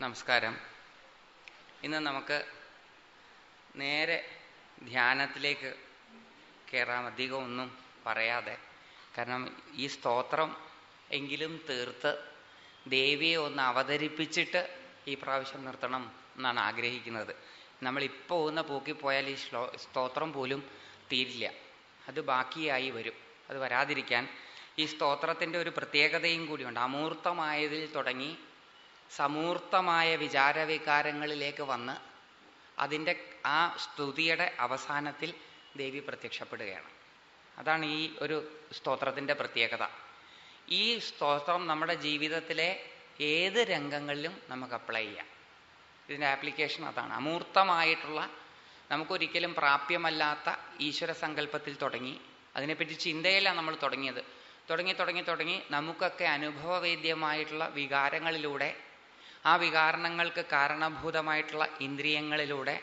നമസ്കാരം. ഇന്ന് നമുക്ക് നേരെ ധ്യാനത്തിലേക്ക് കയറാം അധികം ഒന്നും പറയാതെ. കാരണം ഈ സ്തോത്രം എങ്കിലും തീർത്ത് ദേവിയെ ഒന്ന് അവതരിപ്പിച്ചിട്ട് ഈ പ്രാവശ്യം നിർത്തണം എന്നാണ് ആഗ്രഹിക്കുന്നത്. നമ്മളിപ്പോൾ ഒന്ന് പോക്കി പോയാൽ ഈ ശ്ലോ സ്തോത്രം പോലും തീരില്ല. അത് ബാക്കിയായി വരും. അത് വരാതിരിക്കാൻ ഈ സ്തോത്രത്തിന്റെ ഒരു പ്രത്യേകതയും കൂടിയുണ്ട്. അമൂർത്തമായതിൽ തുടങ്ങി സമൂർത്തമായ വിചാരവികാരങ്ങളിലേക്ക് വന്ന് അതിന്റെ ആ സ്തുതിയുടെ അവസാനത്തിൽ ദേവി പ്രത്യക്ഷപ്പെടുകയാണ്. അതാണ് ഈ ഒരു സ്തോത്രത്തിന്റെ പ്രത്യേകത. ഈ സ്തോത്രം നമ്മുടെ ജീവിതത്തിലെ ഏത് രംഗങ്ങളിലും നമുക്ക് അപ്ലൈ ചെയ്യാം. ഇതിന്റെ ആപ്ലിക്കേഷൻ അതാണ്. അമൂർത്തമായിട്ടുള്ള നമുക്കൊരിക്കലും പ്രാപ്യമല്ലാത്ത ഈശ്വര സങ്കല്പത്തിൽ തുടങ്ങി അതിനെപ്പറ്റി ചിന്തയിലാണ് നമ്മൾ തുടങ്ങിയത്. തുടങ്ങി തുടങ്ങി തുടങ്ങി നമുക്കൊക്കെ അനുഭവവേദ്യമായിട്ടുള്ള വികാരങ്ങളിലൂടെ ആ വികാരണങ്ങൾക്ക് കാരണഭൂതമായിട്ടുള്ള ഇന്ദ്രിയങ്ങളിലൂടെ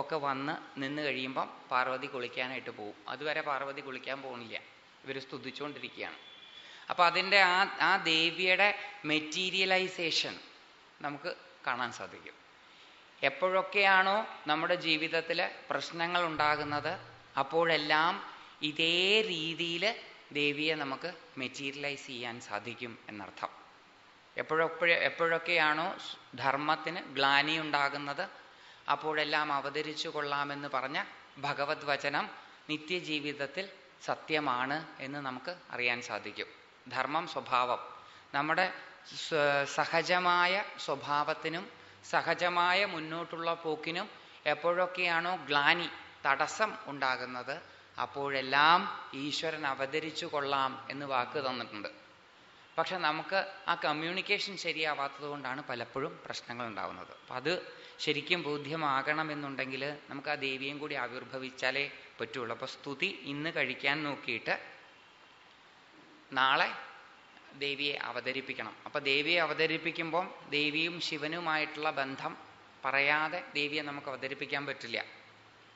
ഒക്കെ വന്ന് നിന്ന് കഴിയുമ്പം പാർവതി കുളിക്കാനായിട്ട് പോകും. അതുവരെ പാർവതി കുളിക്കാൻ പോകുന്നില്ല. ഇവർ സ്തുതിച്ചുകൊണ്ടിരിക്കുകയാണ് അപ്പോൾ അതിന്റെ ആ ആ ദേവിയുടെ മെറ്റീരിയലൈസേഷൻ നമുക്ക് കാണാൻ സാധിക്കും. എപ്പോഴൊക്കെയാണോ നമ്മുടെ ജീവിതത്തിൽ പ്രശ്നങ്ങൾ ഉണ്ടാകുന്നത് അപ്പോഴെല്ലാം ഇതേ രീതിയിൽ ദേവിയെ നമുക്ക് മെറ്റീരിയലൈസ് ചെയ്യാൻ സാധിക്കും എന്നർത്ഥം. എപ്പോഴൊപ്പോഴ എപ്പോഴൊക്കെയാണോ ധർമ്മത്തിന് ഗ്ലാനി ഉണ്ടാകുന്നത് അപ്പോഴെല്ലാം അവതരിച്ചു കൊള്ളാമെന്ന് പറഞ്ഞ ഭഗവത് വചനം നിത്യജീവിതത്തിൽ സത്യമാണ് എന്ന് നമുക്ക് അറിയാൻ സാധിക്കും. ധർമ്മം സ്വഭാവം. നമ്മുടെ സഹജമായ സ്വഭാവത്തിനും സഹജമായ മുന്നോട്ടുള്ള പോക്കിനും എപ്പോഴൊക്കെയാണോ ഗ്ലാനി തടസ്സം ഉണ്ടാകുന്നത് അപ്പോഴെല്ലാം ഈശ്വരൻ അവതരിച്ചു കൊള്ളാം എന്ന് വാക്ക് തന്നിട്ടുണ്ട്. പക്ഷെ നമുക്ക് ആ കമ്മ്യൂണിക്കേഷൻ ശരിയാവാത്തത് കൊണ്ടാണ് പലപ്പോഴും പ്രശ്നങ്ങൾ ഉണ്ടാവുന്നത്. അപ്പം അത് ശരിക്കും ബോധ്യമാകണമെന്നുണ്ടെങ്കിൽ നമുക്ക് ആ ദേവിയും കൂടി ആവിർഭവിച്ചാലേ പറ്റുള്ളൂ. അപ്പോൾ സ്തുതി ഇന്ന് കഴിക്കാൻ നോക്കിയിട്ട് നാളെ ദേവിയെ അവതരിപ്പിക്കണം. അപ്പം ദേവിയെ അവതരിപ്പിക്കുമ്പം ദേവിയും ശിവനുമായിട്ടുള്ള ബന്ധം പറയാതെ ദേവിയെ നമുക്ക് അവതരിപ്പിക്കാൻ പറ്റില്ല.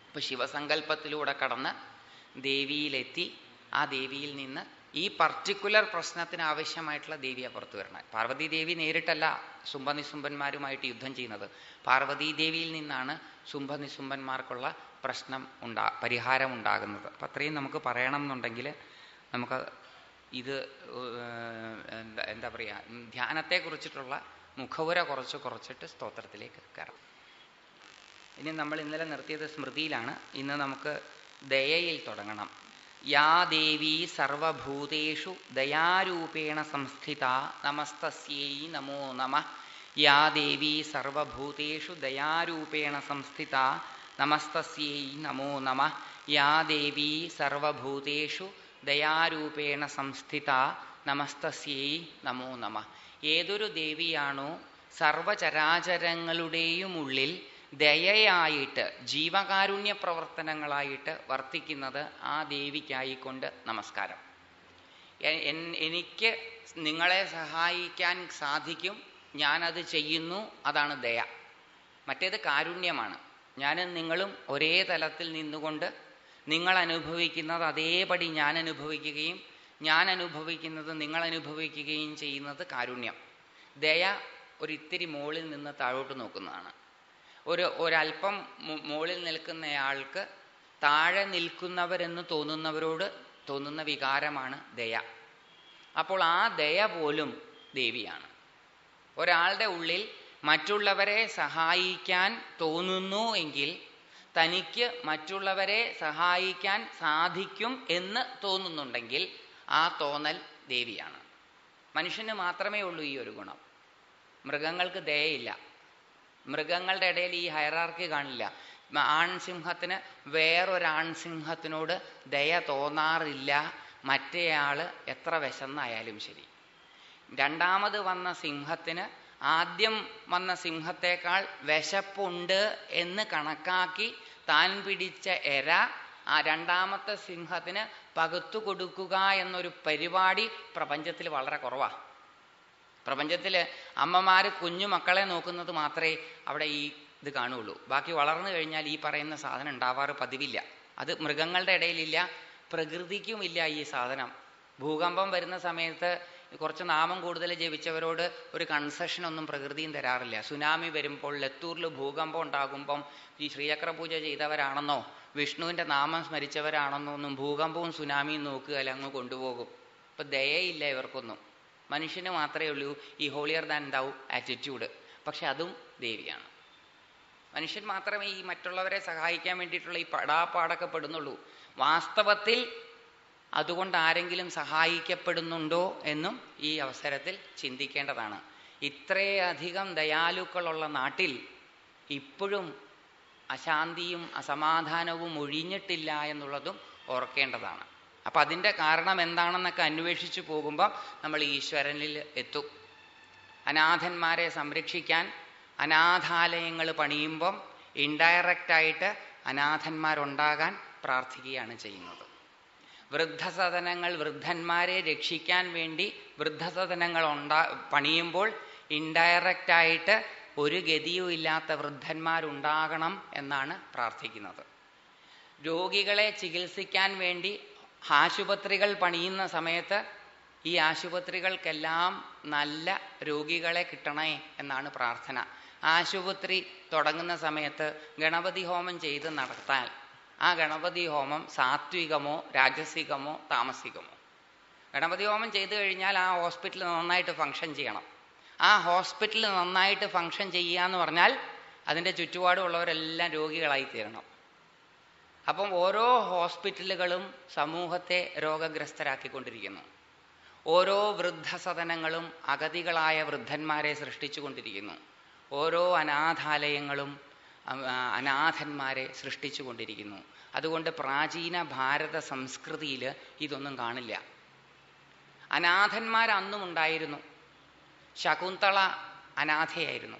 അപ്പം ശിവസങ്കല്പത്തിലൂടെ കടന്ന് ദേവിയിലെത്തി ആ ദേവിയിൽ നിന്ന് ഈ പർട്ടിക്കുലർ പ്രശ്നത്തിന് ആവശ്യമായിട്ടുള്ള ദേവിയെ പുറത്തു വരണം. പാർവതി ദേവി നേരിട്ടല്ല സുംഭനിസുംഭന്മാരുമായിട്ട് യുദ്ധം ചെയ്യുന്നത്. പാർവതി ദേവിയിൽ നിന്നാണ് സുംഭനിസുംഭന്മാർക്കുള്ള പ്രശ്നം ഉണ്ടാ പരിഹാരം ഉണ്ടാകുന്നത്. അപ്പം അത്രയും നമുക്ക് പറയണം എന്നുണ്ടെങ്കിൽ നമുക്ക് ഇത് എന്താ പറയുക ധ്യാനത്തെ കുറിച്ചിട്ടുള്ള മുഖവുര കുറച്ച് കുറച്ചിട്ട് സ്തോത്രത്തിലേക്ക് കയറാം. ഇനി നമ്മൾ ഇന്നലെ നിർത്തിയത് സ്മൃതിയിലാണ്. ഇന്ന് നമുക്ക് ദയയിൽ തുടങ്ങണം. യാ ദേവി സർവഭൂതേഷു ദയാരൂപേണ സംസ്ഥിത നമസ്തസ്യൈ നമോ നമ. യാ ദേവി സർവഭൂതേഷു ദയാരൂപേണ സംസ്ഥിത നമസ്തസ്യൈ നമോ നമ. യാ ദേവി സർവഭൂതേഷു ദയാരൂപേണ സംസ്ഥിത നമസ്തസ്യൈ നമോ നമ. ഏതൊരു ദേവിയാണോ സർവചരാചരങ്ങളുടെയും ഉള്ളിൽ ദയയായിട്ട് ജീവകാരുണ്യ പ്രവർത്തനങ്ങളായിട്ട് വർത്തിക്കുന്നത് ആ ദേവിക്കായിക്കൊണ്ട് നമസ്കാരം. എനിക്ക് നിങ്ങളെ സഹായിക്കാൻ സാധിക്കും ഞാനത് ചെയ്യുന്നു അതാണ് ദയ. മറ്റേത് കാരുണ്യമാണ്. ഞാനും നിങ്ങളും ഒരേ തലത്തിൽ നിന്നുകൊണ്ട് നിങ്ങൾ അനുഭവിക്കുന്നത് അതേപടി ഞാൻ അനുഭവിക്കുകയും ഞാൻ അനുഭവിക്കുന്നത് നിങ്ങൾ അനുഭവിക്കുകയും ചെയ്യുന്നത് കാരുണ്യം. ദയ ഒരിത്തിരി മുകളിൽ നിന്ന് താഴോട്ട് നോക്കുന്നതാണ്. ഒരു ഒരല്പം മുകളിൽ നിൽക്കുന്നയാൾക്ക് താഴെ നിൽക്കുന്നവരെന്ന് തോന്നുന്നവരോട് തോന്നുന്ന വികാരമാണ് ദയ. അപ്പോൾ ആ ദയ പോലും ദേവിയാണ്. ഒരാളുടെ ഉള്ളിൽ മറ്റുള്ളവരെ സഹായിക്കാൻ തോന്നുന്നു എങ്കിൽ തനിക്ക് മറ്റുള്ളവരെ സഹായിക്കാൻ സാധിക്കും എന്ന് തോന്നുന്നുണ്ടെങ്കിൽ ആ തോന്നൽ ദേവിയാണ്. മനുഷ്യന് മാത്രമേ ഉള്ളൂ ഈ ഒരു ഗുണം. മൃഗങ്ങൾക്ക് ദയയില്ല. മൃഗങ്ങളുടെ ഇടയിൽ ഈ ഹൈറാർക്കി കാണില്ല. ആൺസിംഹത്തിന് വേറൊരാൺസിംഹത്തിനോട് ദയ തോന്നാറില്ല. മറ്റേയാൾ എത്ര വിശന്നായാലും ശരി. രണ്ടാമത് വന്ന സിംഹത്തിന് ആദ്യം വന്ന സിംഹത്തേക്കാൾ വിശപ്പുണ്ട് എന്ന് കണക്കാക്കി താൻ പിടിച്ച എര ആ രണ്ടാമത്തെ സിംഹത്തിന് പകുത്തു കൊടുക്കുക എന്നൊരു പരിപാടി പ്രപഞ്ചത്തിൽ വളരെ കുറവാണ് പ്രപഞ്ചത്തിൽ അമ്മമാർ കുഞ്ഞു മക്കളെ നോക്കുന്നത് മാത്രമേ അവിടെ ഈ ഇത് കാണുകയുള്ളൂ ബാക്കി വളർന്നു കഴിഞ്ഞാൽ ഈ പറയുന്ന സാധനം ഉണ്ടാവാറ് പതിവില്ല. അത് മൃഗങ്ങളുടെ ഇടയിലില്ല പ്രകൃതിക്കും ഇല്ല ഈ സാധനം. ഭൂകമ്പം വരുന്ന സമയത്ത് കുറച്ച് നാമം കൂടുതൽ ജപിച്ചവരോട് ഒരു കൺസെഷൻ ഒന്നും പ്രകൃതിയും തരാറില്ല. സുനാമി വരുമ്പോൾ ലത്തൂറിൽ ഭൂകമ്പം ഉണ്ടാകുമ്പം ഈ ശ്രീചക്ര പൂജ ചെയ്തവരാണെന്നോ വിഷ്ണുവിന്റെ നാമം സ്മരിച്ചവരാണെന്നോ ഒന്നും ഭൂകമ്പവും സുനാമിയും നോക്കുകയല്ല അങ്ങ് കൊണ്ടുപോകും. ഇപ്പം ദയയില്ല ഇവർക്കൊന്നും. മനുഷ്യന് മാത്രമേ ഉള്ളൂ. ഈ ഹോളിയർ ദാൻ ദൗ ആറ്റിറ്റ്യൂഡ് പക്ഷെ അതും ദേവിയാണ്. മനുഷ്യൻ മാത്രമേ ഈ മറ്റുള്ളവരെ സഹായിക്കാൻ വേണ്ടിയിട്ടുള്ള ഈ പടാപ്പാടൊക്കെ പെടുന്നുള്ളൂ. വാസ്തവത്തിൽ അതുകൊണ്ട് ആരെങ്കിലും സഹായിക്കപ്പെടുന്നുണ്ടോ എന്നും ഈ അവസരത്തിൽ ചിന്തിക്കേണ്ടതാണ്. ഇത്രയധികം ദയാലുക്കളുള്ള നാട്ടിൽ ഇപ്പോഴും അശാന്തിയും അസമാധാനവും ഒഴിഞ്ഞിട്ടില്ല എന്നുള്ളതും ഓർക്കേണ്ടതാണ്. അപ്പം അതിന്റെ കാരണം എന്താണെന്നൊക്കെ അന്വേഷിച്ചു പോകുമ്പോൾ നമ്മൾ ഈശ്വരനിൽ എത്തും. അനാഥന്മാരെ സംരക്ഷിക്കാൻ അനാഥാലയങ്ങൾ പണിയുമ്പം ഇൻഡയറക്റ്റായിട്ട് അനാഥന്മാരുണ്ടാകാൻ പ്രാർത്ഥിക്കുകയാണ് ചെയ്യുന്നത്. വൃദ്ധസദനങ്ങൾ വൃദ്ധന്മാരെ രക്ഷിക്കാൻ വേണ്ടി വൃദ്ധസദനങ്ങൾ ഉണ്ടാ പണിയുമ്പോൾ ഇൻഡയറക്റ്റായിട്ട് ഒരു ഗതിയും ഇല്ലാത്ത വൃദ്ധന്മാരുണ്ടാകണം എന്നാണ് പ്രാർത്ഥിക്കുന്നത്. രോഗികളെ ചികിത്സിക്കാൻ വേണ്ടി ആശുപത്രികൾ പണിയുന്ന സമയത്ത് ഈ ആശുപത്രികൾക്കെല്ലാം നല്ല രോഗികളെ കിട്ടണേ എന്നാണ് പ്രാർത്ഥന. ആശുപത്രി തുടങ്ങുന്ന സമയത്ത് ഗണപതി ഹോമം ചെയ്ത് നടത്താൻ. ആ ഗണപതി ഹോമം സാത്വികമോ രാജസികമോ താമസികമോ. ഗണപതി ഹോമം ചെയ്തു കഴിഞ്ഞാൽ ആ ഹോസ്പിറ്റൽ നന്നായിട്ട് ഫങ്ഷൻ ചെയ്യണം. ആ ഹോസ്പിറ്റൽ നന്നായിട്ട് ഫങ്ഷൻ ചെയ്യുക എന്ന് പറഞ്ഞാൽ അതിന്റെ ചുറ്റുപാടുമുള്ളവരെല്ലാം രോഗികളായി തീരണം. അപ്പം ഓരോ ഹോസ്പിറ്റലുകളും സമൂഹത്തെ രോഗഗ്രസ്തരാക്കിക്കൊണ്ടിരിക്കുന്നു. ഓരോ വൃദ്ധസദനങ്ങളും അഗതികളായ വൃദ്ധന്മാരെ സൃഷ്ടിച്ചുകൊണ്ടിരിക്കുന്നു. ഓരോ അനാഥാലയങ്ങളും അനാഥന്മാരെ സൃഷ്ടിച്ചുകൊണ്ടിരിക്കുന്നു. അതുകൊണ്ട് പ്രാചീന ഭാരത സംസ്കൃതിയിൽ ഇതൊന്നും കാണില്ല. അനാഥന്മാർ അന്നും ഉണ്ടായിരുന്നു. ശകുന്തള അനാഥയായിരുന്നു.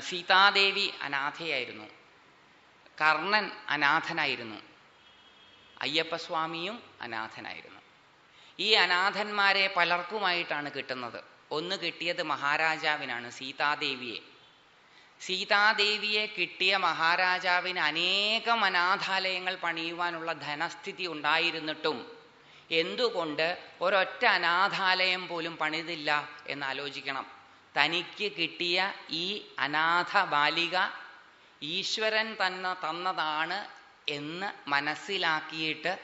സീതാദേവി അനാഥയായിരുന്നു. കർണൻ അനാഥനായിരുന്നു. അയ്യപ്പസ്വാമിയും അനാഥനായിരുന്നു. ഈ അനാഥന്മാരെ പലർക്കുമായിട്ടാണ് കിട്ടുന്നത്. ഒന്ന് കിട്ടിയത് മഹാരാജാവിനാണ് സീതാദേവിയെ. സീതാദേവിയെ കിട്ടിയ മഹാരാജാവിന് അനേകം അനാഥാലയങ്ങൾ പണിയുവാനുള്ള ധനസ്ഥിതി ഉണ്ടായിരുന്നിട്ടും എന്തുകൊണ്ട് ഒരൊറ്റ അനാഥാലയം പോലും പണിതില്ല എന്നാലോചിക്കണം തനിക്ക് കിട്ടിയ ഈ അനാഥ ബാലിക ഈശ്വരൻ തന്നെ തന്നതാണ് എന്ന് മനസ്സിലാക്കിയിട്ട്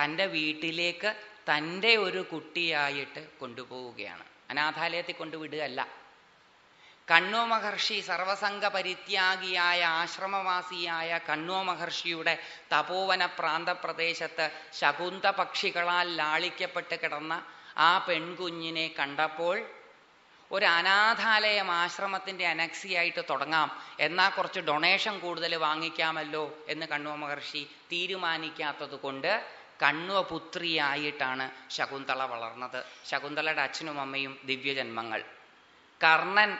തന്റെ വീട്ടിലേക്ക് തന്റെ ഒരു കുട്ടിയായിട്ട് കൊണ്ടുപോവുകയാണ്. അനാഥാലയത്തിൽ കൊണ്ടുവിടുകയല്ല. കണ്ണോ മഹർഷി സർവസംഗ പരിത്യാഗിയായ ആശ്രമവാസിയായ കണ്ണോ മഹർഷിയുടെ തപോവന പ്രാന്തപ്രദേശത്ത് ശകുന്ത പക്ഷികളാൽ ലാളിക്കപ്പെട്ട് കിടന്ന ആ പെൺകുഞ്ഞിനെ കണ്ടപ്പോൾ ഒരു അനാഥാലയം ആശ്രമത്തിന്റെ അനക്സിയായിട്ട് തുടങ്ങാം. എന്നാൽ കുറച്ച് ഡൊണേഷൻ കൂടുതൽ വാങ്ങിക്കാമല്ലോ എന്ന് കണ്വ മഹർഷി തീരുമാനിക്കാത്തത് കൊണ്ട് കണ്വ പുത്രിയായിട്ടാണ് ശകുന്തള വളർന്നത്. ശകുന്തളയുടെ അച്ഛനും അമ്മയും ദിവ്യജന്മങ്ങൾ. കർണൻ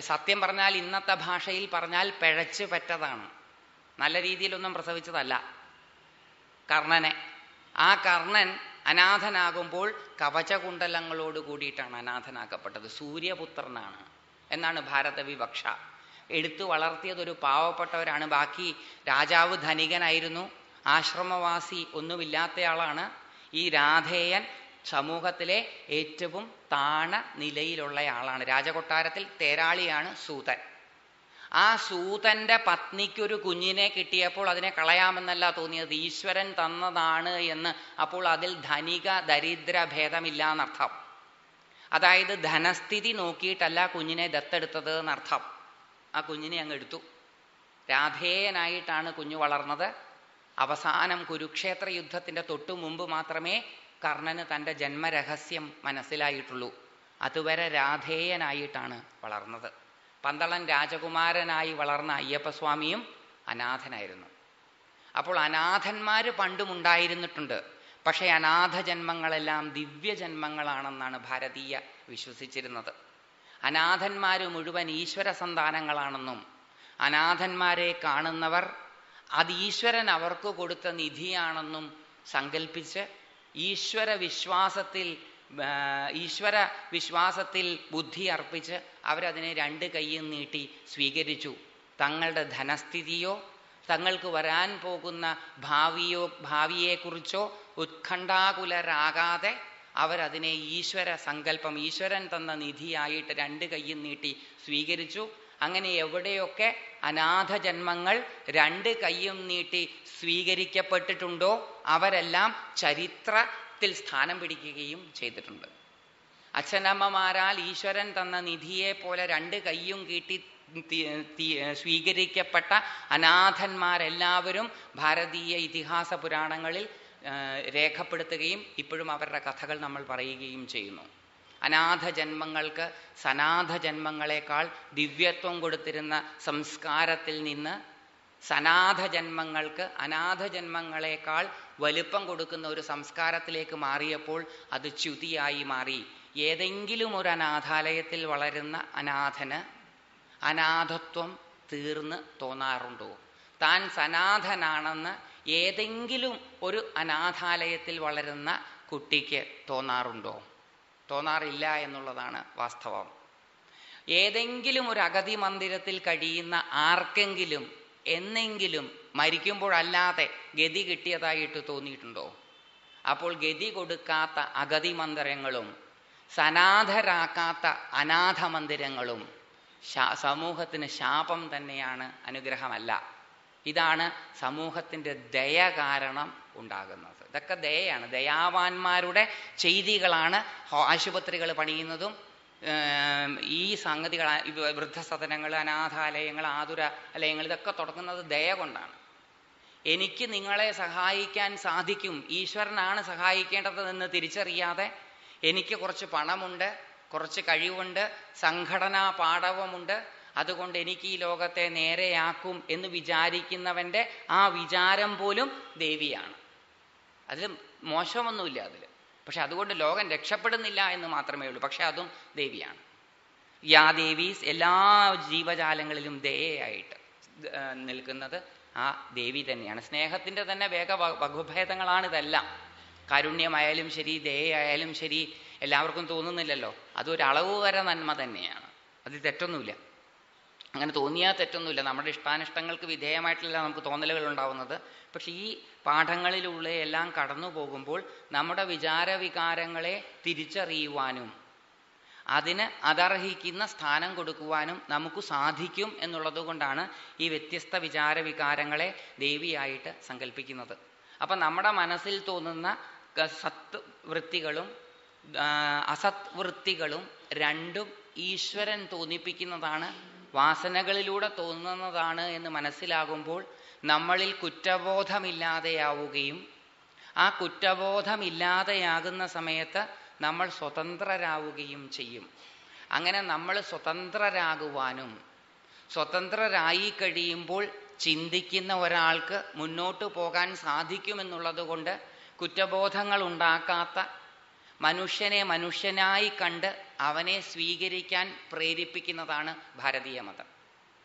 സത്യം പറഞ്ഞാൽ ഇന്നത്തെ ഭാഷയിൽ പറഞ്ഞാൽ പിഴച്ചു പറ്റതാണ്. നല്ല രീതിയിലൊന്നും പ്രസവിച്ചതല്ല. കർണനെ. ആ കർണൻ അനാഥനാകുമ്പോൾ കവചകുണ്ടലങ്ങളോട് കൂടിയിട്ടാണ് അനാഥനാക്കപ്പെട്ടത്. സൂര്യപുത്രനാണ്. എന്നാണ് ഭാരത വിവക്ഷ എടുത്തു വളർത്തിയത് ഒരു പാവപ്പെട്ടവരാണ്. ബാക്കി രാജാവ് ധനികനായിരുന്നു. ആശ്രമവാസി ഒന്നുമില്ലാത്തയാളാണ്. ഈ രാധേയൻ സമൂഹത്തിലെ ഏറ്റവും താണ നിലയിലുള്ള ആളാണ് രാജകൊട്ടാരത്തിൽ തേരാളിയാണ് സൂതൻ. ആ സൂതന്റെ പത്നിക്കൊരു കുഞ്ഞിനെ കിട്ടിയപ്പോൾ അതിനെ കളയാമെന്നല്ല തോന്നിയത്. ഈശ്വരൻ തന്നതാണ് എന്ന്. അപ്പോൾ അതിൽ ധനിക ദരിദ്ര ഭേദമില്ല എന്നർത്ഥം അതായത് ധനസ്ഥിതി നോക്കിയിട്ടല്ല കുഞ്ഞിനെ ദത്തെടുത്തത് എന്നർത്ഥം. ആ കുഞ്ഞിനെ അങ്ങ് എടുത്തു. രാധേയനായിട്ടാണ് കുഞ്ഞു വളർന്നത്. അവസാനം കുരുക്ഷേത്ര യുദ്ധത്തിന്റെ തൊട്ടു മുമ്പ് മാത്രമേ കർണന് തന്റെ ജന്മരഹസ്യം മനസ്സിലായിട്ടുള്ളൂ. അതുവരെ രാധേയനായിട്ടാണ് വളർന്നത്. പന്തളൻ രാജകുമാരനായി വളർന്ന അയ്യപ്പസ്വാമിയും അനാഥനായിരുന്നു. അപ്പോൾ അനാഥന്മാർ പണ്ടുമുണ്ടായിരുന്നിട്ടുണ്ട് പക്ഷെ അനാഥ ജന്മങ്ങളെല്ലാം ദിവ്യജന്മങ്ങളാണെന്നാണ് ഭാരതീയ വിശ്വസിച്ചിരുന്നത്. അനാഥന്മാർ മുഴുവൻ ഈശ്വര സന്താനങ്ങളാണെന്നും അനാഥന്മാരെ കാണുന്നവർ അത് ഈശ്വരൻ അവർക്ക് കൊടുത്ത നിധിയാണെന്നും സങ്കല്പിച്ച് ഈശ്വര വിശ്വാസത്തിൽ ഈശ്വര വിശ്വാസത്തിൽ ബുദ്ധി അർപ്പിച്ച് അവരതിനെ രണ്ട് കൈയും നീട്ടി സ്വീകരിച്ചു. തങ്ങളുടെ ധനസ്ഥിതിയോ തങ്ങൾക്ക് വരാൻ പോകുന്ന ഭാവിയോ ഭാവിയെക്കുറിച്ചോ ഉത്കണ്ഠാകുലരാകാതെ അവരതിനെ ഈശ്വര സങ്കല്പം ഈശ്വരൻ തന്ന നിധിയായിട്ട് രണ്ട് കൈയും നീട്ടി സ്വീകരിച്ചു. അങ്ങനെ എവിടെയൊക്കെ അനാഥ ജന്മങ്ങൾ രണ്ട് കൈയും നീട്ടി സ്വീകരിക്കപ്പെട്ടിട്ടുണ്ടോ അവരെല്ലാം ചരിത്രത്തിൽ സ്ഥാനം പിടിക്കുകയും ചെയ്തിട്ടുണ്ട്. അച്ഛനമ്മമാരാൽ ഈശ്വരൻ തന്ന നിധിയെ പോലെ രണ്ട് കൈയും കീട്ടി സ്വീകരിക്കപ്പെട്ട അനാഥന്മാരെല്ലാവരും ഭാരതീയ ഇതിഹാസ പുരാണങ്ങളിൽ രേഖപ്പെടുത്തുകയും ഇപ്പോഴും അവരുടെ കഥകൾ നമ്മൾ പറയുകയും ചെയ്യുന്നു. അനാഥ ജന്മങ്ങൾക്ക് സനാഥ ജന്മങ്ങളെക്കാൾ ദിവ്യത്വം കൊടുത്തിരുന്ന സംസ്കാരത്തിൽ നിന്ന് സനാഥ ജന്മങ്ങൾക്ക് അനാഥ ജന്മങ്ങളെക്കാൾ വലുപ്പം കൊടുക്കുന്ന ഒരു സംസ്കാരത്തിലേക്ക് മാറിയപ്പോൾ അത് ച്യുതിയായി മാറി. ഏതെങ്കിലും ഒരു അനാഥാലയത്തിൽ വളരുന്ന അനാഥന് അനാഥത്വം തീർന്ന് തോന്നാറുണ്ടോ? താൻ സനാഥനാണെന്ന് ഏതെങ്കിലും ഒരു അനാഥാലയത്തിൽ വളരുന്ന കുട്ടിക്ക് തോന്നാറുണ്ടോ? തോന്നാറില്ല എന്നുള്ളതാണ് വാസ്തവം. ഏതെങ്കിലും ഒരു അഗതി മന്ദിരത്തിൽ കഴിയുന്ന ആർക്കെങ്കിലും എന്നെങ്കിലും മരിക്കുമ്പോഴല്ലാതെ ഗതി കിട്ടിയതായിട്ട് തോന്നിയിട്ടുണ്ടോ? അപ്പോൾ ഗതി കൊടുക്കാത്ത അഗതി മന്ദിരങ്ങളും സനാഥരാക്കാത്ത അനാഥ മന്ദിരങ്ങളും സമൂഹത്തിന് ശാപം തന്നെയാണ് അനുഗ്രഹമല്ല. ഇതാണ് സമൂഹത്തിന്റെ ദയ കാരണം ഉണ്ടാകുന്നത്. ഇതൊക്കെ ദയയാണ്. ദയാവാന്മാരുടെ ചെയ്തികളാണ് ആശുപത്രികൾ പണിയുന്നതും ഈ സംഗതികൾ വൃദ്ധസദനങ്ങൾ അനാഥാലയങ്ങൾ ആതുരാലയങ്ങൾ ഇതൊക്കെ തുടങ്ങുന്നത് ദയ കൊണ്ടാണ്. എനിക്ക് നിങ്ങളെ സഹായിക്കാൻ സാധിക്കും. ഈശ്വരനാണ് സഹായിക്കേണ്ടതെന്ന് തിരിച്ചറിയാതെ എനിക്ക് കുറച്ച് പണമുണ്ട് കുറച്ച് കഴിവുണ്ട് സംഘടനാ പാടവമുണ്ട്. അതുകൊണ്ട് എനിക്ക് ഈ ലോകത്തെ നേരെയാക്കും എന്ന് വിചാരിക്കുന്നവന്റെ ആ വിചാരം പോലും ദേവിയാണ്. അതിൽ മോശമൊന്നുമില്ല അതിൽ. പക്ഷെ അതുകൊണ്ട് ലോകം രക്ഷപ്പെടുന്നില്ല എന്ന് മാത്രമേ ഉള്ളൂ. പക്ഷെ അതും ദേവിയാണ്. യാ ദേവീസ് എല്ലാ ജീവജാലങ്ങളിലും ദയയായിട്ട്. ആ, നിൽക്കുന്നത് ആ ദേവി തന്നെയാണ്. സ്നേഹത്തിന്റെ തന്നെ വേഗ വകുഭേദങ്ങളാണ് ഇതെല്ലാം. കാരുണ്യമായാലും ശരി ദയായാലും ശരി എല്ലാവർക്കും തോന്നുന്നില്ലല്ലോ. അതൊരളവ് വരെ നന്മ തന്നെയാണ്. അത് തെറ്റൊന്നുമില്ല. അങ്ങനെ തോന്നിയാൽ തെറ്റൊന്നുമില്ല. നമ്മുടെ ഇഷ്ടാനിഷ്ടങ്ങൾക്ക് വിധേയമായിട്ടല്ല നമുക്ക് തോന്നലുകൾ ഉണ്ടാവുന്നത്. പക്ഷെ ഈ പാഠങ്ങളിലൂടെ എല്ലാം കടന്നു പോകുമ്പോൾ നമ്മുടെ വിചാരവികാരങ്ങളെ തിരിച്ചറിയുവാനും അതിന് അതർഹിക്കുന്ന സ്ഥാനം കൊടുക്കുവാനും നമുക്ക് സാധിക്കും എന്നുള്ളതുകൊണ്ടാണ് ഈ വ്യത്യസ്ത വിചാരവികാരങ്ങളെ ദേവിയായിട്ട് സങ്കല്പിക്കുന്നത് അപ്പം നമ്മുടെ മനസ്സിൽ തോന്നുന്ന സത് വൃത്തികളും അസത് വൃത്തികളും രണ്ടും ഈശ്വരൻ തോന്നിപ്പിക്കുന്നതാണ് വാസനകളിലൂടെ തോന്നുന്നതാണ് എന്ന് മനസ്സിലാകുമ്പോൾ നമ്മളിൽ കുറ്റബോധമില്ലാതെയാവുകയും ആ കുറ്റബോധമില്ലാതെയാകുന്ന സമയത്ത് നമ്മൾ സ്വതന്ത്രരാവുകയും ചെയ്യും. അങ്ങനെ നമ്മൾ സ്വതന്ത്രരാകുവാനും സ്വതന്ത്രരായി കഴിയുമ്പോൾ ചിന്തിക്കുന്ന ഒരാൾക്ക് മുന്നോട്ട് പോകാൻ സാധിക്കുമെന്നുള്ളത് കൊണ്ട് കുറ്റബോധങ്ങൾ ഉണ്ടാക്കാത്ത മനുഷ്യനെ മനുഷ്യനായി കണ്ട് അവനെ സ്വീകരിക്കാൻ പ്രേരിപ്പിക്കുന്നതാണ് ഭാരതീയ മതം.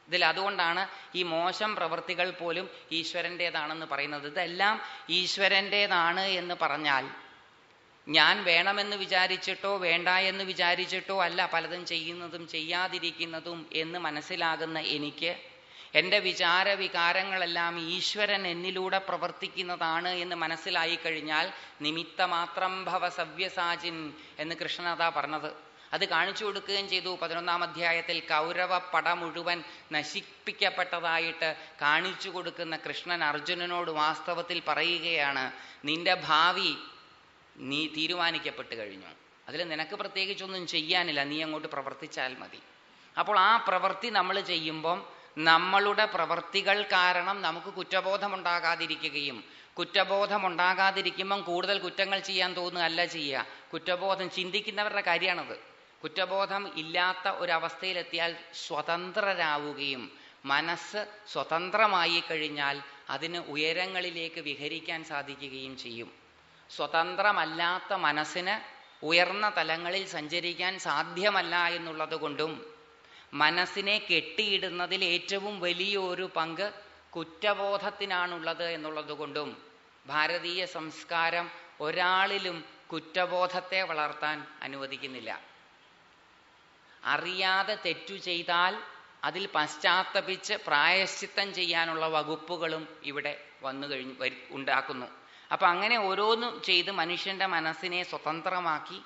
ഇതിൽ അതുകൊണ്ടാണ് ഈ മോശം പ്രവൃത്തികൾ പോലും ഈശ്വരന്റെതാണെന്ന് പറയുന്നത്. ഇതെല്ലാം ഈശ്വരന്റെതാണ് എന്ന് പറഞ്ഞാൽ ഞാൻ വേണമെന്ന് വിചാരിച്ചിട്ടോ വേണ്ട എന്ന് വിചാരിച്ചിട്ടോ അല്ല പലതും ചെയ്യുന്നതും ചെയ്യാതിരിക്കുന്നതും എന്ന് മനസ്സിലാകുന്ന എനിക്ക് എന്റെ വിചാര വികാരങ്ങളെല്ലാം ഈശ്വരൻ എന്നിലൂടെ പ്രവർത്തിക്കുന്നതാണ് എന്ന് മനസ്സിലായി കഴിഞ്ഞാൽ നിമിത്തമാത്രം ഭവ സവ്യസാചിൻ എന്ന് കൃഷ്ണനതാ പറഞ്ഞത്. അത് കാണിച്ചു കൊടുക്കുകയും ചെയ്തു. പതിനൊന്നാം അധ്യായത്തിൽ കൗരവ പട മുഴുവൻ നശിപ്പിക്കപ്പെട്ടതായിട്ട് കാണിച്ചു കൊടുക്കുന്ന കൃഷ്ണൻ അർജുനനോട് വാസ്തവത്തിൽ പറയുകയാണ് നിന്റെ ഭാവി നീ തീരുമാനിക്കപ്പെട്ട് കഴിഞ്ഞു. അതിൽ നിനക്ക് പ്രത്യേകിച്ചൊന്നും ചെയ്യാനില്ല. നീ അങ്ങോട്ട് പ്രവർത്തിച്ചാൽ മതി. അപ്പോൾ ആ പ്രവൃത്തി നമ്മൾ ചെയ്യുമ്പം നമ്മളുടെ പ്രവൃത്തികൾ കാരണം നമുക്ക് കുറ്റബോധമുണ്ടാകാതിരിക്കുകയും കുറ്റബോധമുണ്ടാകാതിരിക്കുമ്പം കൂടുതൽ കുറ്റങ്ങൾ ചെയ്യാൻ തോന്നുകയല്ല ചെയ്യുക. കുറ്റബോധം ചിന്തിക്കുന്നവരുടെ കാര്യമാണത്. കുറ്റബോധം ഇല്ലാത്ത ഒരവസ്ഥയിലെത്തിയാൽ സ്വതന്ത്രരാവുകയും മനസ്സ് സ്വതന്ത്രമായി കഴിഞ്ഞാൽ അതിന് ഉയരങ്ങളിലേക്ക് വിഹരിക്കാൻ സാധിക്കുകയും ചെയ്യും. സ്വതന്ത്രമല്ലാത്ത മനസ്സിന് ഉയർന്ന തലങ്ങളിൽ സഞ്ചരിക്കാൻ സാധ്യമല്ല എന്നുള്ളത് കൊണ്ടും മനസ്സിനെ കെട്ടിയിടുന്നതിൽ ഏറ്റവും വലിയൊരു പങ്ക് കുറ്റബോധത്തിനാണുള്ളത് എന്നുള്ളത് കൊണ്ടും ഭാരതീയ സംസ്കാരം ഒരാളിലും കുറ്റബോധത്തെ വളർത്താൻ അനുവദിക്കുന്നില്ല. അറിയാതെ തെറ്റു ചെയ്താൽ അതിൽ പശ്ചാത്തപിച്ച് പ്രായശ്ചിത്തം ചെയ്യാനുള്ള വകുപ്പുകളും ഇവിടെ വന്നു കഴിഞ്ഞ് ഉണ്ടാക്കുന്നു. അപ്പൊ അങ്ങനെ ഓരോന്നും ചെയ്ത് മനുഷ്യന്റെ മനസ്സിനെ സ്വതന്ത്രമാക്കി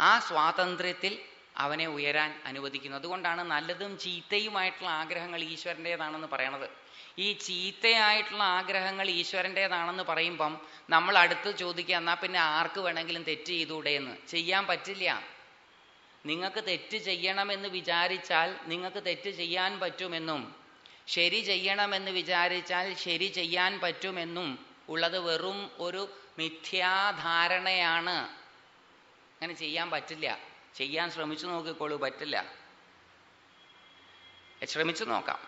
ആ സ്വാതന്ത്ര്യത്തിൽ അവനെ ഉയരാൻ അനുവദിക്കുന്നു. അതുകൊണ്ടാണ് നല്ലതും ചീത്തയുമായിട്ടുള്ള ആഗ്രഹങ്ങൾ ഈശ്വരന്റെതാണെന്ന് പറയണത്. ഈ ചീത്തയായിട്ടുള്ള ആഗ്രഹങ്ങൾ ഈശ്വരന്റെതാണെന്ന് പറയുമ്പം നമ്മൾ അടുത്ത് ചോദിക്കുക എന്നാൽ പിന്നെ ആർക്ക് വേണമെങ്കിലും തെറ്റ് ചെയ്തുകൂടെ എന്ന്? ചെയ്യാൻ പറ്റില്ല. നിങ്ങൾക്ക് തെറ്റ് ചെയ്യണമെന്ന് വിചാരിച്ചാൽ നിങ്ങൾക്ക് തെറ്റ് ചെയ്യാൻ പറ്റുമെന്നും ശരി ചെയ്യണമെന്ന് വിചാരിച്ചാൽ ശരി ചെയ്യാൻ പറ്റുമെന്നും ഉള്ളത് വെറും ഒരു മിഥ്യാധാരണയാണ്. അങ്ങനെ ചെയ്യാൻ പറ്റില്ല. ചെയ്യാൻ ശ്രമിച്ചു നോക്കിക്കോളൂ പറ്റില്ല. ശ്രമിച്ചു നോക്കാം.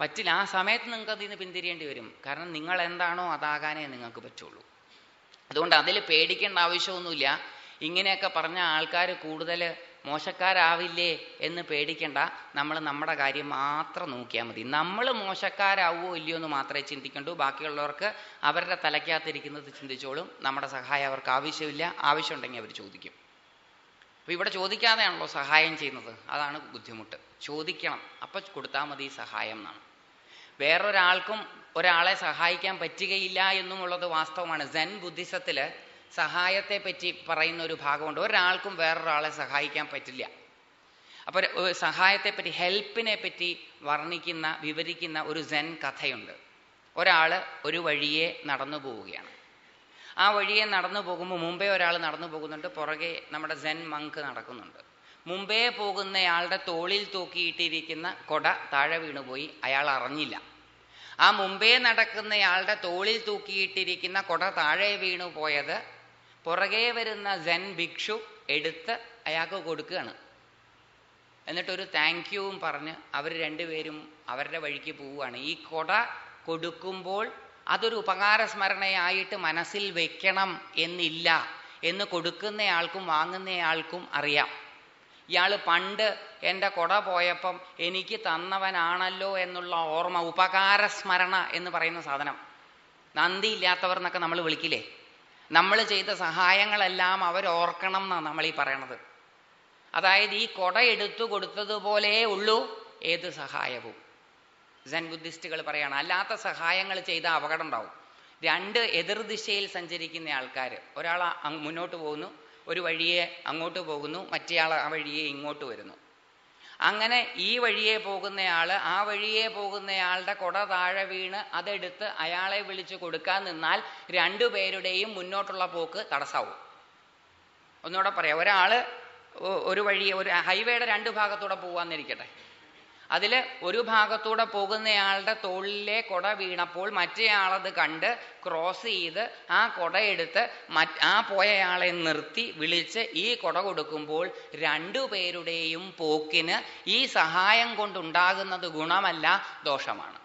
പറ്റില്ല. ആ സമയത്ത് നിങ്ങൾക്ക് അതിൽ നിന്ന് പിന്തിരിയേണ്ടി വരും. കാരണം നിങ്ങൾ എന്താണോ അതാകാനേ നിങ്ങൾക്ക് പറ്റുള്ളൂ. അതുകൊണ്ട് അതിൽ പേടിക്കേണ്ട ആവശ്യമൊന്നുമില്ല. ഇങ്ങനെയൊക്കെ പറഞ്ഞ ആൾക്കാർ കൂടുതൽ മോശക്കാരാവില്ലേ എന്ന് പേടിക്കണ്ട. നമ്മൾ നമ്മുടെ കാര്യം മാത്രം നോക്കിയാൽ മതി. നമ്മൾ മോശക്കാരാവോ ഇല്ലയോ എന്ന് മാത്രമേ ചിന്തിക്കണ്ടൂ. ബാക്കിയുള്ളവർക്ക് അവരുടെ തലയ്ക്കകത്തിരിക്കുന്നത് ചിന്തിച്ചോളും. നമ്മുടെ സഹായം അവർക്ക് ആവശ്യമില്ല. ആവശ്യമുണ്ടെങ്കിൽ അവർ ചോദിക്കും. അപ്പൊ ഇവിടെ ചോദിക്കാതെയാണല്ലോ സഹായം ചെയ്യുന്നത്. അതാണ് ബുദ്ധിമുട്ട്. ചോദിക്കണം. അപ്പൊ കൊടുത്താൽ മതി സഹായം എന്നാണ്. വേറൊരാൾക്കും ഒരാളെ സഹായിക്കാൻ പറ്റുകയില്ല എന്നുമുള്ളത് വാസ്തവമാണ്. സെൻ ബുദ്ധിസത്തിൽ സഹായത്തെ പറ്റി പറയുന്ന ഒരു ഭാഗമുണ്ട്. ഒരാൾക്കും വേറൊരാളെ സഹായിക്കാൻ പറ്റില്ല. അപ്പൊ സഹായത്തെ പറ്റി ഹെൽപ്പിനെ പറ്റി വർണിക്കുന്ന വിവരിക്കുന്ന ഒരു സെൻ കഥയുണ്ട്. ഒരാൾ ഒരു വഴിയെ നടന്നു പോവുകയാണ്. ആ വഴിയെ നടന്നു പോകുമ്പോൾ മുമ്പേ ഒരാൾ നടന്നു പോകുന്നുണ്ട്. പുറകെ നമ്മുടെ സെൻ മങ്ക് നടക്കുന്നുണ്ട്. മുമ്പേ പോകുന്നയാളുടെ തോളിൽ തൂക്കിയിട്ടിരിക്കുന്ന കൊട താഴെ വീണുപോയി. അയാൾ അറിഞ്ഞില്ല. ആ മുമ്പേ നടക്കുന്നയാളുടെ തോളിൽ തൂക്കിയിട്ടിരിക്കുന്ന കൊട താഴെ വീണു പോയത് പുറകെ വരുന്ന സെൻ ഭിക്ഷു എടുത്ത് അയാൾക്ക് കൊടുക്കുകയാണ്. എന്നിട്ടൊരു താങ്ക് യുവും പറഞ്ഞ് അവർ രണ്ടുപേരും അവരുടെ വഴിക്ക് പോവുകയാണ്. ഈ കൊട കൊടുക്കുമ്പോൾ അതൊരു ഉപകാര സ്മരണയായിട്ട് മനസ്സിൽ വെക്കണം എന്നില്ല എന്ന് കൊടുക്കുന്നയാൾക്കും വാങ്ങുന്നയാൾക്കും അറിയാം. ഇയാൾ പണ്ട് എന്റെ കൊട പോയപ്പം എനിക്ക് തന്നവനാണല്ലോ എന്നുള്ള ഓർമ്മ ഉപകാരസ്മരണ എന്ന് പറയുന്ന സാധനം. നന്ദി ഇല്ലാത്തവർ എന്നൊക്കെ നമ്മൾ വിളിക്കില്ലേ? നമ്മൾ ചെയ്ത സഹായങ്ങളെല്ലാം അവർ ഓർക്കണം എന്നാണ് നമ്മൾ ഈ പറയണത്. അതായത് ഈ കൊട എടുത്തു കൊടുത്തതുപോലെ ഉള്ളൂ ഏത് സഹായവും. സെൻ ബുദ്ധിസ്റ്റുകൾ പറയാണ് അല്ലാത്ത സഹായങ്ങൾ ചെയ്ത അപകടം ഉണ്ടാവും. രണ്ട് എതിർദിശയിൽ സഞ്ചരിക്കുന്ന ആൾക്കാർ ഒരാൾ മുന്നോട്ട് പോകുന്നു ഒരു വഴിയെ അങ്ങോട്ട് പോകുന്നു മറ്റേയാൾ ആ വഴിയെ ഇങ്ങോട്ട് വരുന്നു. അങ്ങനെ ഈ വഴിയെ പോകുന്നയാൾ ആ വഴിയെ പോകുന്നയാളുടെ കുട താഴെ വീണ് അതെടുത്ത് അയാളെ വിളിച്ചു കൊടുക്കാൻ നിന്നാൽ രണ്ടുപേരുടെയും മുന്നോട്ടുള്ള പോക്ക് തടസ്സാവും. ഒന്നുകൂടെ പറയാം. ഒരാൾ ഒരു വഴി ഒരു ഹൈവേയുടെ രണ്ട് ഭാഗത്തൂടെ പോവാന്നിരിക്കട്ടെ. അതിൽ ഒരു ഭാഗത്തൂടെ പോകുന്നയാളുടെ തോളിലെ കൊട വീണപ്പോൾ മറ്റേയാളത് കണ്ട് ക്രോസ് ചെയ്ത് ആ കൊടയെടുത്ത് മറ്റ് ആ പോയയാളെ നിർത്തി വിളിച്ച് ഈ കൊട കൊടുക്കുമ്പോൾ രണ്ടു പേരുടെയും പോക്കിന് ഈ സഹായം കൊണ്ടുണ്ടാകുന്നത് ഗുണമല്ല ദോഷമാണ്.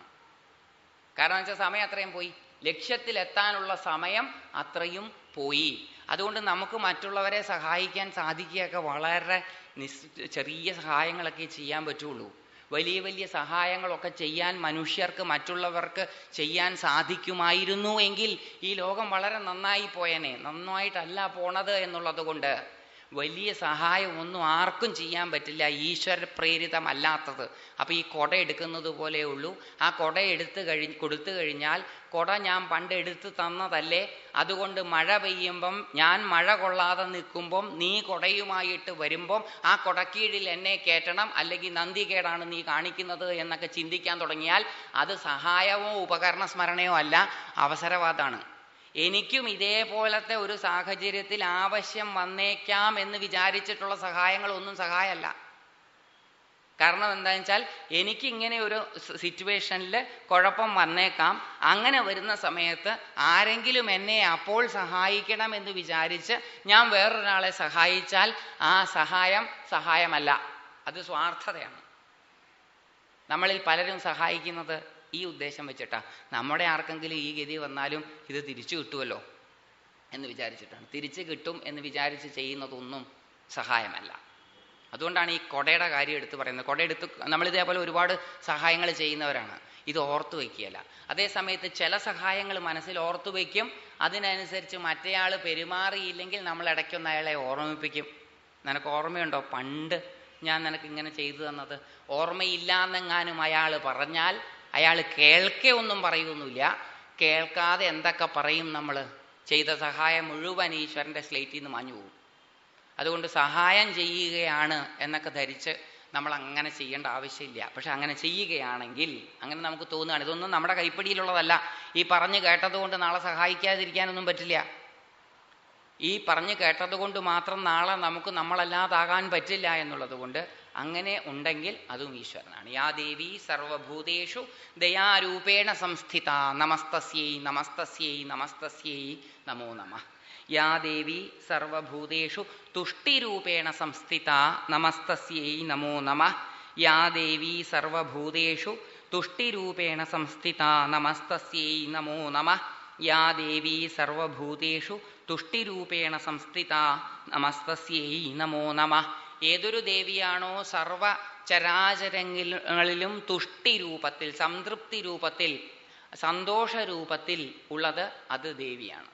കാരണം വെച്ചാൽ സമയം അത്രയും പോയി. ലക്ഷ്യത്തിലെത്താനുള്ള സമയം അത്രയും പോയി. അതുകൊണ്ട് നമുക്ക് മറ്റുള്ളവരെ സഹായിക്കാൻ സാധിക്കുകയൊക്കെ വളരെ നിസ് ചെറിയ സഹായങ്ങളൊക്കെ ചെയ്യാൻ പറ്റുള്ളൂ. വലിയ വലിയ സഹായങ്ങളൊക്കെ ചെയ്യാൻ മനുഷ്യർക്ക് മറ്റുള്ളവർക്ക് ചെയ്യാൻ സാധിക്കുമായിരുന്നു എങ്കിൽ ഈ ലോകം വളരെ നന്നായി പോയനെ. നന്നായിട്ടല്ല പോണത് എന്നുള്ളത് കൊണ്ട് വലിയ സഹായം ഒന്നും ആർക്കും ചെയ്യാൻ പറ്റില്ല. ഈശ്വര പ്രേരിതമല്ലാത്തത് അപ്പൊ ഈ കൊട എടുക്കുന്നത് പോലെ ഉള്ളൂ. ആ കൊട എടുത്ത് കഴി കൊടുത്തു കഴിഞ്ഞാൽ കൊട ഞാൻ പണ്ട് എടുത്തു തന്നതല്ലേ? അതുകൊണ്ട് മഴ പെയ്യുമ്പം ഞാൻ മഴ കൊള്ളാതെ നിൽക്കുമ്പം നീ കൊടയുമായിട്ട് വരുമ്പം ആ കൊടക്കീഴിൽ എന്നെ കയറ്റണം. അല്ലെങ്കിൽ നന്ദികേടാണ് നീ കാണിക്കുന്നത് എന്നൊക്കെ ചിന്തിക്കാൻ തുടങ്ങിയാൽ അത് സഹായമോ ഉപകരണ സ്മരണയോ അല്ല. അവസരവാദാണ്. എനിക്കും ഇതേപോലത്തെ ഒരു സാഹചര്യത്തിൽ ആവശ്യം വന്നേക്കാം എന്ന് വിചാരിച്ചിട്ടുള്ള സഹായങ്ങളൊന്നും സഹായമല്ല. കാരണം എന്താണെന്ന് വെച്ചാൽ എനിക്ക് ഇങ്ങനെ ഒരു സിറ്റുവേഷനിൽ കുഴപ്പം വന്നേക്കാം. അങ്ങനെ വരുന്ന സമയത്ത് ആരെങ്കിലും എന്നെ അപ്പോൾ സഹായിക്കണം എന്ന് വിചാരിച്ച് ഞാൻ വേറൊരാളെ സഹായിച്ചാൽ ആ സഹായം സഹായമല്ല. അത് സ്വാർത്ഥതയാണ്. നമ്മളിൽ പലരും സഹായിക്കുന്നത് ഈ ഉദ്ദേശം വെച്ചിട്ടാ. നമ്മുടെ ആർക്കെങ്കിലും ഈ ഗതി വന്നാലും ഇത് തിരിച്ചു കിട്ടുമല്ലോ എന്ന് വിചാരിച്ചിട്ടാണ്. തിരിച്ചു കിട്ടും എന്ന് വിചാരിച്ച് ചെയ്യുന്നതൊന്നും സഹായമല്ല. അതുകൊണ്ടാണ് ഈ കൊടയുടെ കാര്യം എടുത്ത് പറയുന്നത്. കൊട എടുത്ത് നമ്മൾ ഇതേപോലെ ഒരുപാട് സഹായങ്ങൾ ചെയ്യുന്നവരാണ്. ഇത് ഓർത്തു വയ്ക്കുകയല്ല. അതേ സമയത്ത് ചില സഹായങ്ങൾ മനസ്സിൽ ഓർത്തു വയ്ക്കും. അതിനനുസരിച്ച് മറ്റേയാൾ പെരുമാറിയില്ലെങ്കിൽ നമ്മൾ ഇടയ്ക്കൊന്ന് അയാളെ ഓർമ്മിപ്പിക്കും. നിനക്ക് ഓർമ്മയുണ്ടോ? പണ്ട് ഞാൻ നിനക്ക് ഇങ്ങനെ ചെയ്തു തന്നത്. ഓർമ്മയില്ലാന്നെങ്ങാനും അയാൾ പറഞ്ഞാൽ അയാൾ കേൾക്കേ ഒന്നും പറയുന്നില്ല കേൾക്കാതെ എന്തൊക്കെ പറയും നമ്മൾ ചെയ്ത സഹായം മുഴുവൻ ഈശ്വരന്റെ സ്ലേറ്റിൽ നിന്ന് മാഞ്ഞു പോകും. അതുകൊണ്ട് സഹായം ചെയ്യുകയാണ് എന്നൊക്കെ ധരിച്ച് നമ്മൾ അങ്ങനെ ചെയ്യേണ്ട ആവശ്യമില്ല. പക്ഷെ അങ്ങനെ ചെയ്യുകയാണെങ്കിൽ അങ്ങനെ നമുക്ക് തോന്നുകയാണ്. ഇതൊന്നും നമ്മുടെ കൈപ്പിടിയിലുള്ളതല്ല. ഈ പറഞ്ഞു കേട്ടതുകൊണ്ട് നാളെ സഹായിക്കാതിരിക്കാനൊന്നും പറ്റില്ല. ഈ പറഞ്ഞു കേട്ടതുകൊണ്ട് മാത്രം നാളെ നമുക്ക് നമ്മളല്ലാതാകാൻ പറ്റില്ല എന്നുള്ളത് കൊണ്ട് അങ്ങനെ ഉണ്ടെങ്കിൽ അതും ഈശ്വരനാണ്. യാ ദേവി സർവഭൂതേഷു ദയാരൂപേണ സംസ്ഥിത നമസ്തസ്യൈ നമസ്തസ്യൈ നമസ്തസ്യൈ നമോ നമ. യാ ദേവി സർവഭൂതേഷു തുഷ്ടിരൂപേണ സംസ്ഥിത നമസ്തസ്യൈ നമോ നമ. യാ ദേവി സർവഭൂതേഷു തുഷ്ടിരൂപേണ സംസ്ഥിത നമസ്തസ്യൈ നമോ നമ. യാ ദേവി സർവഭൂതേഷു തുഷ്ടിരൂപേണ സംസ്ഥിത നമസ്തസ്യൈ നമോ നമ. ഏതൊരു ദേവിയാണോ സർവ ചരാചരങ്ങളിലും തുഷ്ടി രൂപത്തിൽ സംതൃപ്തി രൂപത്തിൽ സന്തോഷ രൂപത്തിൽ ഉള്ളത് അത് ദേവിയാണ്.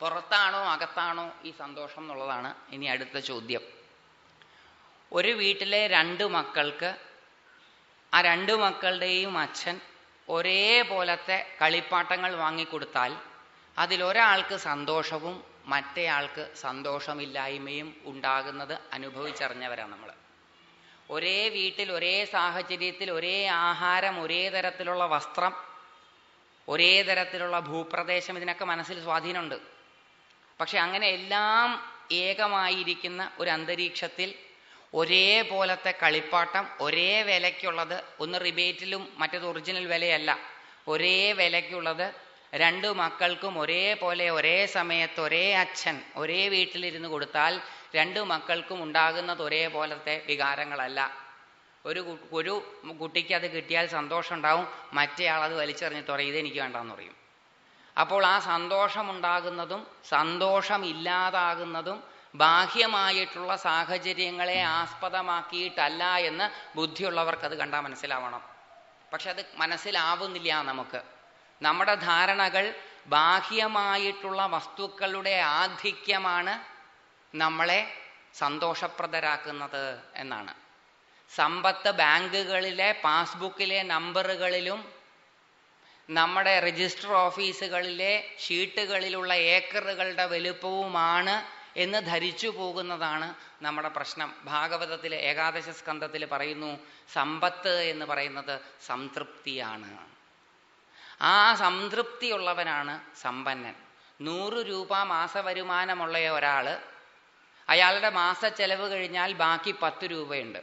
പുറത്താണോ അകത്താണോ ഈ സന്തോഷം എന്നുള്ളതാണ് ഇനി അടുത്ത ചോദ്യം. ഒരു വീട്ടിലെ രണ്ട് മക്കൾക്ക് ആ രണ്ട് മക്കളുടെയും അച്ഛൻ ഒരേപോലത്തെ കളിപ്പാട്ടങ്ങൾ വാങ്ങിക്കൊടുത്താൽ അതിലൊരാൾക്ക് സന്തോഷവും മറ്റേയാൾക്ക് സന്തോഷമില്ലായ്മയും ഉണ്ടാകുന്നത് അനുഭവിച്ചറിഞ്ഞവരാണ് നമ്മൾ ഒരേ വീട്ടിൽ ഒരേ സാഹചര്യത്തിൽ ഒരേ ആഹാരം ഒരേ തരത്തിലുള്ള വസ്ത്രം ഒരേ തരത്തിലുള്ള ഭൂപ്രദേശം ഇതിനൊക്കെ മനസ്സിൽ സ്വാധീനമുണ്ട്. പക്ഷെ അങ്ങനെ എല്ലാം ഏകമായിരിക്കുന്ന ഒരു അന്തരീക്ഷത്തിൽ ഒരേപോലത്തെ കളിപ്പാട്ടം ഒരേ വിലയ്ക്കുള്ളത് ഒന്ന് റിബേറ്റിലും മറ്റേത് ഒറിജിനൽ വിലയല്ല ഒരേ വിലയ്ക്കുള്ളത് രണ്ടു മക്കൾക്കും ഒരേപോലെ ഒരേ സമയത്ത് ഒരേ അച്ഛൻ ഒരേ വീട്ടിലിരുന്ന് കൊടുത്താൽ രണ്ടു മക്കൾക്കും ഉണ്ടാകുന്നത് ഒരേപോലത്തെ വികാരങ്ങളല്ല. ഒരു ഒരു കുട്ടിക്ക് അത് കിട്ടിയാൽ സന്തോഷം ഉണ്ടാവും മറ്റേ ആളത് അത് വലിച്ചെറിഞ്ഞിട്ട് എനിക്ക് ഇതെനിക്ക് വേണ്ടെന്ന് പറയും. അപ്പോൾ ആ സന്തോഷമുണ്ടാകുന്നതും സന്തോഷമില്ലാതാകുന്നതും ബാഹ്യമായിട്ടുള്ള സാഹചര്യങ്ങളെ ആസ്പദമാക്കിയിട്ടല്ല എന്ന് ബുദ്ധിയുള്ളവർക്ക് അത് കണ്ടാൽ മനസ്സിലാവണം. പക്ഷെ അത് മനസ്സിലാവുന്നില്ല നമുക്ക്. നമ്മുടെ ധാരണകൾ ബാഹ്യമായിട്ടുള്ള വസ്തുക്കളുടെ ആധിക്യമാണ് നമ്മളെ സന്തോഷപ്രദരാക്കുന്നത് എന്നാണ്. സമ്പത്ത് ബാങ്കുകളിലെ പാസ്ബുക്കിലെ നമ്പറുകളിലും നമ്മുടെ രജിസ്റ്റർ ഓഫീസുകളിലെ ഷീട്ടുകളിലുള്ള ഏക്കറുകളുടെ വലുപ്പവുമാണ് എന്ന് ധരിച്ചു പോകുന്നതാണ് നമ്മുടെ പ്രശ്നം. ഭാഗവതത്തിലെ ഏകാദശ സ്കന്ധത്തിൽ പറയുന്നു സമ്പത്ത് എന്ന് പറയുന്നത് സംതൃപ്തിയാണ്. ആ സംതൃപ്തിയുള്ളവനാണ് സമ്പന്നൻ. നൂറ് രൂപ മാസവരുമാനമുള്ള ഒരാൾ അയാളുടെ മാസ ചെലവ് കഴിഞ്ഞാൽ ബാക്കി പത്ത് രൂപയുണ്ട്.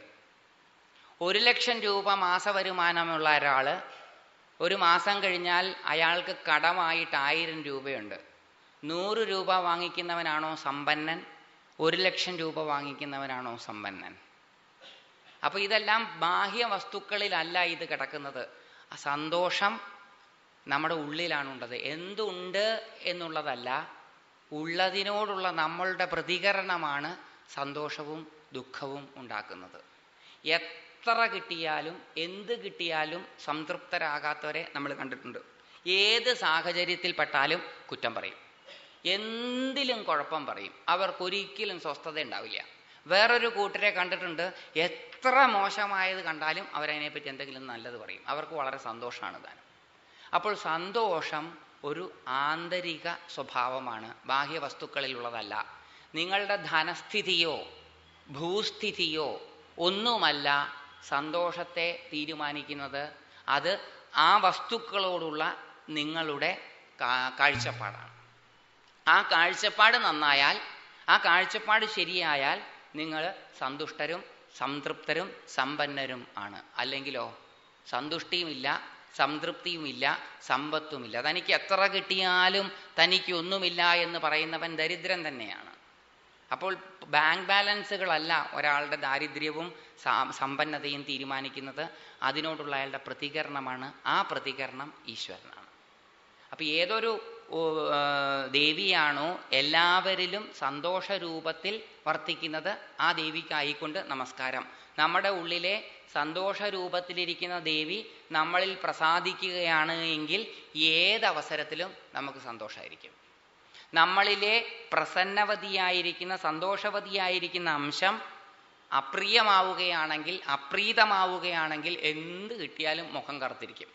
ഒരു ലക്ഷം രൂപ മാസ വരുമാനമുള്ള ഒരാൾ ഒരു മാസം കഴിഞ്ഞാൽ അയാൾക്ക് കടമായിട്ട് ആയിരം രൂപയുണ്ട്. നൂറ് രൂപ വാങ്ങിക്കുന്നവനാണോ സമ്പന്നൻ? ഒരു ലക്ഷം രൂപ വാങ്ങിക്കുന്നവനാണോ സമ്പന്നൻ? അപ്പൊ ഇതെല്ലാം ബാഹ്യ വസ്തുക്കളിലല്ല ഇത് കിടക്കുന്നത്. സന്തോഷം നമ്മുടെ ഉള്ളിലാണുള്ളത് എന്തുണ്ട് എന്നുള്ളതല്ല ഉള്ളതിനോടുള്ള നമ്മളുടെ പ്രതികരണമാണ് സന്തോഷവും ദുഃഖവും ഉണ്ടാക്കുന്നത്. എത്ര കിട്ടിയാലും എന്ത് കിട്ടിയാലും സംതൃപ്തരാകാത്തവരെ നമ്മൾ കണ്ടിട്ടുണ്ട്. ഏത് സാഹചര്യത്തിൽപ്പെട്ടാലും കുറ്റം പറയും. എന്തിലും കുഴപ്പം പറയും. അവർക്കൊരിക്കലും സ്വസ്ഥത ഉണ്ടാവില്ല. വേറൊരു കൂട്ടരെ കണ്ടിട്ടുണ്ട് എത്ര മോശമായത് കണ്ടാലും അവരതിനെപ്പറ്റി എന്തെങ്കിലും നല്ലത് പറയും. അവർക്ക് വളരെ സന്തോഷമാണ് താനും അപ്പോൾ സന്തോഷം ഒരു ആന്തരിക സ്വഭാവമാണ്. ബാഹ്യ വസ്തുക്കളിലുള്ളതല്ല നിങ്ങളുടെ ധനസ്ഥിതിയോ ഭൂസ്ഥിതിയോ ഒന്നുമല്ല സന്തോഷത്തെ തീരുമാനിക്കുന്നത്. അത് ആ വസ്തുക്കളോടുള്ള നിങ്ങളുടെ കാഴ്ചപ്പാടാണ്. ആ കാഴ്ചപ്പാട് നന്നായാൽ ആ കാഴ്ചപ്പാട് ശരിയായാൽ നിങ്ങൾ സന്തുഷ്ടരും സംതൃപ്തരും സമ്പന്നരും ആണ്. അല്ലെങ്കിലോ സന്തുഷ്ടിയുമില്ല സംതൃപ്തിയുമില്ല സമ്പത്തുമില്ല. തനിക്ക് എത്ര കിട്ടിയാലും തനിക്ക് ഒന്നുമില്ല എന്ന് പറയുന്നവൻ ദരിദ്രൻ തന്നെയാണ്. അപ്പോൾ ബാങ്ക് ബാലൻസുകളല്ല ഒരാളുടെ ദാരിദ്ര്യവും സമ്പന്നതയും തീരുമാനിക്കുന്നത്. അതിനോടുള്ള അയാളുടെ പ്രതികരണമാണ്. ആ പ്രതികരണം ഈശ്വരനാണ്. അപ്പം ഏതൊരു ദേവിയാണോ എല്ലാവരിലും സന്തോഷ രൂപത്തിൽ വർത്തിക്കുന്നത് ആ ദേവിക്കായിക്കൊണ്ട് നമസ്കാരം. നമ്മുടെ ഉള്ളിലെ സന്തോഷ രൂപത്തിലിരിക്കുന്ന ദേവി നമ്മളിൽ പ്രസാദിക്കുകയാണ് എങ്കിൽ ഏതവസരത്തിലും നമുക്ക് സന്തോഷമായിരിക്കും നമ്മളിലെ പ്രസന്നവതിയായിരിക്കുന്ന സന്തോഷവതിയായിരിക്കുന്ന അംശം അപ്രിയമാവുകയാണെങ്കിൽ അപ്രീതമാവുകയാണെങ്കിൽ എന്ത് കിട്ടിയാലും മുഖം കറുത്തിരിക്കും.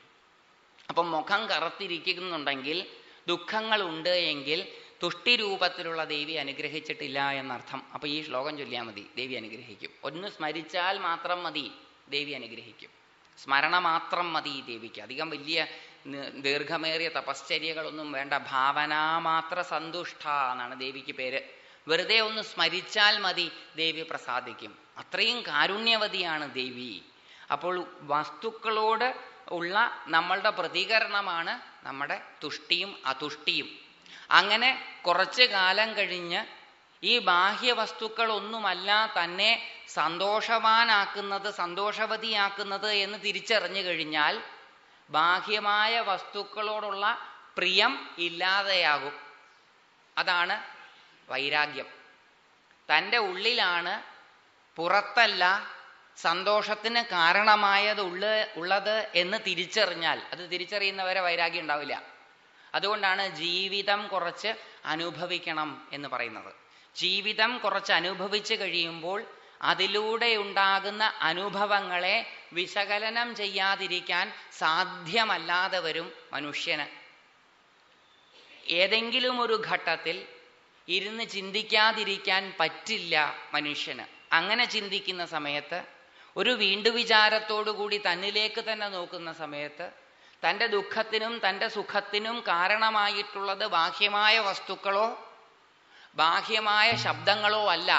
അപ്പം മുഖം കറുത്തിരിക്കുന്നുണ്ടെങ്കിൽ ദുഃഖങ്ങളുണ്ട് എങ്കിൽ തുഷ്ടി രൂപത്തിലുള്ള ദേവി അനുഗ്രഹിച്ചിട്ടില്ല എന്നർത്ഥം. അപ്പൊ ഈ ശ്ലോകം ചൊല്ലിയാൽ മതി ദേവി അനുഗ്രഹിക്കും. ഒന്ന് സ്മരിച്ചാൽ മാത്രം മതി. ദേവി അനുഗ്രഹിക്കും. സ്മരണ മാത്രം മതി ഈ ദേവിക്ക്. അധികം വലിയ ദീർഘമേറിയ തപശ്ചര്യകളൊന്നും വേണ്ട. ഭാവനാമാത്ര സന്തുഷ്ട എന്നാണ് ദേവിക്ക് പേര്. വെറുതെ ഒന്ന് സ്മരിച്ചാൽ മതി ദേവി പ്രസാദിക്കും. അത്രയും കാരുണ്യവതിയാണ് ദേവി. അപ്പോൾ വസ്തുക്കളോട് ഉള്ള നമ്മളുടെ പ്രതികരണമാണ് നമ്മുടെ തുഷ്ടിയും അതുഷ്ടിയും. അങ്ങനെ കുറച്ച് കാലം കഴിഞ്ഞ് ഈ ബാഹ്യ വസ്തുക്കളൊന്നുമല്ല തന്നെ സന്തോഷവാനാക്കുന്നത് സന്തോഷവതിയാക്കുന്നത് എന്ന് തിരിച്ചറിഞ്ഞു കഴിഞ്ഞാൽ ബാഹ്യമായ വസ്തുക്കളോടുള്ള പ്രിയം ഇല്ലാതെയാകും. അതാണ് വൈരാഗ്യം. തന്റെ ഉള്ളിലാണ് പുറത്തല്ല സന്തോഷത്തിന് കാരണമായത് ഉള്ള ഉള്ളത് എന്ന് തിരിച്ചറിഞ്ഞാൽ അത് തിരിച്ചറിയുന്നവരെ വൈരാഗ്യം ഉണ്ടാവില്ല. അതുകൊണ്ടാണ് ജീവിതം കുറച്ച് അനുഭവിക്കണം എന്ന് പറയുന്നത്. ജീവിതം കുറച്ച് അനുഭവിച്ചു കഴിയുമ്പോൾ അതിലൂടെ ഉണ്ടാകുന്ന അനുഭവങ്ങളെ വിശകലനം ചെയ്യാതിരിക്കാൻ സാധ്യമല്ലാതെ വരും മനുഷ്യന്. ഏതെങ്കിലും ഒരു ഘട്ടത്തിൽ ഇരുന്ന് ചിന്തിക്കാതിരിക്കാൻ പറ്റില്ല മനുഷ്യന്. അങ്ങനെ ചിന്തിക്കുന്ന സമയത്ത് ഒരു വീണ്ടു വിചാരത്തോടുകൂടി തന്നിലേക്ക് തന്നെ നോക്കുന്ന സമയത്ത് തന്റെ ദുഃഖത്തിനും തന്റെ സുഖത്തിനും കാരണമായിട്ടുള്ളത് ബാഹ്യമായ വസ്തുക്കളോ ബാഹ്യമായ ശബ്ദങ്ങളോ അല്ല.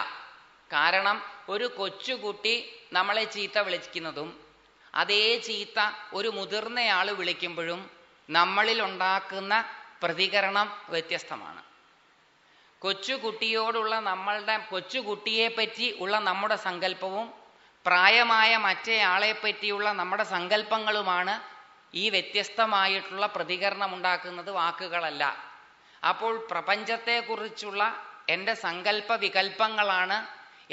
കാരണം ഒരു കൊച്ചുകുട്ടി നമ്മളെ ചീത്ത വിളിക്കുന്നതും അതേ ചീത്ത ഒരു മുതിർന്നയാൾ വിളിക്കുമ്പോഴും നമ്മളിൽ ഉണ്ടാക്കുന്ന പ്രതികരണം വ്യത്യസ്തമാണ്. കൊച്ചുകുട്ടിയോടുള്ള നമ്മളുടെ കൊച്ചുകുട്ടിയെ പറ്റി ഉള്ള നമ്മുടെ സങ്കല്പവും പ്രായമായ മറ്റേ ആളെ പറ്റിയുള്ള നമ്മുടെ സങ്കല്പങ്ങളുമാണ് ഈ വ്യത്യസ്തമായിട്ടുള്ള പ്രതികരണം ഉണ്ടാക്കുന്നത് വാക്കുകളല്ല. അപ്പോൾ പ്രപഞ്ചത്തെക്കുറിച്ചുള്ള എന്റെ സങ്കല്പ വികല്പങ്ങളാണ്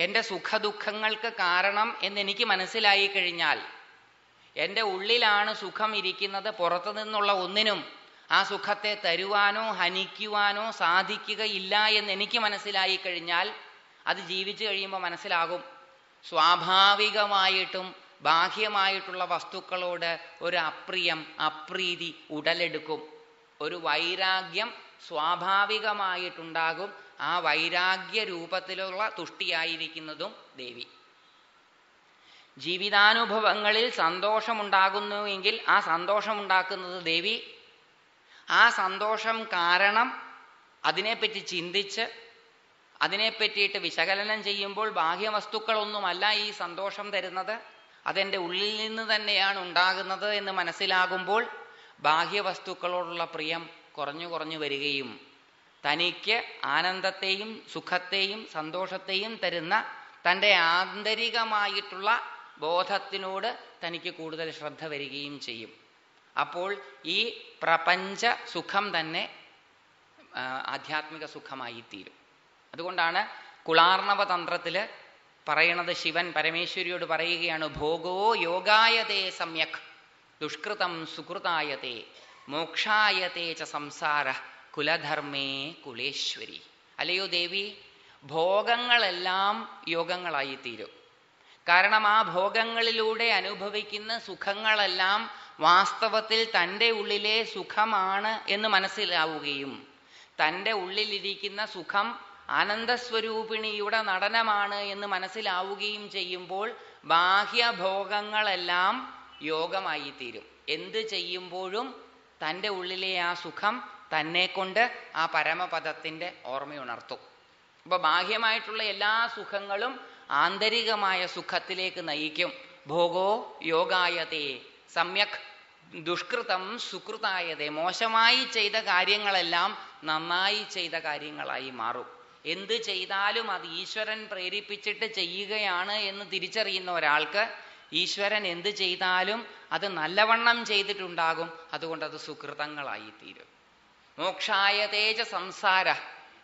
എന്റെ സുഖദുഃഖങ്ങൾക്ക് കാരണം എന്നെനിക്ക് മനസ്സിലായി കഴിഞ്ഞാൽ എന്റെ ഉള്ളിലാണ് സുഖം ഇരിക്കുന്നത്. പുറത്തു നിന്നുള്ള ഒന്നിനും ആ സുഖത്തെ തരുവാനോ ഹനിക്കുവാനോ സാധിക്കുകയില്ല എന്ന് എനിക്ക് മനസ്സിലായി കഴിഞ്ഞാൽ അത് ജീവിച്ചു കഴിയുമ്പോൾ മനസ്സിലാകും. സ്വാഭാവികമായിട്ടും ബാഹ്യമായിട്ടുള്ള വസ്തുക്കളോട് ഒരു അപ്രിയം അപ്രീതി ഉടലെടുക്കും. ഒരു വൈരാഗ്യം സ്വാഭാവികമായിട്ടുണ്ടാകും ആ വൈരാഗ്യ രൂപത്തിലുള്ള തുഷ്ടിയായിരിക്കുന്നതും ദേവി. ജീവിതാനുഭവങ്ങളിൽ സന്തോഷമുണ്ടാകുന്നുവെങ്കിൽ ആ സന്തോഷമുണ്ടാക്കുന്നത് ദേവി. ആ സന്തോഷം കാരണം അതിനെപ്പറ്റി ചിന്തിച്ച് അതിനെപ്പറ്റിയിട്ട് വിശകലനം ചെയ്യുമ്പോൾ ബാഹ്യവസ്തുക്കളൊന്നുമല്ല ഈ സന്തോഷം തരുന്നത്. അതെന്റെ ഉള്ളിൽ നിന്ന് തന്നെയാണ് ഉണ്ടാകുന്നത് എന്ന് മനസ്സിലാകുമ്പോൾ ബാഹ്യവസ്തുക്കളോടുള്ള പ്രിയം കുറഞ്ഞു കുറഞ്ഞു വരികയും തനിക്ക് ആനന്ദത്തെയും സുഖത്തെയും സന്തോഷത്തെയും തരുന്ന തന്റെ ആന്തരികമായിട്ടുള്ള ബോധത്തിനോട് തനിക്ക് കൂടുതൽ ശ്രദ്ധ വരികയും ചെയ്യും. അപ്പോൾ ഈ പ്രപഞ്ച സുഖം തന്നെ ആധ്യാത്മിക സുഖമായി തീരും അതുകൊണ്ടാണ് കുളാർണവ തന്ത്രത്തിൽ പറയണത് ശിവൻ പരമേശ്വരിയോട് പറയുകയാണ് ഭോഗോ യോഗായതേ സമ്യക് ദുഷ്കൃതം സുഹൃതായതേ മോക്ഷായതേ സംസാര കുലധർമ്മേ കുലേശ്വരി. അല്ലയോ ദേവി? ഭോഗങ്ങളെല്ലാം യോഗങ്ങളായി തീരും കാരണം ആ ഭോഗങ്ങളിലൂടെ അനുഭവിക്കുന്ന സുഖങ്ങളെല്ലാം വാസ്തവത്തിൽ തന്റെ ഉള്ളിലെ സുഖമാണ് എന്ന് മനസ്സിലാവുകയും തന്റെ ഉള്ളിലിരിക്കുന്ന സുഖം ആനന്ദസ്വരൂപിണിയുടെ നടനമാണ് എന്ന് മനസ്സിലാവുകയും ചെയ്യുമ്പോൾ ബാഹ്യഭോഗങ്ങളെല്ലാം യോഗമായി തീരും എന്ത് ചെയ്യുമ്പോഴും തന്റെ ഉള്ളിലെ ആ സുഖം തന്നെ കൊണ്ട് ആ പരമപദത്തിന്റെ ഓർമ്മയുണർത്തും. അപ്പൊ ബാഹ്യമായിട്ടുള്ള എല്ലാ സുഖങ്ങളും ആന്തരികമായ സുഖത്തിലേക്ക് നയിക്കും. ഭോഗോ യോഗായതേ സമ്യക് ദുഷ്കൃതം സുകൃതായതേ മോശമായി ചെയ്ത കാര്യങ്ങളെല്ലാം നന്നായി ചെയ്ത കാര്യങ്ങളായി മാറും. എന്ത് ചെയ്താലും അത് ഈശ്വരൻ പ്രേരിപ്പിച്ചിട്ട് ചെയ്യുകയാണ് എന്ന് തിരിച്ചറിയുന്ന ഒരാൾക്ക് ഈശ്വരൻ എന്ത് ചെയ്താലും അത് നല്ലവണ്ണം ചെയ്തിട്ടുണ്ടാകും. അതുകൊണ്ട് അത് സുകൃതങ്ങളായി തീരും. മോക്ഷായ തേജ സംസാര.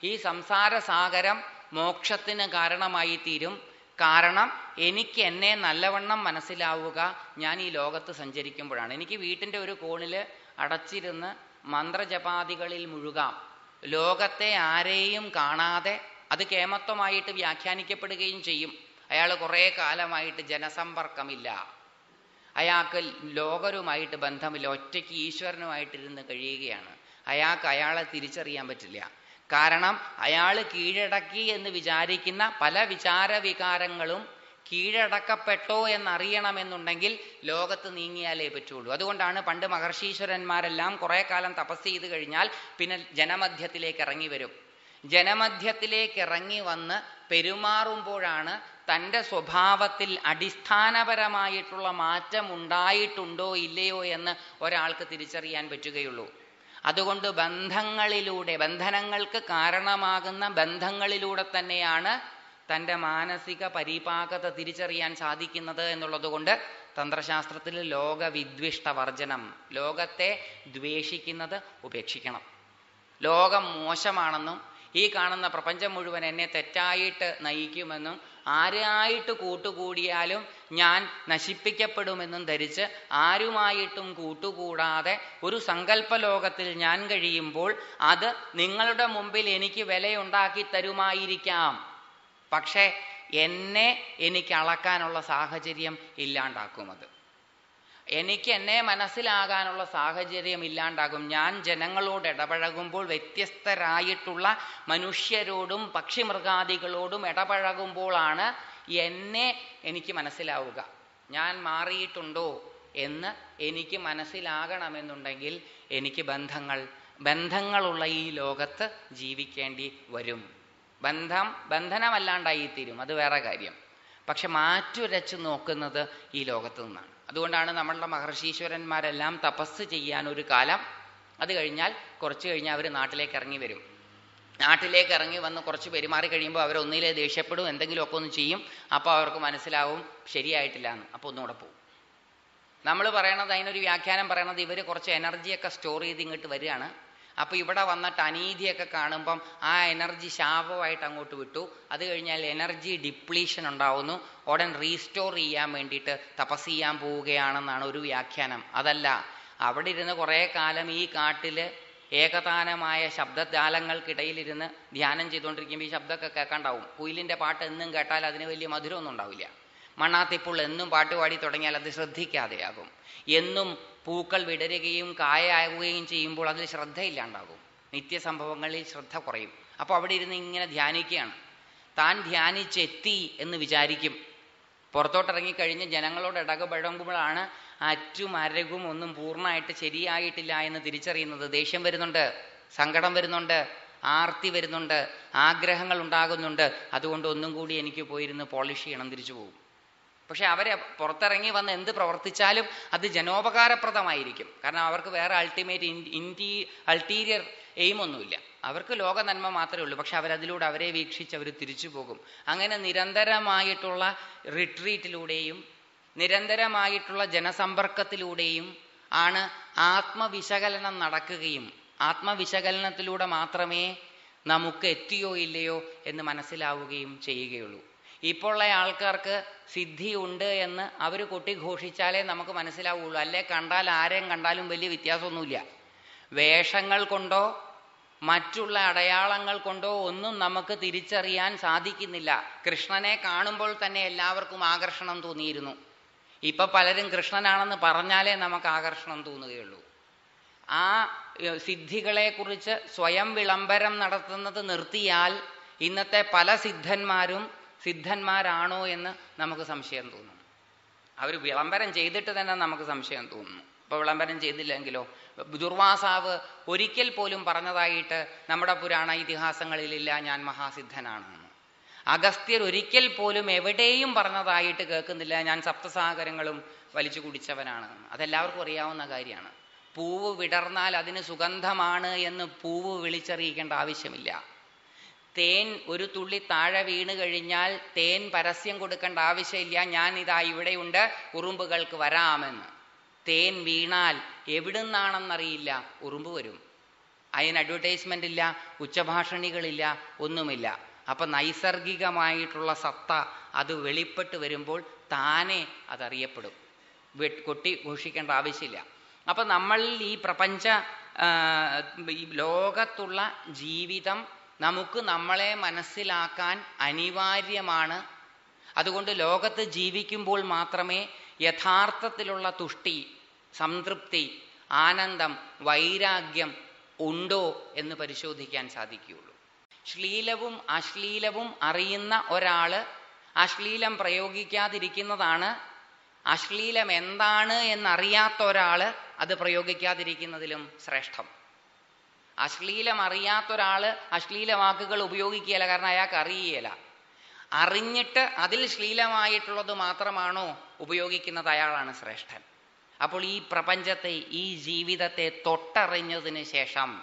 ഈ സംസാര സാഗരം മോക്ഷത്തിന് കാരണമായി തീരും. കാരണം എനിക്ക് എന്നെ നല്ലവണ്ണം മനസ്സിലാവുക ഞാൻ ഈ ലോകത്ത് സഞ്ചരിക്കുമ്പോഴാണ്. എനിക്ക് വീട്ടിന്റെ ഒരു കോണിൽ അടച്ചിരുന്ന് മന്ത്രജപാദികളിൽ മുഴുകാം. ലോകത്തെ ആരെയും കാണാതെ അത് കേമത്വമായിട്ട് വ്യാഖ്യാനിക്കപ്പെടുകയും ചെയ്യും. അയാൾ കുറേ കാലമായിട്ട് ജനസമ്പർക്കമില്ല. അയാൾക്ക് ലോകരുമായിട്ട് ബന്ധമില്ല. ഒറ്റയ്ക്ക് ഈശ്വരനുമായിട്ടിരുന്ന് കഴിയുകയാണ്. അയാൾക്ക് അയാളെ തിരിച്ചറിയാൻ പറ്റില്ല. കാരണം അയാൾ കീഴടക്കി എന്ന് വിചാരിക്കുന്ന പല വിചാര വികാരങ്ങളും കീഴടക്കപ്പെട്ടോ എന്നറിയണമെന്നുണ്ടെങ്കിൽ ലോകത്ത് നീങ്ങിയാലേ പറ്റുള്ളൂ. അതുകൊണ്ടാണ് പണ്ട് മഹർഷീശ്വരന്മാരെല്ലാം കുറെ കാലം തപസ് ചെയ്ത് കഴിഞ്ഞാൽ പിന്നെ ജനമധ്യത്തിലേക്ക് ഇറങ്ങി വരും. ജനമധ്യത്തിലേക്ക് ഇറങ്ങി വന്ന് പെരുമാറുമ്പോഴാണ് തന്റെ സ്വഭാവത്തിൽ അടിസ്ഥാനപരമായിട്ടുള്ള മാറ്റം ഉണ്ടായിട്ടുണ്ടോ ഇല്ലയോ എന്ന് ഒരാൾക്ക് തിരിച്ചറിയാൻ പറ്റുകയുള്ളൂ. അതുകൊണ്ട് ബന്ധങ്ങളിലൂടെ ബന്ധനങ്ങൾക്ക് കാരണമാകുന്ന ബന്ധങ്ങളിലൂടെ തന്നെയാണ് തന്റെ മാനസിക പരിപാകത തിരിച്ചറിയാൻ സാധിക്കുന്നത് എന്നുള്ളതുകൊണ്ട് തന്ത്രശാസ്ത്രത്തിൽ ലോകവിദ്വിഷ്ട വർജനം ലോകത്തെ ദ്വേഷിക്കുന്നത് ഉപേക്ഷിക്കണം. ലോകം മോശമാണെന്നും ഈ കാണുന്ന പ്രപഞ്ചം മുഴുവൻ എന്നെ തെറ്റായിട്ട് നയിക്കുമെന്നും ആരായിട്ട് കൂട്ടുകൂടിയാലും ഞാൻ നശിപ്പിക്കപ്പെടുമെന്നും ധരിച്ച് ആരുമായിട്ടും കൂട്ടുകൂടാതെ ഒരു സങ്കല്പ ലോകത്തിൽ ഞാൻ കഴിയുമ്പോൾ അത് നിങ്ങളുടെ മുമ്പിൽ എനിക്ക് വിലയുണ്ടാക്കി തരുമായിരിക്കാം. പക്ഷേ എന്നെ എനിക്ക് അളക്കാനുള്ള സാഹചര്യം ഇല്ലാണ്ടാക്കും അത്. എനിക്ക് എന്നെ മനസ്സിലാകാനുള്ള സാഹചര്യം ഇല്ലാണ്ടാകും. ഞാൻ ജനങ്ങളോട് ഇടപഴകുമ്പോൾ വ്യത്യസ്തരായിട്ടുള്ള മനുഷ്യരോടും പക്ഷിമൃഗാദികളോടും ഇടപഴകുമ്പോഴാണ് എന്നെ എനിക്ക് മനസ്സിലാവുക. ഞാൻ മാറിയിട്ടുണ്ടോ എന്ന് എനിക്ക് മനസ്സിലാകണമെന്നുണ്ടെങ്കിൽ എനിക്ക് ബന്ധങ്ങൾ ബന്ധങ്ങളുള്ള ഈ ലോകത്ത് ജീവിക്കേണ്ടി വരും. ബന്ധം ബന്ധനമല്ലാണ്ടായിത്തീരും. അത് വേറെ കാര്യം. പക്ഷെ മാറ്റുരച്ച് നോക്കുന്നത് ഈ ലോകത്തു നിന്നാണ്. അതുകൊണ്ടാണ് നമ്മളുടെ മഹർഷീശ്വരന്മാരെല്ലാം തപസ് ചെയ്യാൻ ഒരു കാലം. അത് കഴിഞ്ഞാൽ കുറച്ച് കഴിഞ്ഞാൽ അവർ നാട്ടിലേക്ക് ഇറങ്ങി വരും. നാട്ടിലേക്ക് ഇറങ്ങി വന്ന് കുറച്ച് പെരുമാറി കഴിയുമ്പോൾ അവർ ഒന്നിലെ ദേഷ്യപ്പെടും എന്തെങ്കിലുമൊക്കെ ഒന്ന് ചെയ്യും. അപ്പോൾ അവർക്ക് മനസ്സിലാവും ശരിയായിട്ടില്ല എന്ന്. അപ്പോൾ ഒന്നുകൂടെ പോകും നമ്മൾ പറയണത് അതിനൊരു വ്യാഖ്യാനം പറയണത് ഇവർ കുറച്ച് എനർജിയൊക്കെ സ്റ്റോർ ചെയ്ത് ഇങ്ങോട്ട് വരികയാണ്. അപ്പൊ ഇവിടെ വന്നിട്ട് അനീതിയൊക്കെ കാണുമ്പം ആ എനർജി ശാപമായിട്ട് അങ്ങോട്ട് വിട്ടു. അത് കഴിഞ്ഞാൽ എനർജി ഡിപ്ലീഷൻ ഉണ്ടാവുന്നു. ഉടൻ റീസ്റ്റോർ ചെയ്യാൻ വേണ്ടിയിട്ട് തപസ് ചെയ്യാൻ പോവുകയാണെന്നാണ് ഒരു വ്യാഖ്യാനം. അതല്ല അവിടെ ഇരുന്ന് കുറേ കാലം ഈ കാട്ടിൽ ഏകതാനമായ ശബ്ദജാലങ്ങൾക്കിടയിലിരുന്ന് ധ്യാനം ചെയ്തുകൊണ്ടിരിക്കുമ്പോൾ ഈ ശബ്ദമൊക്കെ കേൾക്കാണ്ടാവും. കുയിലിന്റെ പാട്ട് എന്നും കേട്ടാൽ അതിന് വലിയ മധുരമൊന്നും ഉണ്ടാവില്ല. മണ്ണാത്തിപ്പുൾ എന്നും പാട്ടുപാടി തുടങ്ങിയാൽ അത് ശ്രദ്ധിക്കാതെയാകും. എന്നും പൂക്കൾ വിടരുകയും കായയാകുകയും ചെയ്യുമ്പോൾ അതിൽ ശ്രദ്ധയില്ലാണ്ടാകും. നിത്യസംഭവങ്ങളിൽ ശ്രദ്ധ കുറയും. അപ്പോൾ അവിടെ ഇരുന്ന് ഇങ്ങനെ ധ്യാനിക്കുകയാണ്. താൻ ധ്യാനിച്ചെത്തി എന്ന് വിചാരിക്കും. പുറത്തോട്ടിറങ്ങിക്കഴിഞ്ഞ് ജനങ്ങളോട് ഇടകപഴകുമ്പോഴാണ് അറ്റും അരകും ഒന്നും പൂർണമായിട്ട് ശരിയായിട്ടില്ല എന്ന് തിരിച്ചറിയുന്നത്. ദേഷ്യം വരുന്നുണ്ട് സങ്കടം വരുന്നുണ്ട് ആർത്തി വരുന്നുണ്ട് ആഗ്രഹങ്ങൾ ഉണ്ടാകുന്നുണ്ട്. അതുകൊണ്ട് ഒന്നും കൂടി എനിക്ക് പോയിരുന്ന് പോളിഷ് ചെയ്യണം തിരിച്ചു പോകും. പക്ഷെ അവരെ പുറത്തിറങ്ങി വന്ന് എന്ത് പ്രവർത്തിച്ചാലും അത് ജനോപകാരപ്രദമായിരിക്കും. കാരണം അവർക്ക് വേറെ അൾട്ടിമേറ്റ് ഇന്റി അൾട്ടീരിയർ എയിം ഒന്നുമില്ല. അവർക്ക് ലോക നന്മ മാത്രമേ ഉള്ളൂ. പക്ഷെ അവരതിലൂടെ അവരെ വീക്ഷിച്ച് അവർ തിരിച്ചു പോകും. അങ്ങനെ നിരന്തരമായിട്ടുള്ള റിട്രീറ്റിലൂടെയും നിരന്തരമായിട്ടുള്ള ജനസമ്പർക്കത്തിലൂടെയും ആണ് ആത്മവിശകലനം നടക്കുകയും ആത്മവിശകലനത്തിലൂടെ മാത്രമേ നമുക്ക് എത്തിയോ ഇല്ലയോ എന്ന് മനസ്സിലാവുകയും ചെയ്യുകയുള്ളൂ. ഇപ്പോൾ ഉള്ള ആൾക്കാർക്ക് സിദ്ധി ഉണ്ട് എന്ന് അവർ കൊട്ടിഘോഷിച്ചാലേ നമുക്ക് മനസ്സിലാവുള്ളൂ. അല്ലെ? കണ്ടാൽ ആരെയും കണ്ടാലും വലിയ വ്യത്യാസമൊന്നുമില്ല. വേഷങ്ങൾ കൊണ്ടോ മറ്റുള്ള അടയാളങ്ങൾ കൊണ്ടോ ഒന്നും നമുക്ക് തിരിച്ചറിയാൻ സാധിക്കുന്നില്ല. കൃഷ്ണനെ കാണുമ്പോൾ തന്നെ എല്ലാവർക്കും ആകർഷണം തോന്നിയിരുന്നു. ഇപ്പൊ പലരും കൃഷ്ണനാണെന്ന് പറഞ്ഞാലേ നമുക്ക് ആകർഷണം തോന്നുകയുള്ളൂ. ആ സിദ്ധികളെ കുറിച്ച് സ്വയം വിളംബരം നടത്തുന്നത് നിർത്തിയാൽ ഇന്നത്തെ പല സിദ്ധന്മാരും സിദ്ധന്മാരാണോ എന്ന് നമുക്ക് സംശയം തോന്നും അവർ വിളംബരം ചെയ്തിട്ട് തന്നെ നമുക്ക് സംശയം തോന്നുന്നു. ഇപ്പൊ വിളംബരം ചെയ്തില്ലെങ്കിലോ? ദുർവാസാവ് ഒരിക്കൽ പോലും പറഞ്ഞതായിട്ട് നമ്മുടെ പുരാണ ഇതിഹാസങ്ങളിലില്ല ഞാൻ മഹാസിദ്ധനാണെന്ന് അഗസ്ത്യർ ഒരിക്കൽ പോലും എവിടെയും പറഞ്ഞതായിട്ട് കേൾക്കുന്നില്ല ഞാൻ സപ്തസാഗരങ്ങളും വലിച്ചു കുടിച്ചവനാണ്. അതെല്ലാവർക്കും അറിയാവുന്ന കാര്യമാണ്. പൂവ് വിടർന്നാൽ അതിന് സുഗന്ധമാണ് എന്ന് പൂവ് വിളിച്ചറിയിക്കേണ്ട ആവശ്യമില്ല. തേൻ ഒരു തുള്ളി താഴെ വീണ് കഴിഞ്ഞാൽ തേൻ പരസ്യം കൊടുക്കേണ്ട ആവശ്യമില്ല ഞാൻ ഇതാ ഇവിടെയുണ്ട് ഉറുമ്പുകൾക്ക് വരാമെന്ന്. തേൻ വീണാൽ എവിടുന്നാണെന്നറിയില്ല ഉറുമ്പ് വരും. അതിന് അഡ്വർടൈസ്മെന്റ് ഇല്ല ഉച്ചഭാഷണികളില്ല ഒന്നുമില്ല. അപ്പൊ നൈസർഗികമായിട്ടുള്ള സത്ത അത് വെളിപ്പെട്ട് വരുമ്പോൾ താനെ അതറിയപ്പെടും. കൊട്ടി ഘോഷിക്കേണ്ട ആവശ്യമില്ല. അപ്പൊ നമ്മളിൽ ഈ പ്രപഞ്ച ഈ ലോകത്തുള്ള ജീവിതം നമുക്ക് നമ്മളെ മനസ്സിലാക്കാൻ അനിവാര്യമാണ്. അതുകൊണ്ട് ലോകത്ത് ജീവിക്കുമ്പോൾ മാത്രമേ യഥാർത്ഥത്തിലുള്ള തുഷ്ടി സംതൃപ്തി ആനന്ദം വൈരാഗ്യം ഉണ്ടോ എന്ന് പരിശോധിക്കാൻ സാധിക്കുകയുള്ളൂ. ശ്ലീലവും അശ്ലീലവും അറിയുന്ന ഒരാൾ അശ്ലീലം പ്രയോഗിക്കാതിരിക്കുന്നതാണ്. അശ്ലീലം എന്താണ് എന്നറിയാത്ത ഒരാൾ അത് പ്രയോഗിക്കാതിരിക്കുന്നതിലും ശ്രേഷ്ഠം. അശ്ലീലം അറിയാത്ത ഒരാൾ അശ്ലീല വാക്കുകൾ ഉപയോഗിക്കുകയില്ല കാരണം അയാൾക്ക് അറിയുകയില്ല. അറിഞ്ഞിട്ട് അതിൽ ശ്ലീലമായിട്ടുള്ളത് മാത്രമാണോ ഉപയോഗിക്കുന്നത് അയാളാണ് ശ്രേഷ്ഠൻ. അപ്പോൾ ഈ പ്രപഞ്ചത്തെ ഈ ജീവിതത്തെ തൊട്ടറിഞ്ഞതിന് ശേഷം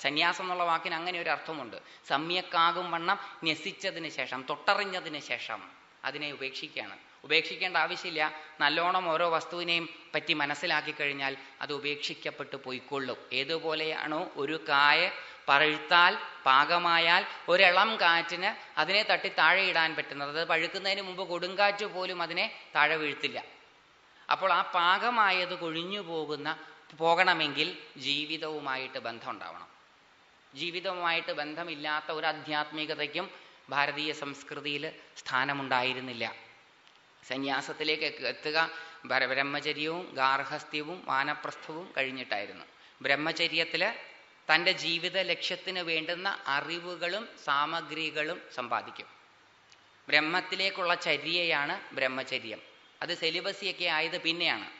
സന്യാസം എന്നുള്ള വാക്കിന് അങ്ങനെ ഒരു അർത്ഥമുണ്ട്. സമ്യക്കാകും വണ്ണം ന്യസിച്ചതിന് ശേഷം തൊട്ടറിഞ്ഞതിന് ശേഷം അതിനെ ഉപേക്ഷിക്കുകയാണ്. ഉപേക്ഷിക്കേണ്ട ആവശ്യമില്ല. നല്ലോണം ഓരോ വസ്തുവിനെയും പറ്റി മനസ്സിലാക്കി കഴിഞ്ഞാൽ അത് ഉപേക്ഷിക്കപ്പെട്ടു പോയിക്കൊള്ളും. ഏതുപോലെയാണോ ഒരു കായ പഴുത്താൽ പാകമായാൽ ഒരിളം കാറ്റിന് അതിനെ തട്ടി താഴെ ഇടാൻ പറ്റുന്നത്. അത് പഴുക്കുന്നതിന് മുമ്പ് കൊടുങ്കാറ്റ് പോലും അതിനെ താഴെ വീഴ്ത്തില്ല. അപ്പോൾ ആ പാകമായത് കൊഴിഞ്ഞു പോകുന്ന പോകണമെങ്കിൽ ജീവിതവുമായിട്ട് ബന്ധം ഉണ്ടാവണം ജീവിതവുമായിട്ട് ബന്ധമില്ലാത്ത ഒരു ആധ്യാത്മികതയ്ക്കും ഭാരതീയ സംസ്കൃതിയിൽ സ്ഥാനമുണ്ടായിരുന്നില്ല. സന്യാസത്തിലേക്ക് എത്തുക ബ്രഹ്മചര്യവും ഗാർഹസ്ഥ്യവും വാനപ്രസ്ഥവും കഴിഞ്ഞിട്ടായിരുന്നു. ബ്രഹ്മചര്യത്തിൽ തന്റെ ജീവിത ലക്ഷ്യത്തിന് വേണ്ടുന്ന അറിവുകളും സാമഗ്രികളും സമ്പാദിക്കും. ബ്രഹ്മത്തിലേക്കുള്ള ചര്യയാണ് ബ്രഹ്മചര്യം. അത് സെലിബസിയൊക്കെ ആയത് പിന്നെയാണ്.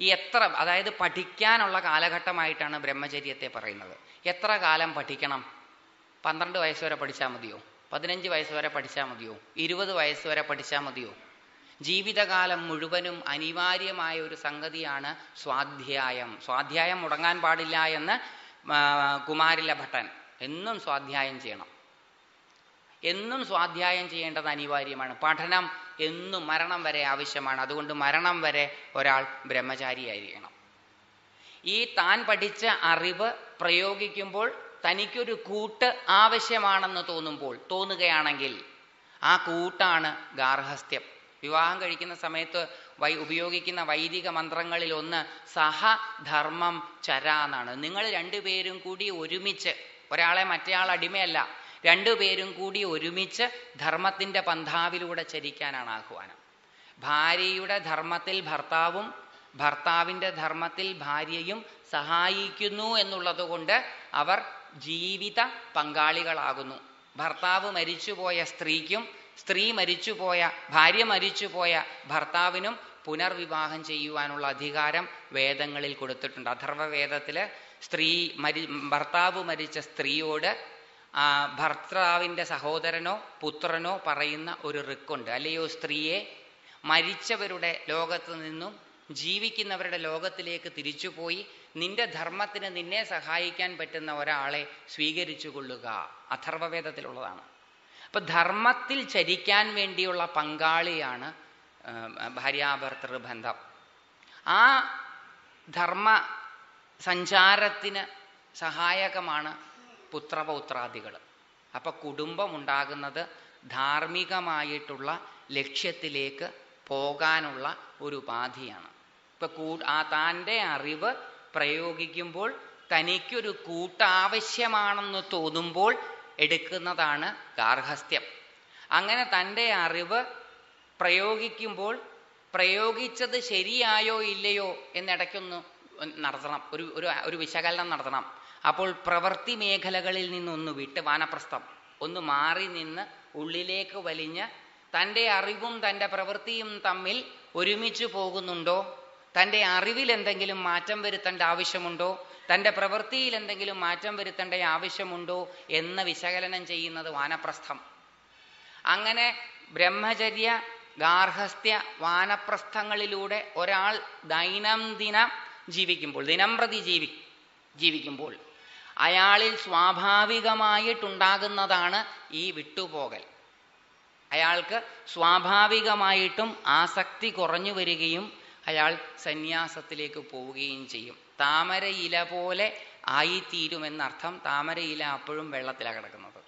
ഈ എത്ര അതായത് പഠിക്കാനുള്ള കാലഘട്ടമായിട്ടാണ് ബ്രഹ്മചര്യത്തെ പറയുന്നത്. എത്ര കാലം പഠിക്കണം? പന്ത്രണ്ട് വയസ്സ് വരെ പഠിച്ചാൽ മതിയോ? പതിനഞ്ച് വയസ്സ് വരെ പഠിച്ചാൽ മതിയോ? ഇരുപത് വയസ്സ് വരെ പഠിച്ചാൽ മതിയോ? ജീവിതകാലം മുഴുവനും അനിവാര്യമായ ഒരു സംഗതിയാണ് സ്വാധ്യായം. സ്വാധ്യായം മുടങ്ങാൻ പാടില്ല എന്ന് കുമാരില ഭട്ടൻ എന്നും സ്വാധ്യായം ചെയ്യണം. എന്നും സ്വാധ്യായം ചെയ്യേണ്ടത് അനിവാര്യമാണ്. പഠനം എന്നും മരണം വരെ ആവശ്യമാണ്. അതുകൊണ്ട് മരണം വരെ ഒരാൾ ബ്രഹ്മചാരിയായിരിക്കണം. ഈ താൻ പഠിച്ച അറിവ് പ്രയോഗിക്കുമ്പോൾ തനിക്കൊരു കൂട്ട് ആവശ്യമാണെന്ന് തോന്നുമ്പോൾ തോന്നുകയാണെങ്കിൽ ആ കൂട്ടാണ് ഗാർഹസ്ഥ്യം. വിവാഹം കഴിക്കുന്ന സമയത്ത് വൈ ഉപയോഗിക്കുന്ന വൈദിക മന്ത്രങ്ങളിൽ ഒന്ന് സഹധർമ്മം ചര എന്നാണ്. നിങ്ങൾ രണ്ടുപേരും കൂടി ഒരുമിച്ച് ഒരാളെ മറ്റേയാൾ അടിമയല്ല രണ്ടുപേരും കൂടി ഒരുമിച്ച് ധർമ്മത്തിന്റെ പന്ഥാവിലൂടെ ചരിക്കാനാണ് ആഹ്വാനം. ഭാര്യയുടെ ധർമ്മത്തിൽ ഭർത്താവും ഭർത്താവിന്റെ ധർമ്മത്തിൽ ഭാര്യയും സഹായിക്കുന്നു എന്നുള്ളതുകൊണ്ട് അവർ ജീവിത പങ്കാളികളാകുന്നു. ഭർത്താവ് മരിച്ചുപോയ സ്ത്രീക്കും സ്ത്രീ മരിച്ചുപോയ ഭാര്യ മരിച്ചുപോയ ഭർത്താവിനും പുനർവിവാഹം ചെയ്യുവാനുള്ള അധികാരം വേദങ്ങളിൽ കൊടുത്തിട്ടുണ്ട്. അഥർവവേദത്തിൽ സ്ത്രീ മരി ഭർത്താവ് മരിച്ച സ്ത്രീയോട് ആ ഭർത്താവിന്റെ സഹോദരനോ പുത്രനോ പറയുന്ന ഒരു റിക്കുണ്ട്. അല്ലയോ സ്ത്രീയെ മരിച്ചവരുടെ ലോകത്ത് നിന്നും ജീവിക്കുന്നവരുടെ ലോകത്തിലേക്ക് തിരിച്ചുപോയി നിന്റെ ധർമ്മത്തിന് നിന്നെ സഹായിക്കാൻ പറ്റുന്ന ഒരാളെ സ്വീകരിച്ചു കൊള്ളുക അഥർവവേദത്തിലുള്ളതാണ്. അപ്പൊ ധർമ്മത്തിൽ ചരിക്കാൻ വേണ്ടിയുള്ള പങ്കാളിയാണ് ഭാര്യാഭർത്തൃ ബന്ധം. ആ ധർമ്മ സഞ്ചാരത്തിന് സഹായകമാണ് പുത്രപൗത്രാദികൾ. അപ്പൊ കുടുംബം ഉണ്ടാകുന്നത് ധാർമ്മികമായിട്ടുള്ള ലക്ഷ്യത്തിലേക്ക് പോകാനുള്ള ഒരു ഉപാധിയാണ്. ഇപ്പൊ കൂ ആ താന്റെ അറിവ് പ്രയോഗിക്കുമ്പോൾ തനിക്കൊരു കൂട്ടാവശ്യമാണെന്ന് തോന്നുമ്പോൾ എടുക്കുന്നതാണ് ഗാർഹസ്ഥ്യം. അങ്ങനെ തന്റെ അറിവ് പ്രയോഗിക്കുമ്പോൾ പ്രയോഗിച്ചത് ശരിയായോ ഇല്ലയോ എന്നിടയ്ക്കൊന്ന് നടത്തണം. ഒരു ഒരു ഒരു വിശകലനം നടത്തണം. അപ്പോൾ പ്രവൃത്തി മേഖലകളിൽ നിന്നൊന്ന് വിട്ട് വാനപ്രസ്ഥം ഒന്ന് മാറി നിന്ന് ഉള്ളിലേക്ക് വലിഞ്ഞ് തന്റെ അറിവും തന്റെ പ്രവൃത്തിയും തമ്മിൽ ഒരുമിച്ച് പോകുന്നുണ്ടോ? തന്റെ അറിവിൽ എന്തെങ്കിലും മാറ്റം വരുത്തേണ്ട ആവശ്യമുണ്ടോ? തന്റെ പ്രവൃത്തിയിൽ എന്തെങ്കിലും മാറ്റം വരുത്തേണ്ട ആവശ്യമുണ്ടോ? എന്ന് വിശകലനം ചെയ്യുന്നത് വാനപ്രസ്ഥം. അങ്ങനെ ബ്രഹ്മചര്യ ഗാർഹസ്ഥ്യ വാനപ്രസ്ഥങ്ങളിലൂടെ ഒരാൾ ദൈനംദിന ജീവിക്കുമ്പോൾ ദിനം പ്രതി ജീവി ജീവിക്കുമ്പോൾ അയാളിൽ സ്വാഭാവികമായിട്ടുണ്ടാകുന്നതാണ് ഈ വിട്ടുപോകൽ. അയാൾക്ക് സ്വാഭാവികമായിട്ടും ആസക്തി കുറഞ്ഞു വരികയും അയാൾ സന്യാസത്തിലേക്ക് പോവുകയും ചെയ്യും. താമര ഇല പോലെ ആയിത്തീരുമെന്നർത്ഥം താമര ഇല അപ്പോഴും വെള്ളത്തിലാണ് കിടക്കുന്നത്.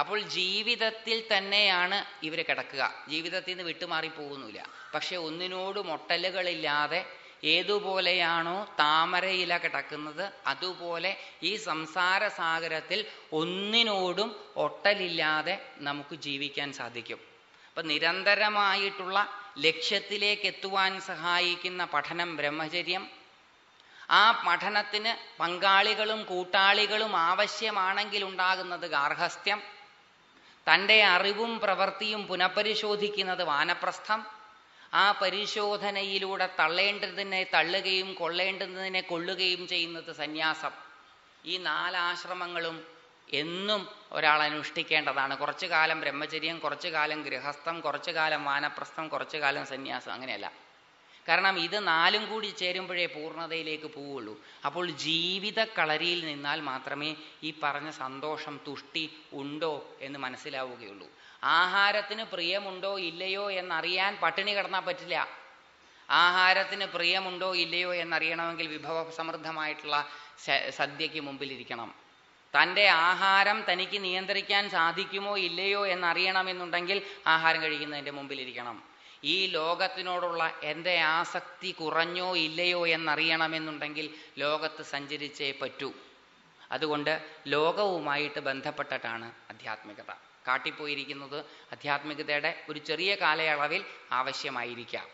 അപ്പോൾ ജീവിതത്തിൽ തന്നെയാണ് ഇവർ കിടക്കുക. ജീവിതത്തിൽ നിന്ന് വിട്ടുമാറി പോകുന്നില്ല. പക്ഷെ ഒന്നിനോട് മൊട്ടലുകളില്ലാതെ ഏതുപോലെയാണോ താമരയില കിടക്കുന്നത് അതുപോലെ ഈ സംസാര സാഗരത്തിൽ ഒന്നിനോടും ഒട്ടലില്ലാതെ നമുക്ക് ജീവിക്കാൻ സാധിക്കും. അപ്പൊ നിരന്തരമായിട്ടുള്ള ലക്ഷ്യത്തിലേക്ക് എത്തുവാൻ സഹായിക്കുന്ന പഠനം ബ്രഹ്മചര്യം. ആ പഠനത്തിന് പങ്കാളികളും കൂട്ടാളികളും ആവശ്യമാണെങ്കിൽ ഉണ്ടാകുന്നത് ഗാർഹസ്ഥ്യം. തന്റെ അറിവും പ്രവൃത്തിയും പുനഃപരിശോധിക്കുന്നത് വാനപ്രസ്ഥം. ആ പരിശോധനയിലൂടെ തള്ളേണ്ടതിനെ തള്ളുകയും കൊള്ളേണ്ടതിനെ കൊള്ളുകയും ചെയ്യുന്നത് സന്യാസം. ഈ നാലാശ്രമങ്ങളും എന്നും ഒരാൾ അനുഷ്ഠിക്കേണ്ടതാണ്. കുറച്ചു കാലം ബ്രഹ്മചര്യം കുറച്ചു കാലം ഗൃഹസ്ഥം കുറച്ചു കാലം വാനപ്രസ്ഥം കുറച്ചു കാലം സന്യാസം അങ്ങനെയല്ല. കാരണം ഇത് നാലും കൂടി ചേരുമ്പോഴേ പൂർണതയിലേക്ക് പോവുള്ളൂ. അപ്പോൾ ജീവിത കളരിയിൽ നിന്നാൽ മാത്രമേ ഈ പറഞ്ഞ സന്തോഷം തുഷ്ടി ഉണ്ടോ എന്ന് മനസ്സിലാവുകയുള്ളൂ. ആഹാരത്തിന് പ്രിയമുണ്ടോ ഇല്ലയോ എന്നറിയാൻ പട്ടിണി കിടന്നാൽ പറ്റില്ല. ആഹാരത്തിന് പ്രിയമുണ്ടോ ഇല്ലയോ എന്നറിയണമെങ്കിൽ വിഭവ സമൃദ്ധമായിട്ടുള്ള സദ്യയ്ക്ക് മുമ്പിലിരിക്കണം. തന്റെ ആഹാരം തനിക്ക് നിയന്ത്രിക്കാൻ സാധിക്കുമോ ഇല്ലയോ എന്നറിയണമെന്നുണ്ടെങ്കിൽ ആഹാരം കഴിക്കുന്നതിന്റെ മുമ്പിലിരിക്കണം. ഈ ലോകത്തിനോടുള്ള എന്റെ ആസക്തി കുറഞ്ഞോ ഇല്ലയോ എന്നറിയണമെന്നുണ്ടെങ്കിൽ ലോകത്ത് സഞ്ചരിച്ചേ പറ്റൂ. അതുകൊണ്ട് ലോകവുമായിട്ട് ബന്ധപ്പെട്ടിട്ടാണ് അധ്യാത്മികത. കാട്ടിപ്പോയിരിക്കുന്നത് അധ്യാത്മികതയുടെ ഒരു ചെറിയ കാലയളവിൽ ആവശ്യമായിരിക്കാം.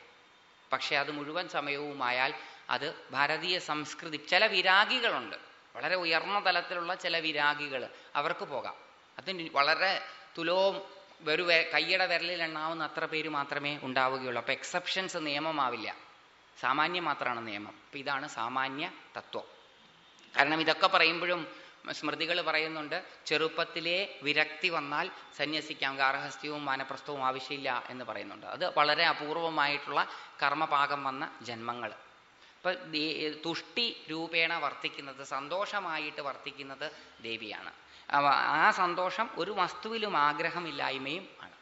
പക്ഷേ അത് മുഴുവൻ സമയവുമായാൽ അത് ഭാരതീയ സംസ്കൃതി ചില വിരാഗികളുണ്ട്. വളരെ ഉയർന്ന തലത്തിലുള്ള ചില വിരാഗികൾ അവർക്ക് പോകാം. അതിന് വളരെ തുലവും ഒരു കയ്യുടെ വിരലിൽ എണ്ണാവുന്ന അത്ര പേര് മാത്രമേ ഉണ്ടാവുകയുള്ളൂ. അപ്പോൾ എക്സെപ്ഷൻസ് നിയമമാവില്ല. സാമാന്യം മാത്രമാണ് നിയമം. അപ്പം ഇതാണ് സാമാന്യ തത്വം. കാരണം ഇതൊക്കെ പറയുമ്പോഴും സ്മൃതികൾ പറയുന്നുണ്ട് ചെറുപ്പത്തിലെ വിരക്തി വന്നാൽ സന്യസിക്കാം ഗാർഹസ്ഥ്യവും വാനപ്രസ്ഥവും ആവശ്യമില്ല എന്ന് പറയുന്നുണ്ട്. അത് വളരെ അപൂർവമായിട്ടുള്ള കർമ്മപാകം വന്ന ജന്മങ്ങൾ ഇപ്പൊ തുഷ്ടി രൂപേണ വർത്തിക്കുന്നത് സന്തോഷമായിട്ട് വർത്തിക്കുന്നത് ദേവിയാണ്. ആ സന്തോഷം ഒരു വസ്തുവിലും ആഗ്രഹമില്ലായ്മയും ആണ്.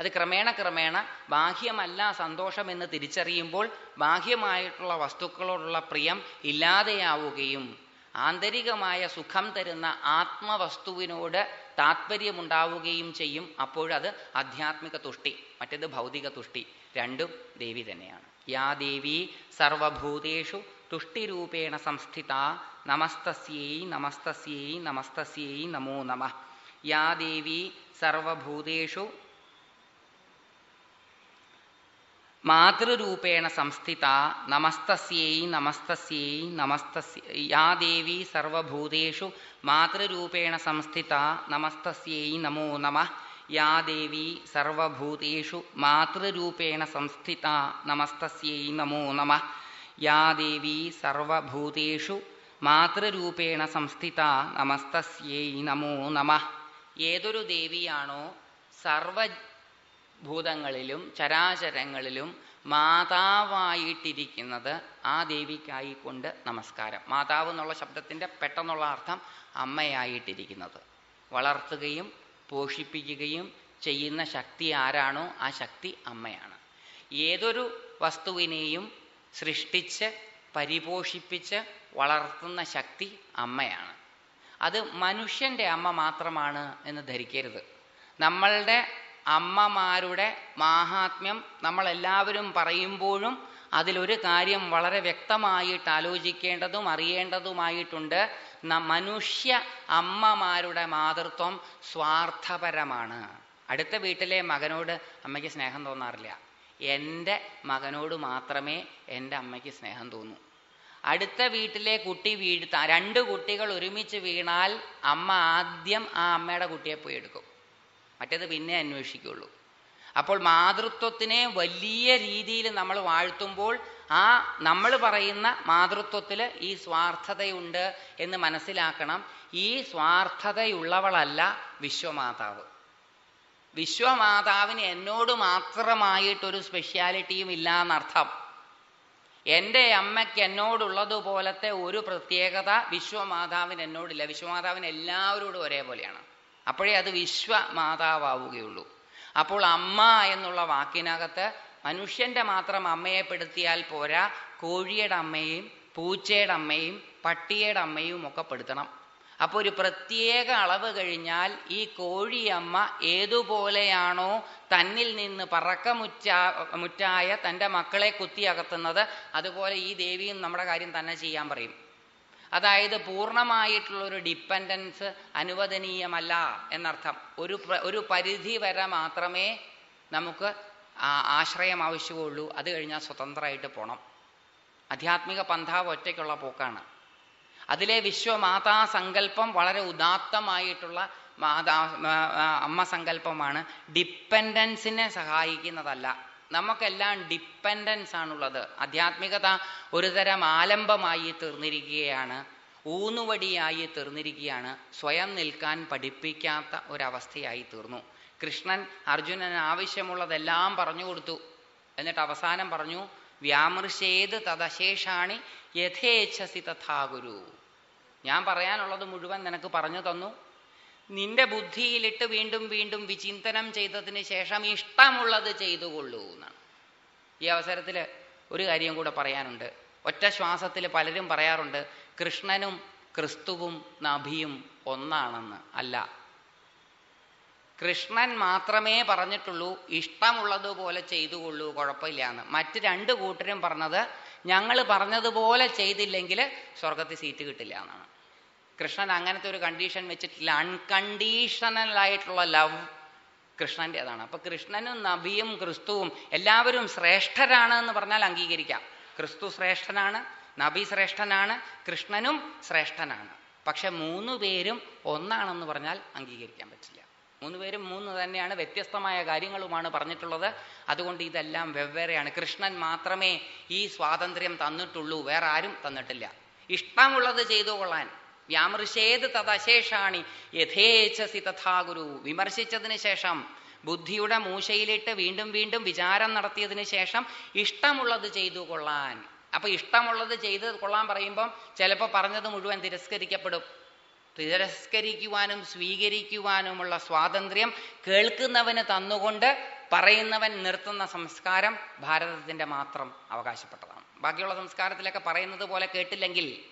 അത് ക്രമേണ ക്രമേണ ബാഹ്യമല്ല സന്തോഷം എന്ന് തിരിച്ചറിയുമ്പോൾ ബാഹ്യമായിട്ടുള്ള വസ്തുക്കളോടുള്ള പ്രിയം ഇല്ലാതെയാവുകയും ആന്തരികമായ സുഖം തരുന്ന ആത്മവസ്തുവിനോട് താത്പര്യമുണ്ടാവുകയും ചെയ്യും. അപ്പോഴത് ആധ്യാത്മിക തുഷ്ടി മറ്റേത് ഭൗതിക തുഷ്ടി രണ്ടും ദേവി തന്നെയാണ്. യാ ദേവി സർവഭൂതേഷു തുഷ്ടിരൂപേണ സംസ്ഥിത നമസ്തസ്യൈ നമസ്തസ്യൈ നമസ്തസ്യൈ നമോ നമ യാ ദേവി സർവഭൂതേഷു മാതൃരൂപേണ സംസ്ഥിത നമസ്തസ്യൈ നമസ്തസ്യൈ നമസ്തസ്യ യാ ദേവി സർവഭൂതേഷു മാതൃരൂപേണ സംസ്ഥിത നമസ്തസ്യൈ നമോ നമ യാ ദേവി സർവഭൂതേഷു മാതൃരൂപേണ സംസ്ഥിത നമസ്തസ്യൈ നമോ നമ. യാ ദേവി സർവഭൂതേഷു മാതൃരൂപേണ സംസ്ഥിത നമസ്തസ്യൈ നമോ നമ. ഏതൊരു ദേവിയാണോ സർവ ഭൂതങ്ങളിലും ചരാചരങ്ങളിലും മാതാവായിട്ടിരിക്കുന്നത് ആ ദേവിക്കായിക്കൊണ്ട് നമസ്കാരം. മാതാവ് എന്നുള്ള ശബ്ദത്തിന്റെ പെട്ടെന്നുള്ള അർത്ഥം അമ്മയായിട്ടിരിക്കുന്നത്. വളർത്തുകയും പോഷിപ്പിക്കുകയും ചെയ്യുന്ന ശക്തി ആരാണോ ആ ശക്തി അമ്മയാണ്. ഏതൊരു വസ്തുവിനെയും സൃഷ്ടിച്ച് പരിപോഷിപ്പിച്ച് വളർത്തുന്ന ശക്തി അമ്മയാണ്. അത് മനുഷ്യന്റെ അമ്മ മാത്രമാണ് എന്ന് ധരിക്കരുത്. നമ്മളുടെ അമ്മമാരുടെ മാഹാത്മ്യം നമ്മളെല്ലാവരും പറയുമ്പോഴും അതിലൊരു കാര്യം വളരെ വ്യക്തമായിട്ട് ആലോചിക്കേണ്ടതും അറിയേണ്ടതുമായിട്ടുണ്ട്. ന മനുഷ്യ അമ്മമാരുടെ മാതൃത്വം സ്വാർത്ഥപരമാണ്. അടുത്ത വീട്ടിലെ മകനോട് അമ്മയ്ക്ക് സ്നേഹം തോന്നാറില്ല. എന്റെ മകനോട് മാത്രമേ എന്റെ അമ്മയ്ക്ക് സ്നേഹം തോന്നൂ. അടുത്ത വീട്ടിലെ കുട്ടി വീഴ്ത്ത രണ്ട് കുട്ടികൾ ഒരുമിച്ച് വീണാൽ അമ്മ ആദ്യം ആ അമ്മയുടെ കുട്ടിയെ പോയി എടുക്കും. മറ്റേത് പിന്നെ അന്വേഷിക്കുള്ളൂ. അപ്പോൾ മാതൃത്വത്തിനെ വലിയ രീതിയിൽ നമ്മൾ വാഴ്ത്തുമ്പോൾ ആ നമ്മൾ പറയുന്ന മാതൃത്വത്തിൽ ഈ സ്വാർത്ഥതയുണ്ട് എന്ന് മനസ്സിലാക്കണം. ഈ സ്വാർത്ഥതയുള്ളവളല്ല വിശ്വമാതാവ്. വിശ്വമാതാവിന് എന്നോട് മാത്രമായിട്ടൊരു സ്പെഷ്യാലിറ്റിയും ഇല്ല എന്നർത്ഥം എന്റെ അമ്മയ്ക്ക് എന്നോടുള്ളതുപോലത്തെ ഒരു പ്രത്യേകത വിശ്വമാതാവിന് എന്നോടില്ല. വിശ്വമാതാവിന് എല്ലാവരോടും ഒരേപോലെയാണ്. അപ്പോഴേ അത് വിശ്വമാതാവുകയുള്ളൂ അപ്പോൾ അമ്മ എന്നുള്ള വാക്കിനകത്ത് മനുഷ്യന്റെ മാത്രം അമ്മയെ പെടുത്തിയാൽ പോരാ കോഴിയുടെ അമ്മയും പൂച്ചയുടെ അമ്മയും പട്ടിയുടെ അമ്മയും ഒക്കെ പെടുത്തണം. അപ്പോൾ ഒരു പ്രത്യേക അളവ് കഴിഞ്ഞാൽ ഈ കോഴിയമ്മ ഏതുപോലെയാണോ തന്നിൽ നിന്ന് പറക്കമുറ്റ മുറ്റായ തന്റെ മക്കളെ കുത്തിയകത്തുന്നത് അതുപോലെ ഈ ദേവിയും നമ്മുടെ കാര്യം തന്നെ ചെയ്യാൻ പറയും. അതായത് പൂർണമായിട്ടുള്ള ഒരു ഡിപ്പെൻഡൻസ് അനുവദനീയമല്ല എന്നർത്ഥം. ഒരു ഒരു പരിധി വരെ മാത്രമേ നമുക്ക് ആശ്രയം ആവശ്യമുള്ളൂ. അത് കഴിഞ്ഞാൽ സ്വതന്ത്രമായിട്ട് പോണം. ആധ്യാത്മിക പന്ഥാവ് ഒറ്റയ്ക്കുള്ള പോക്കാണ്. അതിലെ വിശ്വമാതാ സങ്കല്പം വളരെ ഉദാത്തമായിട്ടുള്ള മാതാ അമ്മ സങ്കല്പമാണ്. ഡിപ്പെൻഡൻസിനെ സഹായിക്കുന്നതല്ല. നമുക്കെല്ലാം ഡിപ്പെൻഡൻസ് ആണുള്ളത്. ആധ്യാത്മികത ഒരുതരം ആലംബമായി തീർന്നിരിക്കുകയാണ്. ഊന്നുവടിയായി തീർന്നിരിക്കുകയാണ്. സ്വയം നിൽക്കാൻ പഠിപ്പിക്കാത്ത ഒരവസ്ഥയായി തീർന്നു. കൃഷ്ണൻ അർജുനന് ആവശ്യമുള്ളതെല്ലാം പറഞ്ഞു കൊടുത്തു. എന്നിട്ട് അവസാനം പറഞ്ഞു വ്യാമൃശേത് തദശേഷാണി യഥേച്ഛസി തഥാ ഗുരു ഞാൻ പറയാനുള്ളത് മുഴുവൻ നിനക്ക് പറഞ്ഞു തന്നു. നിന്റെ ബുദ്ധിയിലിട്ട് വീണ്ടും വീണ്ടും വിചിന്തനം ചെയ്തതിന് ശേഷം ഇഷ്ടമുള്ളത് ചെയ്തുകൊള്ളൂ എന്നാണ്. ഈ അവസരത്തിൽ ഒരു കാര്യം കൂടെ പറയാനുണ്ട്. ഒറ്റ ശ്വാസത്തിൽ പലരും പറയാറുണ്ട് കൃഷ്ണനും ക്രിസ്തുവും നഭിയും ഒന്നാണെന്ന്. അല്ല. കൃഷ്ണൻ മാത്രമേ പറഞ്ഞിട്ടുള്ളൂ ഇഷ്ടമുള്ളതുപോലെ ചെയ്തുകൊള്ളൂ കുഴപ്പമില്ല എന്ന്. മറ്റ് രണ്ട് കൂട്ടരും പറഞ്ഞത് ഞങ്ങൾ പറഞ്ഞതുപോലെ ചെയ്തില്ലെങ്കിൽ സ്വർഗത്തിൽ സീറ്റ് കിട്ടില്ല എന്നാണ്. കൃഷ്ണൻ അങ്ങനത്തെ ഒരു കണ്ടീഷൻ വെച്ചിട്ടില്ല. അൺകണ്ടീഷണൽ ആയിട്ടുള്ള ലവ് കൃഷ്ണന്റെതാണ്. അപ്പൊ കൃഷ്ണനും നബിയും ക്രിസ്തുവും എല്ലാവരും ശ്രേഷ്ഠരാണ് എന്ന് പറഞ്ഞാൽ അംഗീകരിക്കാം. ക്രിസ്തു ശ്രേഷ്ഠനാണ് നബി ശ്രേഷ്ഠനാണ് കൃഷ്ണനും ശ്രേഷ്ഠനാണ്. പക്ഷെ മൂന്ന് പേരും ഒന്നാണെന്ന് പറഞ്ഞാൽ അംഗീകരിക്കാൻ പറ്റില്ല. മൂന്ന് പേരും മൂന്ന് തന്നെയാണ് വ്യത്യസ്തമായ കാര്യങ്ങളുമാണ് പറഞ്ഞിട്ടുള്ളത്. അതുകൊണ്ട് ഇതെല്ലാം വെവ്വേറെയാണ്. കൃഷ്ണൻ മാത്രമേ ഈ സ്വാതന്ത്ര്യം തന്നിട്ടുള്ളൂ. വേറെ ആരും തന്നിട്ടില്ല. ഇഷ്ടമുള്ളത് ചെയ്തു കൊള്ളാൻ. വ്യാമൃശേത് തദശേഷാണി യഥേച്ഛസി തഥാ ഗുരു. വിമർശിച്ചതിന് ശേഷം ബുദ്ധിയുടെ മൂശയിലിട്ട് വീണ്ടും വീണ്ടും വിചാരം നടത്തിയതിന് ശേഷം ഇഷ്ടമുള്ളത് ചെയ്തു കൊള്ളാൻ. അപ്പൊ ഇഷ്ടമുള്ളത് ചെയ്ത് കൊള്ളാൻ പറയുമ്പം ചിലപ്പോൾ പറഞ്ഞത് മുഴുവൻ തിരസ്കരിക്കപ്പെടും. തിരസ്കരിക്കുവാനും സ്വീകരിക്കുവാനുമുള്ള സ്വാതന്ത്ര്യം കേൾക്കുന്നവന് തന്നുകൊണ്ട് പറയുന്നവൻ നിർത്തുന്ന സംസ്കാരം ഭാരതത്തിന്റെ മാത്രം അവകാശപ്പെട്ടതാണ്. ബാക്കിയുള്ള സംസ്കാരത്തിലൊക്കെ പറയുന്നത് പോലെ കേട്ടില്ലെങ്കിൽ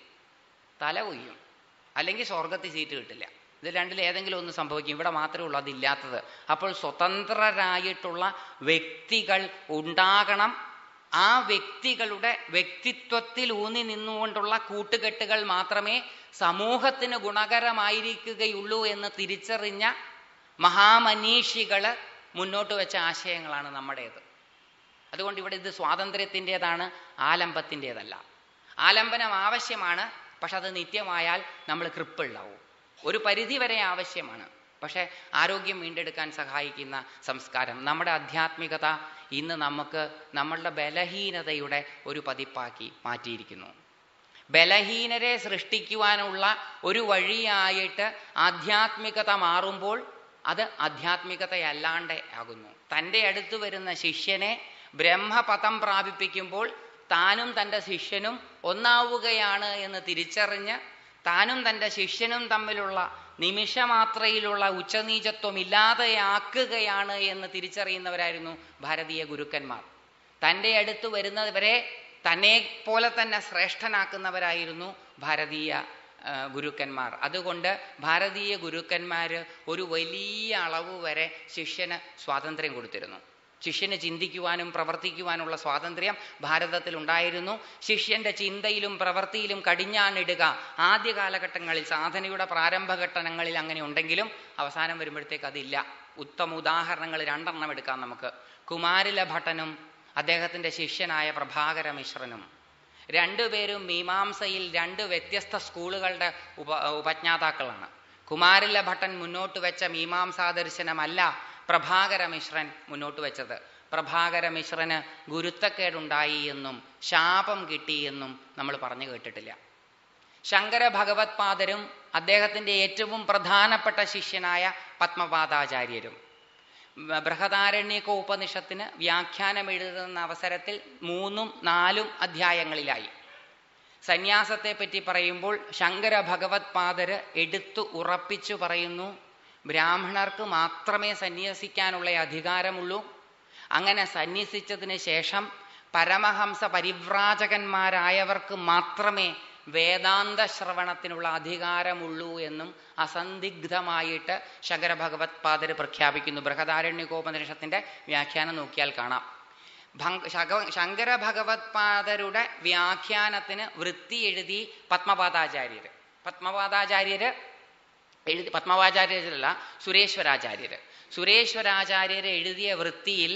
തല കൊയ്യും. അല്ലെങ്കിൽ സ്വർഗത്തിൽ സീറ്റ് കിട്ടില്ല. ഇത് രണ്ടിൽ ഏതെങ്കിലും ഒന്ന് സംഭവിക്കും. ഇവിടെ മാത്രമേ ഉള്ളൂ അതില്ലാത്തത്. അപ്പോൾ സ്വതന്ത്രരായിട്ടുള്ള വ്യക്തികൾ ഉണ്ടാകണം. ആ വ്യക്തികളുടെ വ്യക്തിത്വത്തിൽ ഊന്നി നിന്നുകൊണ്ടുള്ള കൂട്ടുകെട്ടുകൾ മാത്രമേ സമൂഹത്തിന് ഗുണകരമായിരിക്കുകയുള്ളൂ എന്ന് തിരിച്ചറിഞ്ഞ മഹാമനീഷികൾ മുന്നോട്ട് വെച്ച ആശയങ്ങളാണ് നമ്മുടേത്. അതുകൊണ്ട് ഇവിടെ ഇത് സ്വാതന്ത്ര്യത്തിന്റെതാണ് ആലംബത്തിന്റെതല്ല. ആലംബനം ആവശ്യമാണ് പക്ഷെ അത് നിത്യമായാൽ നമ്മൾ കൃപ്പുള്ളാവും. ഒരു പരിധി വരെ ആവശ്യമാണ്. പക്ഷെ ആരോഗ്യം വീണ്ടെടുക്കാൻ സഹായിക്കുന്ന സംസ്കാരം നമ്മുടെ ആധ്യാത്മികത ഇന്ന് നമുക്ക് നമ്മളുടെ ബലഹീനതയുടെ ഒരു പതിപ്പാക്കി മാറ്റിയിരിക്കുന്നു. ബലഹീനരെ സൃഷ്ടിക്കുവാനുള്ള ഒരു വഴിയായിട്ട് ആധ്യാത്മികത മാറുമ്പോൾ അത് ആധ്യാത്മികതയല്ലാണ്ട് ആകുന്നു. തന്റെ അടുത്ത് വരുന്ന ശിഷ്യനെ ബ്രഹ്മപഥം പ്രാപിപ്പിക്കുമ്പോൾ താനും തന്റെ ശിഷ്യനും ഒന്നാവുകയാണ് എന്ന് തിരിച്ചറിഞ്ഞ് താനും തന്റെ ശിഷ്യനും തമ്മിലുള്ള നിമിഷമാത്രയിലുള്ള ഉച്ചനീചത്വം ഇല്ലാതെയാക്കുകയാണ് എന്ന് തിരിച്ചറിയുന്നവരായിരുന്നു ഭാരതീയ ഗുരുക്കന്മാർ. തന്റെ അടുത്ത് വരുന്നവരെ തന്നെ പോലെ തന്നെ ശ്രേഷ്ഠനാക്കുന്നവരായിരുന്നു ഭാരതീയ ഗുരുക്കന്മാർ. അതുകൊണ്ട് ഭാരതീയ ഗുരുക്കന്മാർ ഒരു വലിയ അളവ് വരെ ശിഷ്യന് സ്വാതന്ത്ര്യം കൊടുത്തിരുന്നു. ശിഷ്യന് ചിന്തിക്കുവാനും പ്രവർത്തിക്കുവാനുള്ള സ്വാതന്ത്ര്യം ഭാരതത്തിൽ ഉണ്ടായിരുന്നു ശിഷ്യന്റെ ചിന്തയിലും പ്രവൃത്തിയിലും കടിഞ്ഞാണിടുക. ആദ്യ കാലഘട്ടങ്ങളിൽ സാധനയുടെ പ്രാരംഭഘട്ടങ്ങളിൽ അങ്ങനെ ഉണ്ടെങ്കിലും അവസാനം വരുമ്പോഴത്തേക്ക് അതില്ല. ഉത്തമ ഉദാഹരണങ്ങൾ രണ്ടെണ്ണം എടുക്കാം നമുക്ക്. കുമാരില ഭട്ടനും അദ്ദേഹത്തിന്റെ ശിഷ്യനായ പ്രഭാകര മിശ്രനും രണ്ടുപേരും മീമാംസയിൽ രണ്ട് വ്യത്യസ്ത സ്കൂളുകളുടെ ഉപ ഉപജ്ഞാതാക്കളാണ്. കുമാരില ഭട്ടൻ മുന്നോട്ട് വെച്ച മീമാംസാ ദർശനമല്ല പ്രഭാകര മിശ്രൻ മുന്നോട്ട് വെച്ചത്. പ്രഭാകര മിശ്രന് ഗുരുത്തക്കേടുണ്ടായി എന്നും ശാപം കിട്ടി എന്നും നമ്മൾ പറഞ്ഞു കേട്ടിട്ടില്ല. ശങ്കര ഭഗവത്പാദരും അദ്ദേഹത്തിന്റെ ഏറ്റവും പ്രധാനപ്പെട്ട ശിഷ്യനായ പത്മപാദാചാര്യരും. ബൃഹദാരണ്യക ഉപനിഷത്തിന് വ്യാഖ്യാനം എഴുതുന്ന അവസരത്തിൽ മൂന്നും നാലും അധ്യായങ്ങളിലായി. സന്യാസത്തെ പറ്റി പറയുമ്പോൾ ശങ്കര ഭഗവത് പാദര് എടുത്തു ഉറപ്പിച്ചു പറയുന്നു ബ്രാഹ്മണർക്ക് മാത്രമേ സന്യസിക്കാനുള്ള അധികാരമുള്ളൂ. അങ്ങനെ സന്യസിച്ചതിന് ശേഷം പരമഹംസ പരിവ്രാജകന്മാരായവർക്ക് മാത്രമേ വേദാന്ത ശ്രവണത്തിനുള്ള അധികാരമുള്ളൂ എന്നും അസന്ദിഗ്ധമായിട്ട് ശങ്കര ഭഗവത്പാദര് പ്രഖ്യാപിക്കുന്നു. ബൃഹദാരണ്യകോപനിഷത്തിന്റെ വ്യാഖ്യാനം നോക്കിയാൽ കാണാം. ശങ്കര ഭഗവത്പാദരുടെ വ്യാഖ്യാനത്തിന് വൃത്തി എഴുതി പത്മപാദാചാര്യര്. പത്മപാദാചാര്യര് എഴുതി പത്മപാചാര്യരല്ല സുരേശ്വരാചാര്യര്. സുരേശ്വരാചാര്യര് എഴുതിയ വൃത്തിയിൽ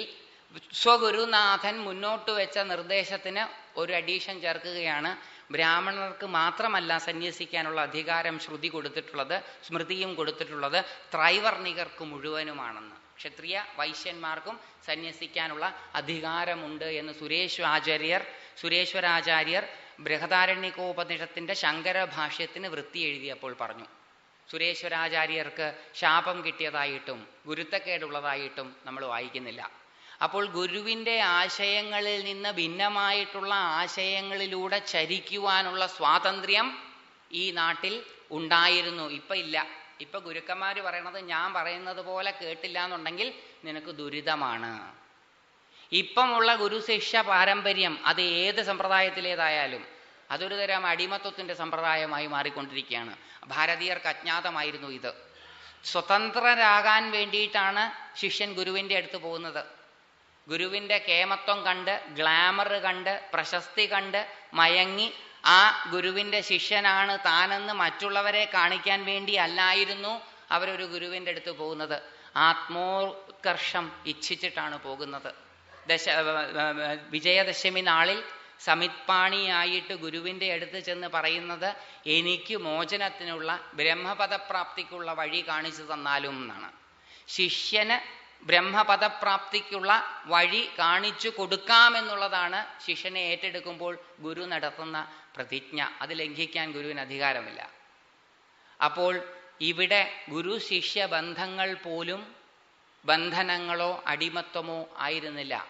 സ്വഗുരുനാഥൻ മുന്നോട്ട് വെച്ച നിർദ്ദേശത്തിന് ഒരു അഡീഷൻ ചേർക്കുകയാണ്. ബ്രാഹ്മണർക്ക് മാത്രമല്ല സന്യസിക്കാനുള്ള അധികാരം ശ്രുതി കൊടുത്തിട്ടുള്ളത് സ്മൃതിയും കൊടുത്തിട്ടുള്ളത് ത്രൈവർണികർക്ക് മുഴുവനുമാണെന്ന്. ക്ഷത്രിയ വൈശ്യന്മാർക്കും സന്യസിക്കാനുള്ള അധികാരമുണ്ട് എന്ന് സുരേശ്വരാചാര്യർ സുരേശ്വരാചാര്യർ ബൃഹദാരണ്യകോപനിഷത്തിന്റെ ശങ്കര ഭാഷ്യത്തിന് വൃത്തി എഴുതിയപ്പോൾ പറഞ്ഞു. സുരേശ്വരാചാര്യർക്ക് ശാപം കിട്ടിയതായിട്ടും ഗുരുത്തക്കേടുള്ളതായിട്ടും നമ്മൾ വായിക്കുന്നില്ല. അപ്പോൾ ഗുരുവിന്റെ ആശയങ്ങളിൽ നിന്ന് ഭിന്നമായിട്ടുള്ള ആശയങ്ങളിലൂടെ ചരിക്കുവാനുള്ള സ്വാതന്ത്ര്യം ഈ നാട്ടിൽ ഉണ്ടായിരുന്നു. ഇപ്പം ഇല്ല. ഇപ്പൊ ഗുരുക്കന്മാർ പറയണത് ഞാൻ പറയുന്നത് പോലെ കേട്ടില്ല എന്നുണ്ടെങ്കിൽ നിനക്ക് ദുരിതമാണ്. ഇപ്പമുള്ള ഗുരുശിക്ഷ പാരമ്പര്യം അത് ഏത് സമ്പ്രദായത്തിലേതായാലും അതൊരു തരം അടിമത്വത്തിന്റെ സമ്പ്രദായമായി മാറിക്കൊണ്ടിരിക്കുകയാണ്. ഭാരതീയർക്ക് അജ്ഞാതമായിരുന്നു ഇത്. സ്വതന്ത്രരാകാൻ വേണ്ടിയിട്ടാണ് ശിഷ്യൻ ഗുരുവിന്റെ അടുത്ത് പോകുന്നത്. ഗുരുവിന്റെ കേമത്വം കണ്ട് ഗ്ലാമർ കണ്ട് പ്രശസ്തി കണ്ട് മയങ്ങി ആ ഗുരുവിന്റെ ശിഷ്യനാണ് താനെന്ന് മറ്റുള്ളവരെ കാണിക്കാൻ വേണ്ടി അല്ലായിരുന്നു അവരൊരു ഗുരുവിന്റെ അടുത്ത് പോകുന്നത്. ആത്മോത്കർഷം ഇച്ഛിച്ചിട്ടാണ് പോകുന്നത്. ദശ വിജയദശമി നാളിൽ സമിത്പാണിയായിട്ട് ഗുരുവിന്റെ അടുത്ത് ചെന്ന് പറയുന്നത് എനിക്ക് മോചനത്തിനുള്ള ബ്രഹ്മപദപ്രാപ്തിക്കുള്ള വഴി കാണിച്ചു തന്നാലും എന്നാണ്. ശിഷ്യന് ബ്രഹ്മപദപ്രാപ്തിക്കുള്ള വഴി കാണിച്ചു കൊടുക്കാമെന്നുള്ളതാണ് ശിഷ്യനെ ഏറ്റെടുക്കുമ്പോൾ ഗുരു നടത്തുന്ന പ്രതിജ്ഞ. അത് ലംഘിക്കാൻ ഗുരുവിന് അധികാരമില്ല. അപ്പോൾ ഇവിടെ ഗുരു ശിഷ്യ ബന്ധങ്ങൾ പോലും ബന്ധനങ്ങളോ അടിമത്വമോ ആയിരുന്നില്ല.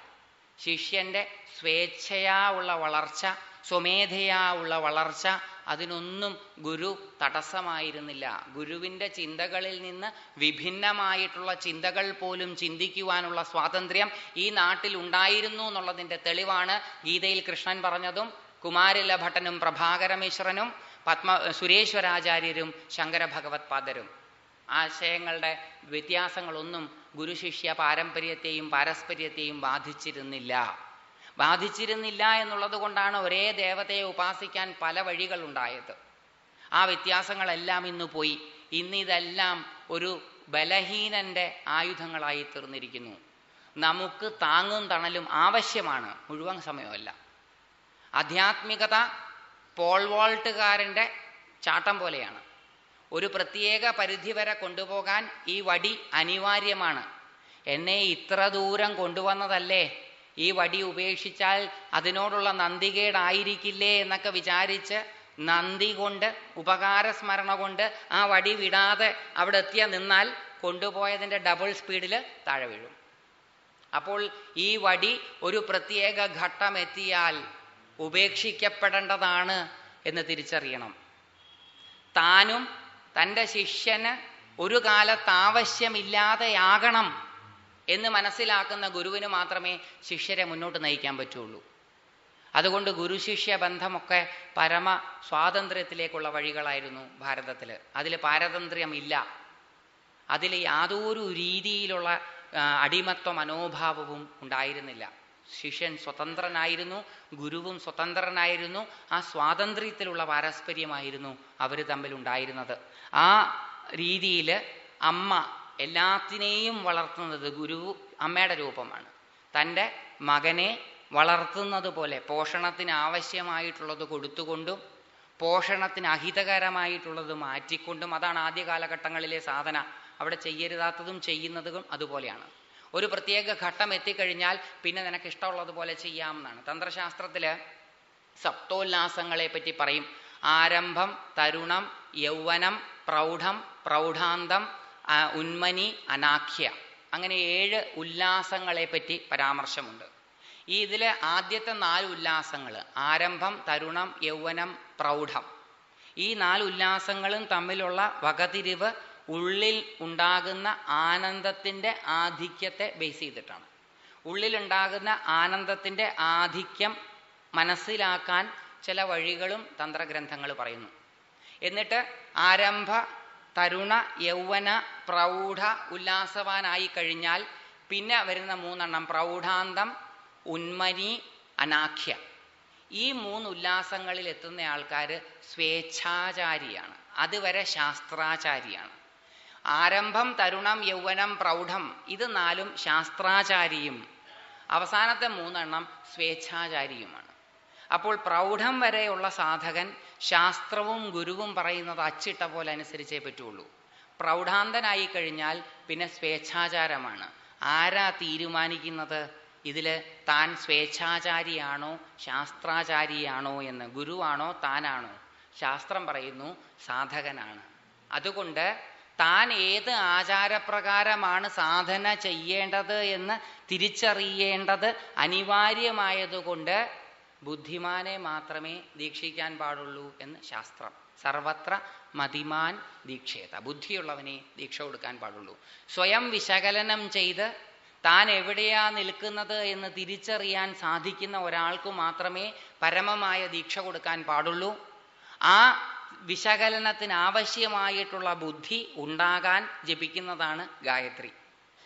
ശിഷ്യന്റെ സ്വേച്ഛയാ ഉള്ള വളർച്ച സ്വമേധയാ ഉള്ള വളർച്ച അതിനൊന്നും ഗുരു തടസ്സമായിരുന്നില്ല. ഗുരുവിന്റെ ചിന്തകളിൽ നിന്ന് വിഭിന്നമായിട്ടുള്ള ചിന്തകൾ പോലും ചിന്തിക്കുവാനുള്ള സ്വാതന്ത്ര്യം ഈ നാട്ടിൽ ഉണ്ടായിരുന്നു എന്നുള്ളതിന്റെ തെളിവാണ് ഗീതയിൽ കൃഷ്ണൻ പറഞ്ഞതും കുമാരിലഭട്ടനും പ്രഭാകരമിശ്രനും പത്മ സുരേശ്വരാചാര്യരും ശങ്കര ഭഗവത്പാദരും ആശയങ്ങളുടെ വ്യത്യാസങ്ങളൊന്നും ഗുരുശിഷ്യ പാരമ്പര്യത്തെയും പാരസ്പര്യത്തെയും ബാധിച്ചിരുന്നില്ല. ബാധിച്ചിരുന്നില്ല എന്നുള്ളത് കൊണ്ടാണ് ഒരേ ദേവതയെ ഉപാസിക്കാൻ പല വഴികളുണ്ടായത്. ആ വ്യത്യാസങ്ങളെല്ലാം ഇന്ന് പോയി. ഇന്ന് ഇതെല്ലാം ഒരു ബലഹീനന്റെ ആയുധങ്ങളായി തീർന്നിരിക്കുന്നു. നമുക്ക് താങ്ങും തണലും ആവശ്യമാണ്. മുഴുവൻ സമയമല്ല. ആധ്യാത്മികത പോൾവോൾട്ടുകാരന്റെ ചാട്ടം പോലെയാണ്. ഒരു പ്രത്യേക പരിധി വരെ കൊണ്ടുപോകാൻ ഈ വടി അനിവാര്യമാണ്. എന്നെ ഇത്ര ദൂരം കൊണ്ടുവന്നതല്ലേ? ഈ വടി ഉപേക്ഷിച്ചാൽ അതിനോടുള്ള നന്ദികേടായിരിക്കില്ലേ എന്നൊക്കെ വിചാരിച്ച് നന്ദി കൊണ്ട് ഉപകാര സ്മരണ കൊണ്ട് ആ വടി വിടാതെ അവിടെ എത്തിയ നിന്നാൽ കൊണ്ടുപോയതിന്റെ ഡബിൾ സ്പീഡിൽ താഴെ വീഴും. അപ്പോൾ ഈ വടി ഒരു പ്രത്യേക ഘട്ടം എത്തിയാൽ ഉപേക്ഷിക്കപ്പെടേണ്ടതാണ് എന്ന് തിരിച്ചറിയണം. താനും തന്റെ ശിഷ്യന് ഒരു കാലത്ത് ആവശ്യമില്ലാതെയാകണം. എന്ന് മനസ്സിലാക്കുന്ന ഗുരുവിന് മാത്രമേ ശിഷ്യരെ മുന്നോട്ട് നയിക്കാൻ പറ്റുള്ളൂ. അതുകൊണ്ട് ഗുരുശിഷ്യ ബന്ധമൊക്കെ പരമ സ്വാതന്ത്ര്യത്തിലേക്കുള്ള വഴികളായിരുന്നു ഭാരതത്തിൽ അതിൽ പാരതന്ത്ര്യമില്ല. അതിൽ യാതൊരു രീതിയിലുള്ള അടിമത്വ മനോഭാവവും ഉണ്ടായിരുന്നില്ല. ശിഷ്യൻ സ്വതന്ത്രനായിരുന്നു ഗുരുവും സ്വതന്ത്രനായിരുന്നു ആ സ്വാതന്ത്ര്യത്തിലുള്ള പാരസ്പര്യമായിരുന്നു അവർ തമ്മിൽ ഉണ്ടായിരുന്നത് ആ രീതിയിൽ അമ്മ എല്ലാത്തിനെയും വളർത്തുന്നത് ഗുരു അമ്മയുടെ രൂപമാണ്. തന്റെ മകനെ വളർത്തുന്നത് പോലെ പോഷണത്തിന് ആവശ്യമായിട്ടുള്ളത് കൊടുത്തുകൊണ്ടും പോഷണത്തിന് അഹിതകരമായിട്ടുള്ളത് മാറ്റിക്കൊണ്ടും അതാണ് ആദ്യ കാലഘട്ടങ്ങളിലെ സാധന. അവിടെ ചെയ്യരുതാത്തതും ചെയ്യുന്നതും അതുപോലെയാണ്. ഒരു പ്രത്യേക ഘട്ടം എത്തിക്കഴിഞ്ഞാൽ പിന്നെ നിനക്ക് ഇഷ്ടമുള്ളതുപോലെ ചെയ്യാം എന്നാണ് തന്ത്രശാസ്ത്രത്തിൽ സപ്തോല്ലാസങ്ങളെ പറ്റി പറയും. ആരംഭം തരുണം യൗവനം പ്രൗഢം പ്രൗഢാന്തം ഉന്മനി അനാഖ്യ. അങ്ങനെ ഏഴ് ഉല്ലാസങ്ങളെ പറ്റി പരാമർശമുണ്ട്. ഈ ഇതിലെ ആദ്യത്തെ നാല് ഉല്ലാസങ്ങൾ ആരംഭം തരുണം യൗവനം പ്രൗഢം. ഈ നാല് ഉല്ലാസങ്ങളും തമ്മിലുള്ള വകതിരിവ് ഉള്ളിൽ ഉണ്ടാകുന്ന ആനന്ദത്തിന്റെ ആധിക്യത്തെ ബേസ് ചെയ്തിട്ടാണ്. ഉള്ളിലുണ്ടാകുന്ന ആനന്ദത്തിന്റെ ആധിക്യം മനസ്സിലാക്കാൻ ചില വഴികളും തന്ത്രഗ്രന്ഥങ്ങൾ പറയുന്നു. എന്നിട്ട് ആരംഭ തരുണ യൗവന പ്രൗഢ ഉല്ലാസവാനായി കഴിഞ്ഞാൽ പിന്നെ വരുന്ന മൂന്നെണ്ണം പ്രൗഢാന്തം ഉന്മനി അനാഖ്യ. ഈ മൂന്ന് ഉല്ലാസങ്ങളിൽ എത്തുന്ന ആൾക്കാർ സ്വേച്ഛാചാരിയാണ്. അതുവരെ ശാസ്ത്രാചാരിയാണ്. ആരംഭം തരുണം യൗവനം പ്രൗഢം ഇത് നാലും ശാസ്ത്രാചാരിയും. അവസാനത്തെ മൂന്നെണ്ണം സ്വേച്ഛാചാരിയുമാണ്. അപ്പോൾ പ്രൗഢം വരെയുള്ള സാധകൻ ശാസ്ത്രവും ഗുരുവും പറയുന്നത് അച്ചിട്ട പോലെ അനുസരിച്ചേ പറ്റുള്ളൂ. പ്രൗഢാന്തനായി കഴിഞ്ഞാൽ പിന്നെ സ്വേച്ഛാചാരമാണ്. ആരാ തീരുമാനിക്കുന്നത്? ഇതിൽ താൻ സ്വേച്ഛാചാരിയാണോ ശാസ്ത്രാചാരിയാണോ എന്ന്. ഗുരുവാണോ താനാണോ? ശാസ്ത്രം പറയുന്നു സാധകനാണ്. അതുകൊണ്ട് താൻ ഏത് ആചാരപ്രകാരമാണ് സാധന ചെയ്യേണ്ടത് എന്ന് തിരിച്ചറിയേണ്ടത് അനിവാര്യമായതുകൊണ്ട് ബുദ്ധിമാനെ മാത്രമേ ദീക്ഷിക്കാൻ പാടുള്ളൂ എന്ന് ശാസ്ത്രം. സർവത്ര മതിമാൻ ദീക്ഷേത. ബുദ്ധിയുള്ളവനെ ദീക്ഷ കൊടുക്കാൻ പാടുള്ളൂ. സ്വയം വിശകലനം ചെയ്ത് താൻ എവിടെയാ നിൽക്കുന്നത് എന്ന് തിരിച്ചറിയാൻ സാധിക്കുന്ന ഒരാൾക്ക് മാത്രമേ പരമമായ ദീക്ഷ കൊടുക്കാൻ പാടുള്ളൂ. ആ വിശകലനത്തിന് ആവശ്യമായിട്ടുള്ള ബുദ്ധി ഉണ്ടാകാൻ ജപിക്കുന്നതാണ് ഗായത്രി.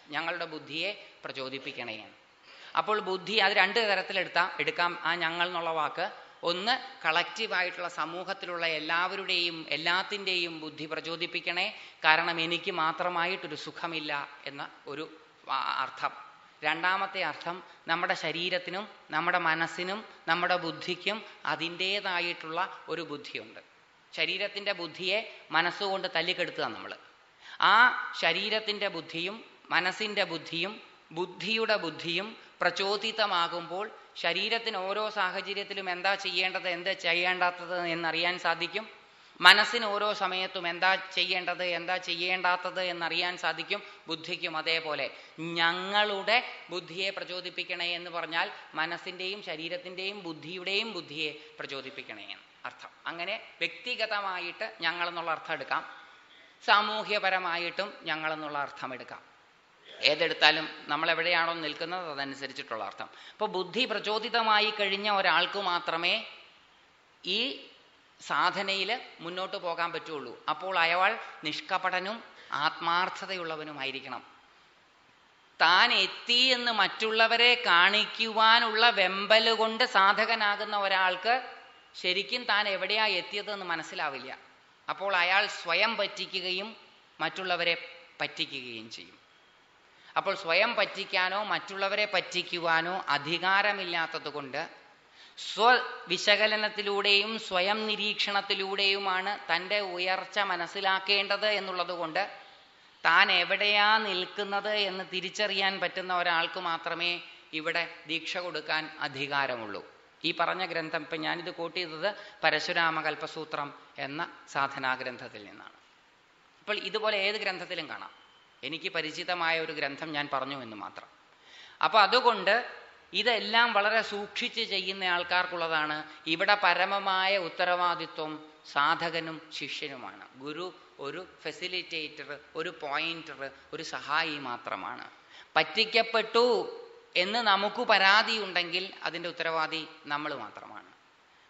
ഞങ്ങളുടെ ബുദ്ധിയെ പ്രചോദിപ്പിക്കണേ അപ്പോൾ ബുദ്ധി അത് രണ്ട് തരത്തിലെടുത്താം എടുക്കാം. ആ ഞങ്ങൾ എന്നുള്ള വാക്ക്. ഒന്ന് കളക്റ്റീവായിട്ടുള്ള സമൂഹത്തിലുള്ള എല്ലാവരുടെയും എല്ലാത്തിന്റെയും ബുദ്ധി പ്രചോദിപ്പിക്കണേ. കാരണം എനിക്ക് മാത്രമായിട്ടൊരു സുഖമില്ല എന്ന ഒരു അർത്ഥം. രണ്ടാമത്തെ അർത്ഥം നമ്മുടെ ശരീരത്തിനും നമ്മുടെ മനസ്സിനും നമ്മുടെ ബുദ്ധിക്കും അതിന്റേതായിട്ടുള്ള ഒരു ബുദ്ധിയുണ്ട്. ശരീരത്തിന്റെ ബുദ്ധിയെ മനസ്സുകൊണ്ട് തല്ലിക്കെടുത്തുക നമ്മൾ ആ ശരീരത്തിന്റെ ബുദ്ധിയും മനസ്സിന്റെ ബുദ്ധിയും ബുദ്ധിയുടെ ബുദ്ധിയും പ്രചോദിതമാകുമ്പോൾ ശരീരത്തിന് ഓരോ സാഹചര്യത്തിലും എന്താ ചെയ്യേണ്ടത് എന്താ ചെയ്യേണ്ടാത്തത് എന്നറിയാൻ സാധിക്കും. മനസ്സിന് ഓരോ സമയത്തും എന്താ ചെയ്യേണ്ടത് എന്താ ചെയ്യേണ്ടാത്തത് എന്നറിയാൻ സാധിക്കും ബുദ്ധിക്കും അതേപോലെ. ഞങ്ങളുടെ ബുദ്ധിയെ പ്രചോദിപ്പിക്കണേ എന്ന് പറഞ്ഞാൽ മനസ്സിന്റെയും ശരീരത്തിന്റെയും ബുദ്ധിയുടെയും ബുദ്ധിയെ പ്രചോദിപ്പിക്കണേ എന്ന് അർത്ഥം. അങ്ങനെ വ്യക്തിഗതമായിട്ട് ഞങ്ങൾ എന്നുള്ള അർത്ഥം എടുക്കാം. സാമൂഹ്യപരമായിട്ടും ഞങ്ങൾ എന്നുള്ള അർത്ഥം എടുക്കാം. ഏതെടുത്താലും നമ്മൾ എവിടെയാണോ നിൽക്കുന്നത് അതനുസരിച്ചിട്ടുള്ള അർത്ഥം. അപ്പോൾ ബുദ്ധി പ്രചോദിതമായി കഴിഞ്ഞ ഒരാൾക്ക് മാത്രമേ ഈ സാധനയിൽ മുന്നോട്ട് പോകാൻ പറ്റുള്ളൂ. അപ്പോൾ അയാൾ നിഷ്കപടനും ആത്മാർത്ഥതയുള്ളവനുമായിരിക്കണം. താൻ എത്തി എന്ന് മറ്റുള്ളവരെ കാണിക്കുവാനുള്ള വെമ്പൽ കൊണ്ട് സാധകനാകുന്ന ഒരാൾക്ക് ശരിക്കും താൻ എവിടെയാ എത്തിയതെന്ന് മനസ്സിലാവില്ല. അപ്പോൾ അയാൾ സ്വയം പറ്റിക്കുകയും മറ്റുള്ളവരെ പറ്റിക്കുകയും ചെയ്യും. അപ്പോൾ സ്വയം പറ്റിക്കാനോ മറ്റുള്ളവരെ പറ്റിക്കുവാനോ അധികാരമില്ലാത്തത് കൊണ്ട് സ്വവിശകലനത്തിലൂടെയും സ്വയം നിരീക്ഷണത്തിലൂടെയുമാണ് തന്റെ ഉയർച്ച മനസ്സിലാക്കേണ്ടത് എന്നുള്ളത് കൊണ്ട് താൻ എവിടെയാ നിൽക്കുന്നത് എന്ന് തിരിച്ചറിയാൻ പറ്റുന്ന ഒരാൾക്ക് മാത്രമേ ഇവിടെ ദീക്ഷ കൊടുക്കാൻ അധികാരമുള്ളൂ. ഈ പറഞ്ഞ ഗ്രന്ഥം ഇപ്പം ഞാനിത് കോട്ട് ചെയ്തത് പരശുരാമകൽപസൂത്രം എന്ന സാധനാ ഗ്രന്ഥത്തിൽ നിന്നാണ്. അപ്പോൾ ഇതുപോലെ ഏത് ഗ്രന്ഥത്തിലും കാണാം. എനിക്ക് പരിചിതമായ ഒരു ഗ്രന്ഥം ഞാൻ പറഞ്ഞു എന്ന് മാത്രം. അപ്പൊ അതുകൊണ്ട് ഇതെല്ലാം വളരെ സൂക്ഷിച്ച് ചെയ്യുന്ന ആൾക്കാർക്കുള്ളതാണ്. ഇവിടെ പരമമായ ഉത്തരവാദിത്വം സാധകനും ശിഷ്യനുമാണ്. ഗുരു ഒരു ഫെസിലിറ്റേറ്റർ ഒരു പോയിന്റർ ഒരു സഹായി മാത്രമാണ്. പറ്റിക്കപ്പെട്ടു എന്ന് നമുക്ക് പരാതി ഉണ്ടെങ്കിൽ അതിന്റെ ഉത്തരവാദി നമ്മൾ മാത്രമാണ്.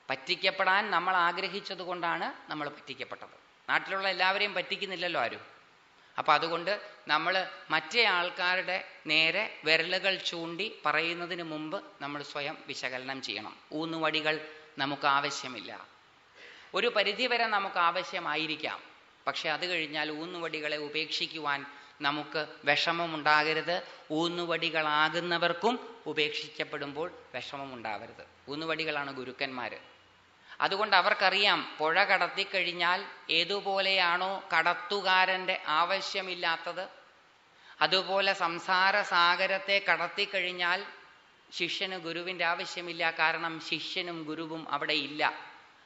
പറ്റിക്കപ്പെടാൻ നമ്മൾ ആഗ്രഹിച്ചത് കൊണ്ടാണ് നമ്മൾ പറ്റിക്കപ്പെട്ടത്. നാട്ടിലുള്ള എല്ലാവരെയും പറ്റിക്കുന്നില്ലല്ലോ ആരും. അപ്പം അതുകൊണ്ട് നമ്മൾ മറ്റേ ആൾക്കാരുടെ നേരെ വിരലുകൾ ചൂണ്ടി പറയുന്നതിന് മുമ്പ് നമ്മൾ സ്വയം വിശകലനം ചെയ്യണം. ഊന്നുവടികൾ നമുക്ക് ആവശ്യമില്ല. ഒരു പരിധിവരെ നമുക്ക് ആവശ്യമായിരിക്കാം. പക്ഷെ അത് കഴിഞ്ഞാൽ ഊന്നുവടികളെ ഉപേക്ഷിക്കുവാൻ നമുക്ക് വിഷമമുണ്ടാകരുത്. ഊന്നുവടികളാകുന്നവർക്കും ഉപേക്ഷിക്കപ്പെടുമ്പോൾ വിഷമമുണ്ടാവരുത്. ഊന്നുവടികളാണ് ഗുരുക്കന്മാർ അതുകൊണ്ട് അവർക്കറിയാം പുഴ കടത്തിക്കഴിഞ്ഞാൽ ഏതുപോലെയാണോ കടത്തുകാരന്റെ ആവശ്യമില്ലാത്തത്. അതുപോലെ സംസാര സാഗരത്തെ കടത്തിക്കഴിഞ്ഞാൽ ശിഷ്യന് ഗുരുവിന്റെ ആവശ്യമില്ല കാരണം ശിഷ്യനും ഗുരുവും അവിടെ ഇല്ല.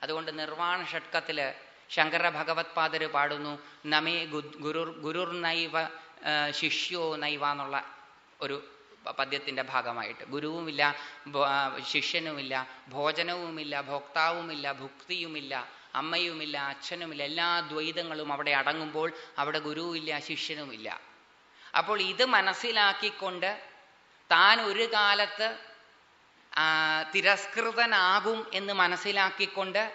അതുകൊണ്ട് നിർവാണ ഷട്കത്തിൽ ശങ്കര ഭഗവത്പാദര് പാടുന്നു നമേ ഗുരുർ ഗുരുർ നൈവ ശിഷ്യോ നൈവ എന്നുള്ള ഒരു പദ്യത്തിന്റെ ഭാഗമായിട്ട്. ഗുരുവുമില്ല ശിഷ്യനുമില്ല ഭോജനവുമില്ല ഭോക്താവുമില്ല ഭുക്തിയുമില്ല അമ്മയുമില്ല അച്ഛനുമില്ല എല്ലാ ദ്വൈതങ്ങളും അവിടെ അടങ്ങുമ്പോൾ അവിടെ ഗുരുവില്ല ശിഷ്യനുമില്ല. അപ്പോൾ ഇത് മനസ്സിലാക്കിക്കൊണ്ട് താൻ ഒരു കാലത്ത് തിരസ്കൃതനാകും എന്ന് മനസ്സിലാക്കിക്കൊണ്ട്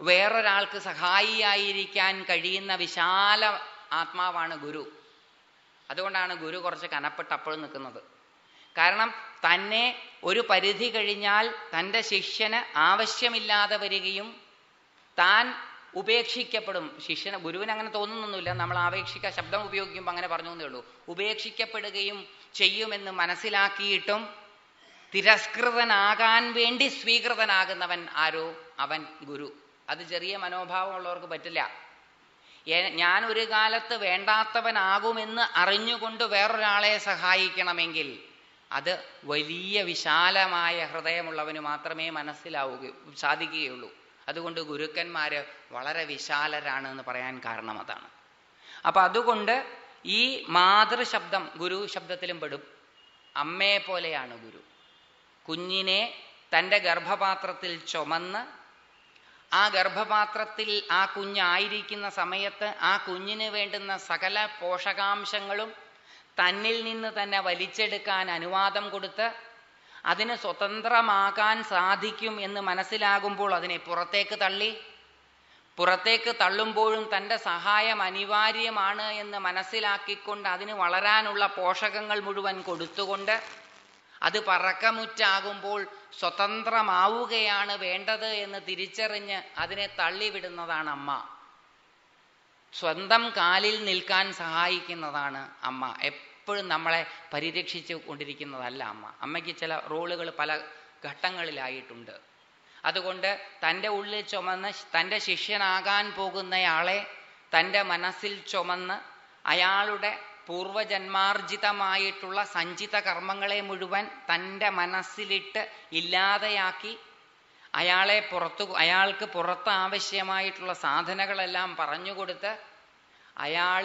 വേറൊരാൾക്ക് സഹായിയായിരിക്കാൻ കഴിയുന്ന വിശാല ആത്മാവാണ് ഗുരു. അതുകൊണ്ടാണ് ഗുരു കുറച്ച് കനപ്പെട്ട് നിൽക്കുന്നത്. കാരണം തന്നെ ഒരു പരിധി കഴിഞ്ഞാൽ തന്റെ ശിഷ്യന് ആവശ്യമില്ലാതെ വരികയും താൻ ഉപേക്ഷിക്കപ്പെടും. ശിഷ്യന് ഗുരുവിന് അങ്ങനെ തോന്നുന്നൊന്നുമില്ല. നമ്മൾ ആപേക്ഷിക്ക ശബ്ദം ഉപയോഗിക്കുമ്പോൾ അങ്ങനെ പറഞ്ഞു എന്നേ ഉള്ളൂ. ഉപേക്ഷിക്കപ്പെടുകയും ചെയ്യുമെന്ന് മനസ്സിലാക്കിയിട്ടും തിരസ്കൃതനാകാൻ വേണ്ടി സ്വീകൃതനാകുന്നവൻ ആരോ? അവൻ ഗുരു. അത് ചെറിയ മനോഭാവമുള്ളവർക്ക് പറ്റില്ല. ഞാൻ ഒരു കാലത്ത് വേണ്ടാത്തവനാകുമെന്ന് അറിഞ്ഞുകൊണ്ട് വേറൊരാളെ സഹായിക്കണമെങ്കിൽ അത് വലിയ വിശാലമായ ഹൃദയമുള്ളവന് മാത്രമേ മനസ്സിലാവുക സാധിക്കുകയുള്ളൂ. അതുകൊണ്ട് ഗുരുക്കന്മാര് വളരെ വിശാലരാണ് എന്ന് പറയാൻ കാരണം അതാണ്. അപ്പൊ അതുകൊണ്ട് ഈ മാതൃശബ്ദം ഗുരു ശബ്ദത്തിലും പെടും. അമ്മയെ പോലെയാണ് ഗുരു. കുഞ്ഞിനെ തന്റെ ഗർഭപാത്രത്തിൽ ചുമന്ന് ആ ഗർഭപാത്രത്തിൽ ആ കുഞ്ഞായിരിക്കുന്ന സമയത്ത് ആ കുഞ്ഞിന് വേണ്ടുന്ന സകല പോഷകാംശങ്ങളും തന്നിൽ നിന്ന് തന്നെ വലിച്ചെടുക്കാൻ അനുവാദം കൊടുത്ത് അതിന് സ്വതന്ത്രമാകാൻ സാധിക്കും എന്ന് മനസ്സിലാകുമ്പോൾ അതിനെ പുറത്തേക്ക് തള്ളി. പുറത്തേക്ക് തള്ളുമ്പോഴും തന്റെ സഹായം അനിവാര്യമാണ് എന്ന് മനസ്സിലാക്കിക്കൊണ്ട് അതിന് വളരാനുള്ള പോഷകങ്ങൾ മുഴുവൻ കൊടുത്തുകൊണ്ട് അത് പറക്കമുറ്റാകുമ്പോൾ സ്വതന്ത്രമാവുകയാണ് വേണ്ടത് എന്ന് തിരിച്ചറിഞ്ഞ് അതിനെ തള്ളിവിടുന്നതാണ് അമ്മ. സ്വന്തം കാലിൽ നിൽക്കാൻ സഹായിക്കുന്നതാണ് അമ്മ. എപ്പോഴും നമ്മളെ പരിരക്ഷിച്ചു കൊണ്ടിരിക്കുന്നതല്ല അമ്മ. അമ്മയ്ക്ക് ചില റോളുകൾ പല ഘട്ടങ്ങളിലായിട്ടുണ്ട്. അതുകൊണ്ട് തന്റെ ഉള്ളിൽ ചുമന്ന് തന്റെ ശിഷ്യനാകാൻ പോകുന്നയാളെ തന്റെ മനസ്സിൽ ചുമന്ന് അയാളുടെ പൂർവജന്മാർജിതമായിട്ടുള്ള സഞ്ചിത കർമ്മങ്ങളെ മുഴുവൻ തന്റെ മനസ്സിലിട്ട് ഇല്ലാതെയാക്കി അയാളെ പുറത്തു അയാൾക്ക് പുറത്ത് ആവശ്യമായിട്ടുള്ള സാധനങ്ങളെല്ലാം പറഞ്ഞുകൊടുത്ത് അയാൾ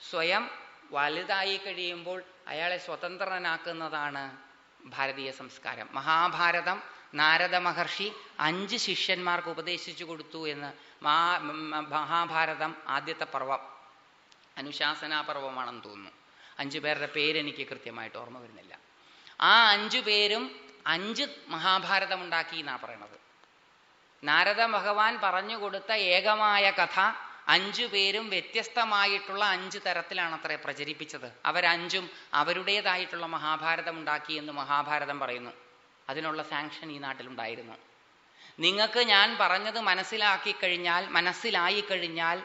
സ്വയം വലുതായി കഴിയുമ്പോൾ അയാളെ സ്വതന്ത്രനാക്കുന്നതാണ് ഭാരതീയ സംസ്കാരം. മഹാഭാരതം നാരദ മഹർഷി അഞ്ച് ശിഷ്യന്മാർക്ക് ഉപദേശിച്ചു കൊടുത്തു എന്ന് മഹാഭാരതം ആദ്യത്തെ പർവം അനുശാസനാ പർവമാണെന്ന് തോന്നുന്നു. അഞ്ചു പേരുടെ പേരെനിക്ക് കൃത്യമായിട്ട് ഓർമ്മ വരുന്നില്ല. ആ അഞ്ചു പേരും അഞ്ച് മഹാഭാരതം ഉണ്ടാക്കി എന്നാ പറയണത്. നാരദ ഭഗവാൻ പറഞ്ഞു കൊടുത്ത ഏകമായ കഥ അഞ്ചു പേരും വ്യത്യസ്തമായിട്ടുള്ള അഞ്ച് തരത്തിലാണ് അത്രേ പ്രചരിപ്പിച്ചത്. അവരഞ്ചും അവരുടേതായിട്ടുള്ള മഹാഭാരതം ഉണ്ടാക്കി എന്ന് മഹാഭാരതം പറയുന്നു. അതിനുള്ള സാങ്ഷൻ ഈ നാട്ടിലുണ്ടായിരുന്നു. നിങ്ങൾക്ക് ഞാൻ പറഞ്ഞത് മനസ്സിലാക്കി കഴിഞ്ഞാൽ മനസ്സിലായി കഴിഞ്ഞാൽ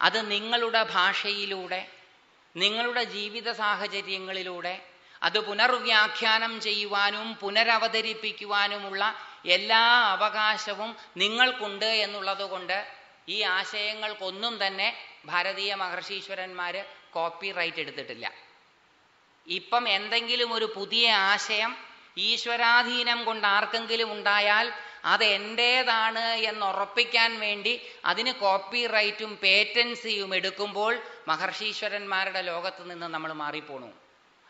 അത് നിങ്ങളുടെ ഭാഷയിലൂടെ നിങ്ങളുടെ ജീവിത സാഹചര്യങ്ങളിലൂടെ അത് പുനർവ്യാഖ്യാനം ചെയ്യുവാനും പുനരവതരിപ്പിക്കുവാനുമുള്ള എല്ലാ അവകാശവും നിങ്ങൾക്കുണ്ട് എന്നുള്ളത് കൊണ്ട് ഈ ആശയങ്ങൾക്കൊന്നും തന്നെ ഭാരതീയ മഹർഷീശ്വരന്മാര് കോപ്പി റൈറ്റ് എടുത്തിട്ടില്ല. ഇപ്പം എന്തെങ്കിലും ഒരു പുതിയ ആശയം ഈശ്വരാധീനം കൊണ്ട് ആർക്കെങ്കിലും ഉണ്ടായാൽ അത് എന്റേതാണ് എന്നുറപ്പിക്കാൻ വേണ്ടി അതിന് കോപ്പി റൈറ്റും പേറ്റൻസിയും എടുക്കുമ്പോൾ മഹർഷീശ്വരന്മാരുടെ ലോകത്ത് നിന്ന് നമ്മൾ മാറിപ്പോണു.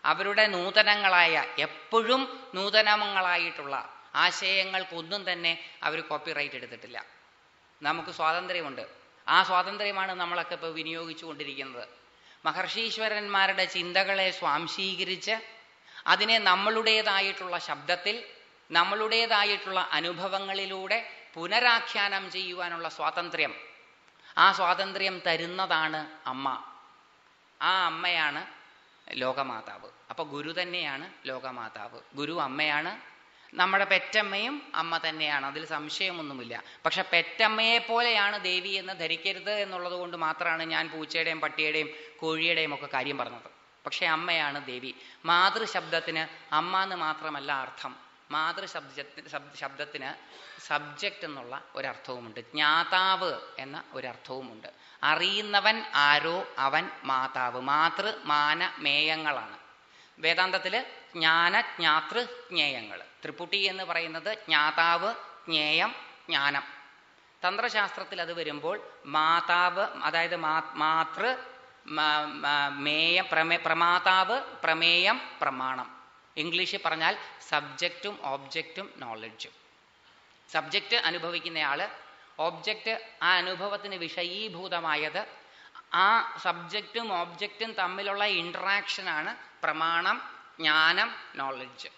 അവരുടെ നൂതനങ്ങളായ എപ്പോഴും നൂതനങ്ങളായിട്ടുള്ള ആശയങ്ങൾക്കൊന്നും തന്നെ അവർ കോപ്പി റൈറ്റ് എടുത്തിട്ടില്ല. നമുക്ക് സ്വാതന്ത്ര്യമുണ്ട്. ആ സ്വാതന്ത്ര്യമാണ് നമ്മളൊക്കെ ഇപ്പോൾ വിനിയോഗിച്ചു കൊണ്ടിരിക്കുന്നത് മഹർഷീശ്വരന്മാരുടെ ചിന്തകളെ സ്വാംശീകരിച്ച് അതിനെ നമ്മളുടേതായിട്ടുള്ള ശബ്ദത്തിൽ നമ്മളുടേതായിട്ടുള്ള അനുഭവങ്ങളിലൂടെ പുനരാഖ്യാനം ചെയ്യുവാനുള്ള സ്വാതന്ത്ര്യം. ആ സ്വാതന്ത്ര്യം തരുന്നതാണ് അമ്മ. ആ അമ്മയാണ് ലോകമാതാവ്. അപ്പൊ ഗുരു തന്നെയാണ് ലോകമാതാവ്. ഗുരു അമ്മയാണ് നമ്മുടെ പെറ്റമ്മയും അമ്മ തന്നെയാണ്. അതിൽ സംശയമൊന്നുമില്ല. പക്ഷെ പെറ്റമ്മയെ പോലെയാണ് ദേവി എന്ന് ധരിക്കരുത് എന്നുള്ളത് കൊണ്ട് മാത്രമാണ് ഞാൻ പൂച്ചയുടെയും പട്ടിയുടെയും കോഴിയുടെയും ഒക്കെ കാര്യം പറഞ്ഞത്. പക്ഷെ അമ്മയാണ് ദേവി. മാതൃശബ്ദത്തിന് അമ്മ എന്ന് മാത്രമല്ല അർത്ഥം. മാതൃശബ്ദത്തിന് ശബ്ദത്തിന് സബ്ജക്റ്റ് എന്നുള്ള ഒരർത്ഥവുമുണ്ട്. ജ്ഞാതാവ് എന്ന ഒരർത്ഥവുമുണ്ട്. അറിയുന്നവൻ ആരോ അവൻ മാതാവ്. മാതൃ മാന മേയങ്ങളാണ്. വേദാന്തത്തിൽ ജ്ഞാന ജ്ഞാതൃ ജ്ഞേയങ്ങൾ ത്രിപുട്ടി എന്ന് പറയുന്നത് ജ്ഞാതാവ് ജ്ഞേയം ജ്ഞാനം. തന്ത്രശാസ്ത്രത്തിൽ അത് വരുമ്പോൾ മാതാവ് അതായത് മാതൃ മേയം പ്രമേ പ്രമാതാവ് പ്രമേയം പ്രമാണം. ഇംഗ്ലീഷിൽ പറഞ്ഞാൽ സബ്ജക്റ്റും ഓബ്ജക്റ്റും നോളജും സബ്ജക്റ്റ് അനുഭവിക്കുന്നയാൾ ഓബ്ജക്റ്റ് ആ അനുഭവത്തിന് വിഷയീഭൂതമായത് ആ സബ്ജക്റ്റും ഓബ്ജക്റ്റും തമ്മിലുള്ള ഇൻട്രാക്ഷനാണ് പ്രമാണം ജ്ഞാനം നോളജ്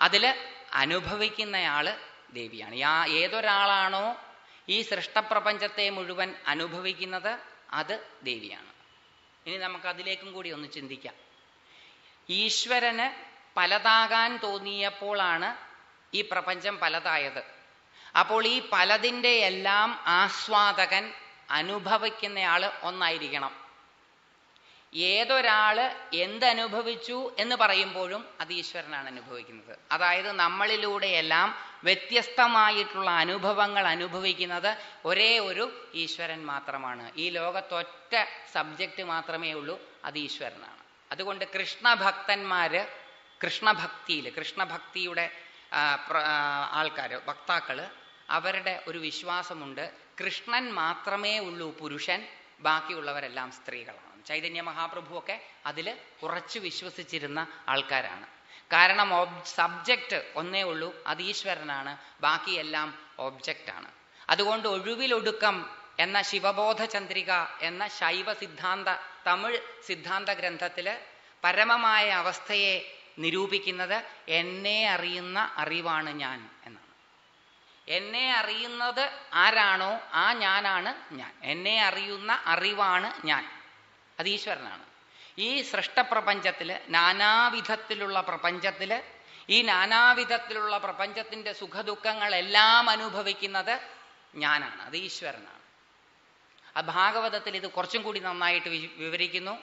അതിൽ അനുഭവിക്കുന്നയാൾ ദേവിയാണ്. യാ ഏതൊരാളാണോ ഈ സൃഷ്ടപ്രപഞ്ചത്തെ മുഴുവൻ അനുഭവിക്കുന്നത് അത് ദേവിയാണ്. ഇനി നമുക്ക് അതിലേക്കും കൂടി ഒന്ന് ചിന്തിക്കാം. ഈശ്വരന് പലതാകാൻ തോന്നിയപ്പോഴാണ് ഈ പ്രപഞ്ചം പലതായത്. അപ്പോൾ ഈ പലതിന്റെ എല്ലാം ആസ്വാദകൻ അനുഭവിക്കുന്നയാൾ ഒന്നായിരിക്കണം. ഏതൊരാൾ എന്തനുഭവിച്ചു എന്ന് പറയുമ്പോഴും അത് ഈശ്വരനാണ് അനുഭവിക്കുന്നത്. അതായത് നമ്മളിലൂടെയെല്ലാം വ്യത്യസ്തമായിട്ടുള്ള അനുഭവങ്ങൾ അനുഭവിക്കുന്നത് ഒരേ ഒരു ഈശ്വരൻ മാത്രമാണ്. ഈ ലോകത്തൊറ്റ സബ്ജക്റ്റ് മാത്രമേ ഉള്ളൂ അത് ഈശ്വരനാണ്. അതുകൊണ്ട് കൃഷ്ണഭക്തന്മാര് കൃഷ്ണഭക്തിയിൽ കൃഷ്ണഭക്തിയുടെ ആൾക്കാർ വക്താക്കൾ അവരുടെ ഒരു വിശ്വാസമുണ്ട്. കൃഷ്ണൻ മാത്രമേ ഉള്ളൂ പുരുഷൻ ബാക്കിയുള്ളവരെല്ലാം സ്ത്രീകളാണ്. ചൈതന്യ മഹാപ്രഭുവൊക്കെ അതിൽ ഉറച്ചു വിശ്വസിച്ചിരുന്ന ആൾക്കാരാണ്. കാരണം സബ്ജക്റ്റ് ഒന്നേ ഉള്ളൂ. അത് ഈശ്വരനാണ്. ബാക്കിയെല്ലാം ഒബ്ജക്റ്റാണ്. അതുകൊണ്ട് ഒഴിവിലൊടുക്കം എന്ന ശിവബോധ ചന്ദ്രിക എന്ന ശൈവ സിദ്ധാന്ത തമിഴ് സിദ്ധാന്ത ഗ്രന്ഥത്തിൽ പരമമായ അവസ്ഥയെ നിരൂപിക്കുന്നത് എന്നെ അറിയുന്ന അറിവാണ് ഞാൻ എന്നാണ്. എന്നെ അറിയുന്നത് ആരാണോ ആ ഞാനാണ് ഞാൻ. എന്നെ അറിയുന്ന അറിവാണ് ഞാൻ. അത് ഈശ്വരനാണ്. ഈ സൃഷ്ടപ്രപഞ്ചത്തിൽ നാനാവിധത്തിലുള്ള പ്രപഞ്ചത്തിൽ ഈ നാനാവിധത്തിലുള്ള പ്രപഞ്ചത്തിന്റെ സുഖദുഃഖങ്ങളെല്ലാം അനുഭവിക്കുന്നത് ഞാനാണ്. അത് ഈശ്വരനാണ്. ആ ഭാഗവതത്തിൽ ഇത് കുറച്ചും കൂടി നന്നായിട്ട് വിവരിക്കുന്നു.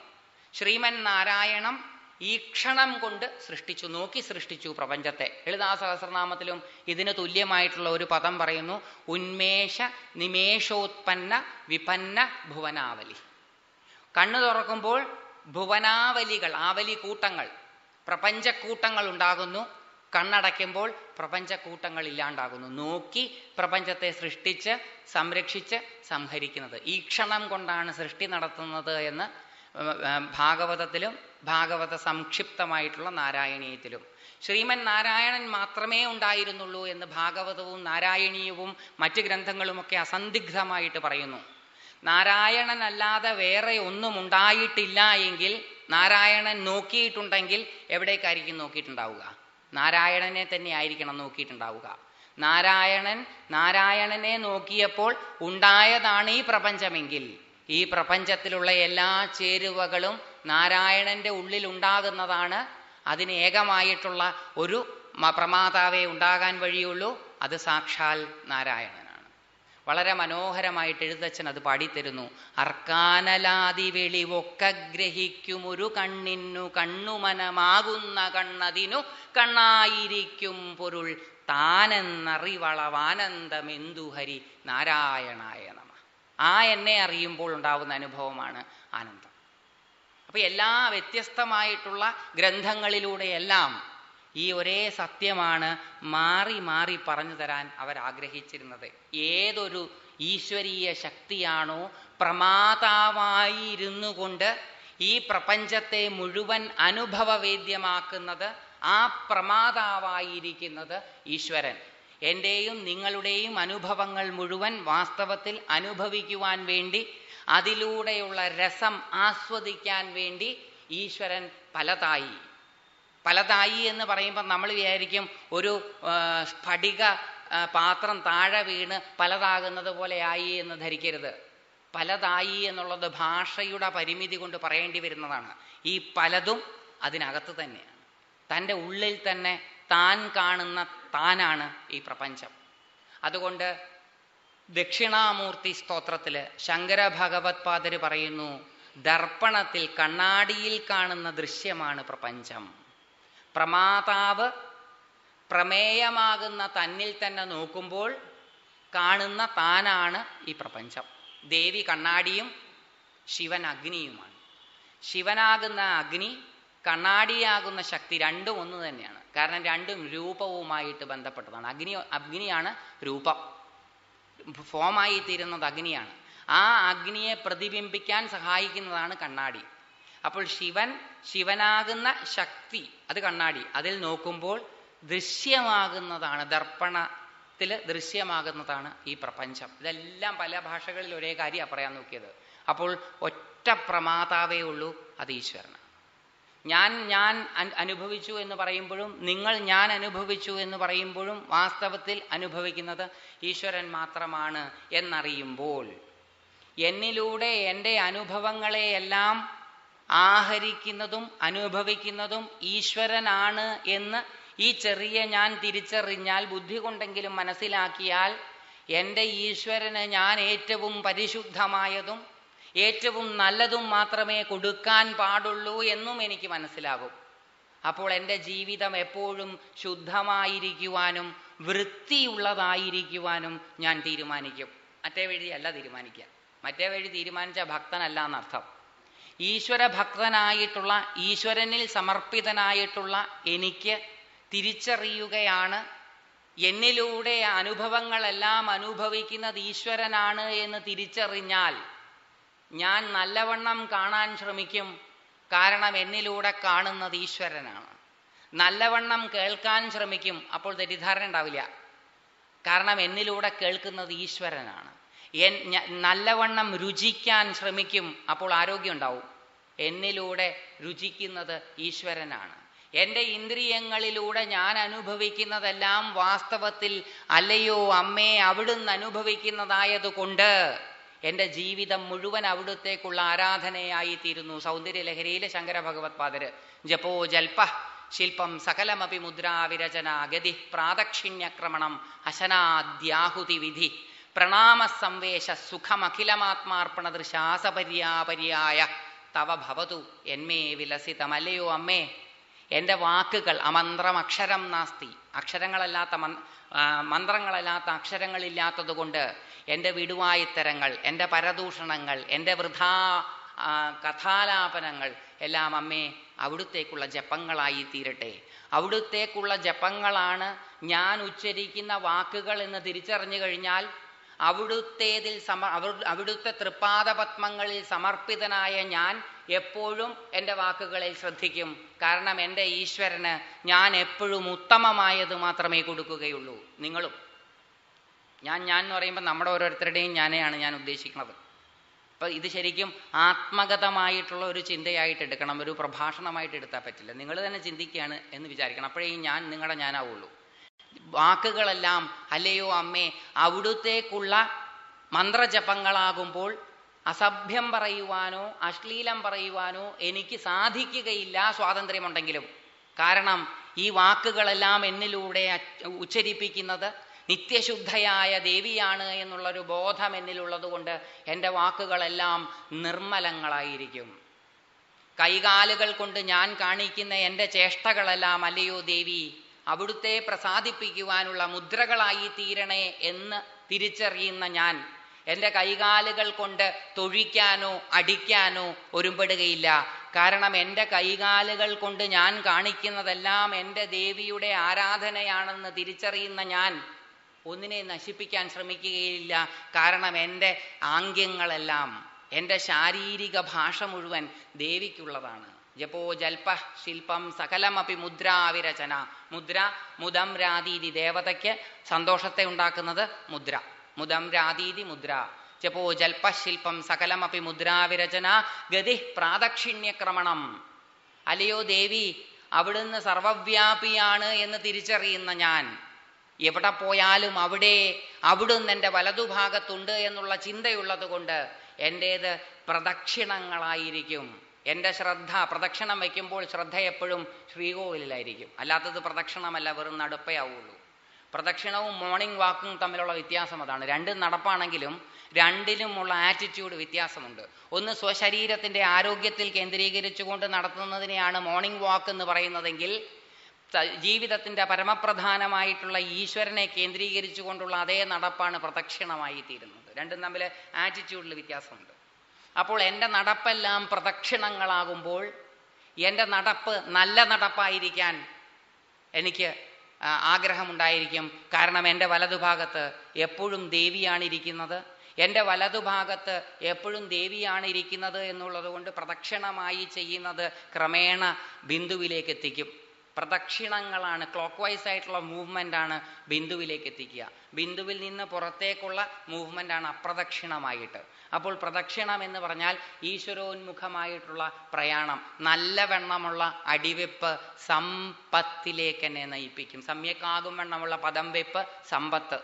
ശ്രീമൻ നാരായണം ഈ ക്ഷണം കൊണ്ട് സൃഷ്ടിച്ചു നോക്കി സൃഷ്ടിച്ചു പ്രപഞ്ചത്തെ. ലളിതാ സഹസ്രനാമത്തിലും ഇതിന് തുല്യമായിട്ടുള്ള ഒരു പദം പറയുന്നു ഉന്മേഷ നിമേഷോത്പന്ന വിപന്ന ഭുവനാവലി. കണ്ണു തുറക്കുമ്പോൾ ഭുവനാവലികൾ ആവലി കൂട്ടങ്ങൾ പ്രപഞ്ചക്കൂട്ടങ്ങൾ ഉണ്ടാകുന്നു. കണ്ണടയ്ക്കുമ്പോൾ പ്രപഞ്ചക്കൂട്ടങ്ങൾ ഇല്ലാണ്ടാകുന്നു. നോക്കി പ്രപഞ്ചത്തെ സൃഷ്ടിച്ച് സംരക്ഷിച്ച് സംഹരിക്കുന്നത്. ഈ ക്ഷണം കൊണ്ടാണ് സൃഷ്ടി നടത്തുന്നത് എന്ന് ഭാഗവതത്തിലും ഭാഗവത സംക്ഷിപ്തമായിട്ടുള്ള നാരായണീയത്തിലും. ശ്രീമൻ നാരായണൻ മാത്രമേ ഉണ്ടായിരുന്നുള്ളൂ എന്ന് ഭാഗവതവും നാരായണീയവും മറ്റ് ഗ്രന്ഥങ്ങളുമൊക്കെ അസന്ദിഗ്ധമായിട്ട് പറയുന്നു. നാരായണനല്ലാതെ വേറെ ഒന്നും ഉണ്ടായിട്ടില്ല എങ്കിൽ നാരായണൻ നോക്കിയിട്ടുണ്ടെങ്കിൽ എവിടേക്കായിരിക്കും നോക്കിയിട്ടുണ്ടാവുക? നാരായണനെ തന്നെ ആയിരിക്കണം നോക്കിയിട്ടുണ്ടാവുക. നാരായണൻ നാരായണനെ നോക്കിയപ്പോൾ ഉണ്ടായതാണ് ഈ പ്രപഞ്ചമെങ്കിൽ. ഈ പ്രപഞ്ചത്തിലുള്ള എല്ലാ ചേരുവകളും നാരായണന്റെ ഉള്ളിൽ ഉണ്ടാകുന്നതാണ്. അതിന് ഏകമായിട്ടുള്ള ഒരു പ്രമാതാവേ ഉണ്ടാകാൻ വഴിയുള്ളൂ. അത് സാക്ഷാൽ നാരായണനാണ് വളരെ മനോഹരമായിട്ട് എഴുത്തച്ഛൻ അത് പാടിത്തരുന്നു. അർക്കാനലാതി വെളിവൊക്കെ ഗ്രഹിക്കും ഒരു കണ്ണിനു കണ്ണുമനമാകുന്ന കണ്ണതിനു കണ്ണായിരിക്കും പൊരുൾ. താനെന്നറിവളവാനന്ദമെന്തു ഹരി? നാരായണായ നമ. ആ എന്നെ അറിയുമ്പോൾ ഉണ്ടാവുന്ന അനുഭവമാണ് ആനന്ദം. അപ്പൊ എല്ലാ വ്യത്യസ്തമായിട്ടുള്ള ഗ്രന്ഥങ്ങളിലൂടെയെല്ലാം ഈ ഒരേ സത്യമാണ് മാറി മാറി പറഞ്ഞു തരാൻ അവർ ആഗ്രഹിച്ചിരുന്നത് ഏതൊരു ഈശ്വരീയ ശക്തിയാണോ പ്രമാതാവായി ഇരുന്നു കൊണ്ട് ഈ പ്രപഞ്ചത്തെ മുഴുവൻ അനുഭവവേദ്യമാക്കുന്നത് ആ പ്രമാതാവായിരിക്കുന്നത് ഈശ്വരൻ. എന്റെയും നിങ്ങളുടെയും അനുഭവങ്ങൾ മുഴുവൻ വാസ്തവത്തിൽ അനുഭവിക്കുവാൻ വേണ്ടി അതിലൂടെയുള്ള രസം ആസ്വദിക്കാൻ വേണ്ടി ഈശ്വരൻ പലതായി പലതായി എന്ന് പറയുമ്പോൾ നമ്മൾ വിചാരിക്കും ഒരു സ്ഫടിക പാത്രം താഴെ വീണ് പലതാകുന്നത് പോലെ ആയി എന്ന് ധരിക്കരുത്. പലതായി എന്നുള്ളത് ഭാഷയുടെ പരിമിതി കൊണ്ട് പറയേണ്ടി വരുന്നതാണ്. ഈ പലതും അതിനകത്ത് തന്നെയാണ്. തന്റെ ഉള്ളിൽ തന്നെ താൻ കാണുന്ന താനാണ് ഈ പ്രപഞ്ചം. അതുകൊണ്ട് ദക്ഷിണാമൂർത്തി സ്തോത്രത്തിൽ ശങ്കര ഭഗവത്പാദര് പറയുന്നു ദർപ്പണത്തിൽ കണ്ണാടിയിൽ കാണുന്ന ദൃശ്യമാണ് പ്രപഞ്ചം. പ്രമാതാവ് പ്രമേയമാകുന്ന തന്നിൽ തന്നെ നോക്കുമ്പോൾ കാണുന്ന താനാണ് ഈ പ്രപഞ്ചം. ദേവി കണ്ണാടിയും ശിവൻ അഗ്നിയുമാണ്. ശിവനാകുന്ന അഗ്നി കണ്ണാടിയാകുന്ന ശക്തി രണ്ടും ഒന്ന് തന്നെയാണ്. കാരണം രണ്ടും രൂപവുമായിട്ട് ബന്ധപ്പെട്ടതാണ്. അഗ്നി അഗ്നിയാണ് രൂപം. ഫോമായി തീരുന്നത് അഗ്നിയാണ്. ആ അഗ്നിയെ പ്രതിബിംബിക്കാൻ സഹായിക്കുന്നതാണ് കണ്ണാടി. അപ്പോൾ ശിവൻ ശിവനാകുന്ന ശക്തി അത് കണ്ണാടി അതിൽ നോക്കുമ്പോൾ ദൃശ്യമാകുന്നതാണ് ദർപ്പണത്തിൽ ദൃശ്യമാകുന്നതാണ് ഈ പ്രപഞ്ചം. ഇതെല്ലാം പല ഭാഷകളിൽ ഒരേ കാര്യമാണ് പറയാൻ നോക്കിയത്. അപ്പോൾ ഒറ്റ പ്രമാതാവേ ഉള്ളൂ അത് ഈശ്വരനാണ്. ഞാൻ ഞാൻ അനുഭവിച്ചു എന്ന് പറയുമ്പോഴും നിങ്ങൾ ഞാൻ അനുഭവിച്ചു എന്ന് പറയുമ്പോഴും വാസ്തവത്തിൽ അനുഭവിക്കുന്നത് ഈശ്വരൻ മാത്രമാണ് എന്നറിയുമ്പോൾ എന്നിലൂടെ എന്റെ അനുഭവങ്ങളെയെല്ലാം ആഹരിക്കുന്നതും അനുഭവിക്കുന്നതും ഈശ്വരനാണ് എന്ന് ഈ ചെറിയ ഞാൻ തിരിച്ചറിഞ്ഞാൽ ബുദ്ധി കൊണ്ടെങ്കിലും മനസ്സിലാക്കിയാൽ എന്റെ ഈശ്വരന് ഞാൻ ഏറ്റവും പരിശുദ്ധമായതും ഏറ്റവും നല്ലതും മാത്രമേ കൊടുക്കാൻ പാടുള്ളൂ എന്നും എനിക്ക് മനസ്സിലാകും. അപ്പോൾ എന്റെ ജീവിതം എപ്പോഴും ശുദ്ധമായിരിക്കുവാനും വൃത്തിയുള്ളതായിരിക്കുവാനും ഞാൻ തീരുമാനിക്കും. മറ്റേ വഴിയല്ല തീരുമാനിക്കുക. മറ്റേ വഴി തീരുമാനിച്ച ഭക്തനല്ല എന്നർത്ഥം. ഈശ്വര ഭക്തനായിട്ടുള്ള ഈശ്വരനിൽ സമർപ്പിതനായിട്ടുള്ള എനിക്ക് തിരിച്ചറിയുകയാണ്. എന്നിലൂടെ അനുഭവങ്ങളെല്ലാം അനുഭവിക്കുന്നത് ഈശ്വരനാണ് എന്ന് തിരിച്ചറിഞ്ഞാൽ ഞാൻ നല്ലവണ്ണം കാണാൻ ശ്രമിക്കും. കാരണം എന്നിലൂടെ കാണുന്നത് ഈശ്വരനാണ്. നല്ലവണ്ണം കേൾക്കാൻ ശ്രമിക്കും. അപ്പോൾ തെറ്റിദ്ധാരണ ഉണ്ടാവില്ല. കാരണം എന്നിലൂടെ കേൾക്കുന്നത് ഈശ്വരനാണ്. എൻ നല്ലവണ്ണം രുചിക്കാൻ ശ്രമിക്കും അപ്പോൾ ആരോഗ്യം ഉണ്ടാവും എന്നിലൂടെ രുചിക്കുന്നത് ഈശ്വരനാണ്. എന്റെ ഇന്ദ്രിയങ്ങളിലൂടെ ഞാൻ അനുഭവിക്കുന്നതെല്ലാം വാസ്തവത്തിൽ അല്ലയോ അമ്മേ അവിടുന്ന് അനുഭവിക്കുന്നതായതുകൊണ്ട് എന്റെ ജീവിതം മുഴുവൻ അവിടുത്തേക്കുള്ള ആരാധനയായി തീരുന്നു. സൗന്ദര്യ ലഹരിയിലെ ശങ്കര ഭഗവത് പാദര് ജപോ ജൽപ ശില്പം സകലമപി മുദ്രാവിരചന ഗതി പ്രാദക്ഷിണ്യക്രമണം അശനാദ്യാഹുതി വിധി. പ്രണാമ സംവേശ സുഖമഖിലമാത്മാർപ്പണ ദൃശാസപര്യാപര്യായ തവ ഭവതു എന്മേ വിലസിതമല്ലയോ അമ്മേ. എന്റെ വാക്കുകൾ അമന്ത്രം അക്ഷരം നാസ്തി. അക്ഷരങ്ങളല്ലാത്ത മന്- മന്ത്രങ്ങളല്ലാത്ത അക്ഷരങ്ങളില്ലാത്തതുകൊണ്ട് എന്റെ വിടുവായിത്തരങ്ങൾ എന്റെ പരദൂഷണങ്ങൾ എന്റെ വൃഥാ കഥാലാപനങ്ങൾ എല്ലാം അമ്മേ അവിടുത്തേക്കുള്ള ജപങ്ങളായി തീരട്ടെ. അവിടുത്തേക്കുള്ള ജപങ്ങളാണ് ഞാൻ ഉച്ചരിക്കുന്ന വാക്കുകൾ എന്ന് തിരിച്ചറിഞ്ഞു കഴിഞ്ഞാൽ അവിടുത്തേതിൽ സമ അവി- അവിടുത്തെ തൃപ്പാദപത്മങ്ങളിൽ സമർപ്പിതനായ ഞാൻ എപ്പോഴും എന്റെ വാക്കുകളിൽ ശ്രദ്ധിക്കും. കാരണം എന്റെ ഈശ്വരന് ഞാൻ എപ്പോഴും ഉത്തമമായത് മാത്രമേ കൊടുക്കുകയുള്ളൂ. നിങ്ങളും. ഞാൻ ഞാൻ എന്ന് പറയുമ്പോൾ നമ്മുടെ ഓരോരുത്തരുടെയും ഞാനെയാണ് ഞാൻ ഉദ്ദേശിക്കുന്നത്. അപ്പം ഇത് ശരിക്കും ആത്മഗതമായിട്ടുള്ള ഒരു ചിന്തയായിട്ട് എടുക്കണം. ഒരു പ്രഭാഷണമായിട്ട് എടുത്താൽ പറ്റില്ല. നിങ്ങൾ തന്നെ ചിന്തിക്കുകയാണ് എന്ന് വിചാരിക്കണം. അപ്പോഴേ ഞാൻ നിങ്ങളുടെ ഞാനാവുള്ളൂ. വാക്കുകളെല്ലാം അല്ലയോ അമ്മേ അവിടുത്തേക്കുള്ള മന്ത്രജപങ്ങളാകുമ്പോൾ അസഭ്യം പറയുവാനോ അശ്ലീലം പറയുവാനോ എനിക്ക് സാധിക്കുകയില്ല സ്വാതന്ത്ര്യമുണ്ടെങ്കിലും. കാരണം ഈ വാക്കുകളെല്ലാം എന്നിലൂടെ ഉച്ചരിപ്പിക്കുന്നത് നിത്യശുദ്ധയായ ദേവിയാണ് എന്നുള്ളൊരു ബോധം എന്നിലുള്ളത് കൊണ്ട് എന്റെ വാക്കുകളെല്ലാം നിർമ്മലങ്ങളായിരിക്കും. കൈകാലുകൾ കൊണ്ട് ഞാൻ കാണിക്കുന്ന എന്റെ ചേഷ്ടകളെല്ലാം അല്ലയോ ദേവി അവിടുത്തെ പ്രസാദിപ്പിക്കുവാനുള്ള മുദ്രകളായി തീരണേ എന്ന് തിരിച്ചറിയുന്ന ഞാൻ എന്റെ കൈകാലുകൾ കൊണ്ട് തൊഴിക്കാനോ അടിക്കാനോ ഒരുമ്പെടുകയില്ല. കാരണം എന്റെ കൈകാലുകൾ കൊണ്ട് ഞാൻ കാണിക്കുന്നതെല്ലാം എന്റെ ദേവിയുടെ ആരാധനയാണെന്ന് തിരിച്ചറിയുന്ന ഞാൻ ഒന്നിനെ നശിപ്പിക്കാൻ ശ്രമിക്കുകയില്ല. കാരണം എന്റെ ആംഗ്യങ്ങളെല്ലാം എന്റെ ശാരീരിക ഭാഷ മുഴുവൻ ദേവിക്കുള്ളതാണ്. ജപോ ജൽപ ശില്പം സകലമപി മുദ്രാവിരചന മുദ്ര മുദം രാതീതി ദേവതയ്ക്ക് സന്തോഷത്തെ ഉണ്ടാക്കുന്നത് മുദ്ര. മുദം രാതീതി മുദ്ര. ജപോ ജൽപ ശില്പം സകലമപി മുദ്രാവിരചന ഗതി പ്രാദക്ഷിണ്യക്രമണം. അല്ലയോ ദേവി അവിടുന്ന് സർവവ്യാപിയാണ് എന്ന് തിരിച്ചറിയുന്ന ഞാൻ. എവിടെ പോയാലും അവിടെ അവിടുന്ന് എന്റെ വലതുഭാഗത്തുണ്ട് എന്നുള്ള ചിന്തയുള്ളത് കൊണ്ട് എന്റേത് പ്രദക്ഷിണങ്ങളായിരിക്കും. എന്റെ ശ്രദ്ധ പ്രദക്ഷിണം വയ്ക്കുമ്പോൾ ശ്രദ്ധ എപ്പോഴും ശ്രീകോവിലായിരിക്കും അല്ലാത്തത് പ്രദക്ഷിണമല്ല വെറും നടപ്പേ ആവുള്ളൂ പ്രദക്ഷിണവും മോർണിംഗ് വാക്കും തമ്മിലുള്ള വ്യത്യാസം അതാണ്. രണ്ടും നടപ്പാണെങ്കിലും രണ്ടിലുമുള്ള ആറ്റിറ്റ്യൂഡ് വ്യത്യാസമുണ്ട്. ഒന്ന് സ്വശരീരത്തിന്റെ ആരോഗ്യത്തിൽ കേന്ദ്രീകരിച്ചുകൊണ്ട് നടത്തുന്നതിനെയാണ് മോർണിംഗ് വാക്ക് എന്ന് പറയുന്നതെങ്കിൽ ജീവിതത്തിന്റെ പരമപ്രധാനമായിട്ടുള്ള ഈശ്വരനെ കേന്ദ്രീകരിച്ചുകൊണ്ടുള്ള അതേ നടപ്പാണ് പ്രദക്ഷിണമായി തീരുന്നത് രണ്ടും തമ്മിൽ ആറ്റിറ്റ്യൂഡിൽ വ്യത്യാസമുണ്ട്. അപ്പോൾ എന്റെ നടപ്പെല്ലാം പ്രദക്ഷിണങ്ങളാകുമ്പോൾ എന്റെ നടപ്പ് നല്ല നടപ്പായിരിക്കാൻ എനിക്ക് ആഗ്രഹമുണ്ടായിരിക്കും. കാരണം എന്റെ വലതുഭാഗത്ത് എപ്പോഴും ദേവിയാണ് ഇരിക്കുന്നത് എന്റെ വലതുഭാഗത്ത് എപ്പോഴും ദേവിയാണ് ഇരിക്കുന്നത് എന്നുള്ളത് കൊണ്ട് പ്രദക്ഷിണമായി ചെയ്യുന്നത് ക്രമേണ ബിന്ദുവിലേക്ക് എത്തിക്കും പ്രദക്ഷിണങ്ങളാണ് ക്ലോക്ക് വൈസ് ആയിട്ടുള്ള മൂവ്മെന്റ് ആണ് ബിന്ദുവിലേക്ക് എത്തിക്കുക ബിന്ദുവിൽ നിന്ന് പുറത്തേക്കുള്ള മൂവ്മെന്റ് ആണ് അപ്രദക്ഷിണമായിട്ട്. അപ്പോൾ പ്രദക്ഷിണം എന്ന് പറഞ്ഞാൽ ഈശ്വരോന്മുഖമായിട്ടുള്ള പ്രയാണം നല്ല വെണ്ണമുള്ള അടിവെപ്പ് സമ്പത്തിലേക്ക് എന്നെ നയിപ്പിക്കും. സമ്യക്കാകും വെണ്ണമുള്ള പദം വെപ്പ് സമ്പത്ത്.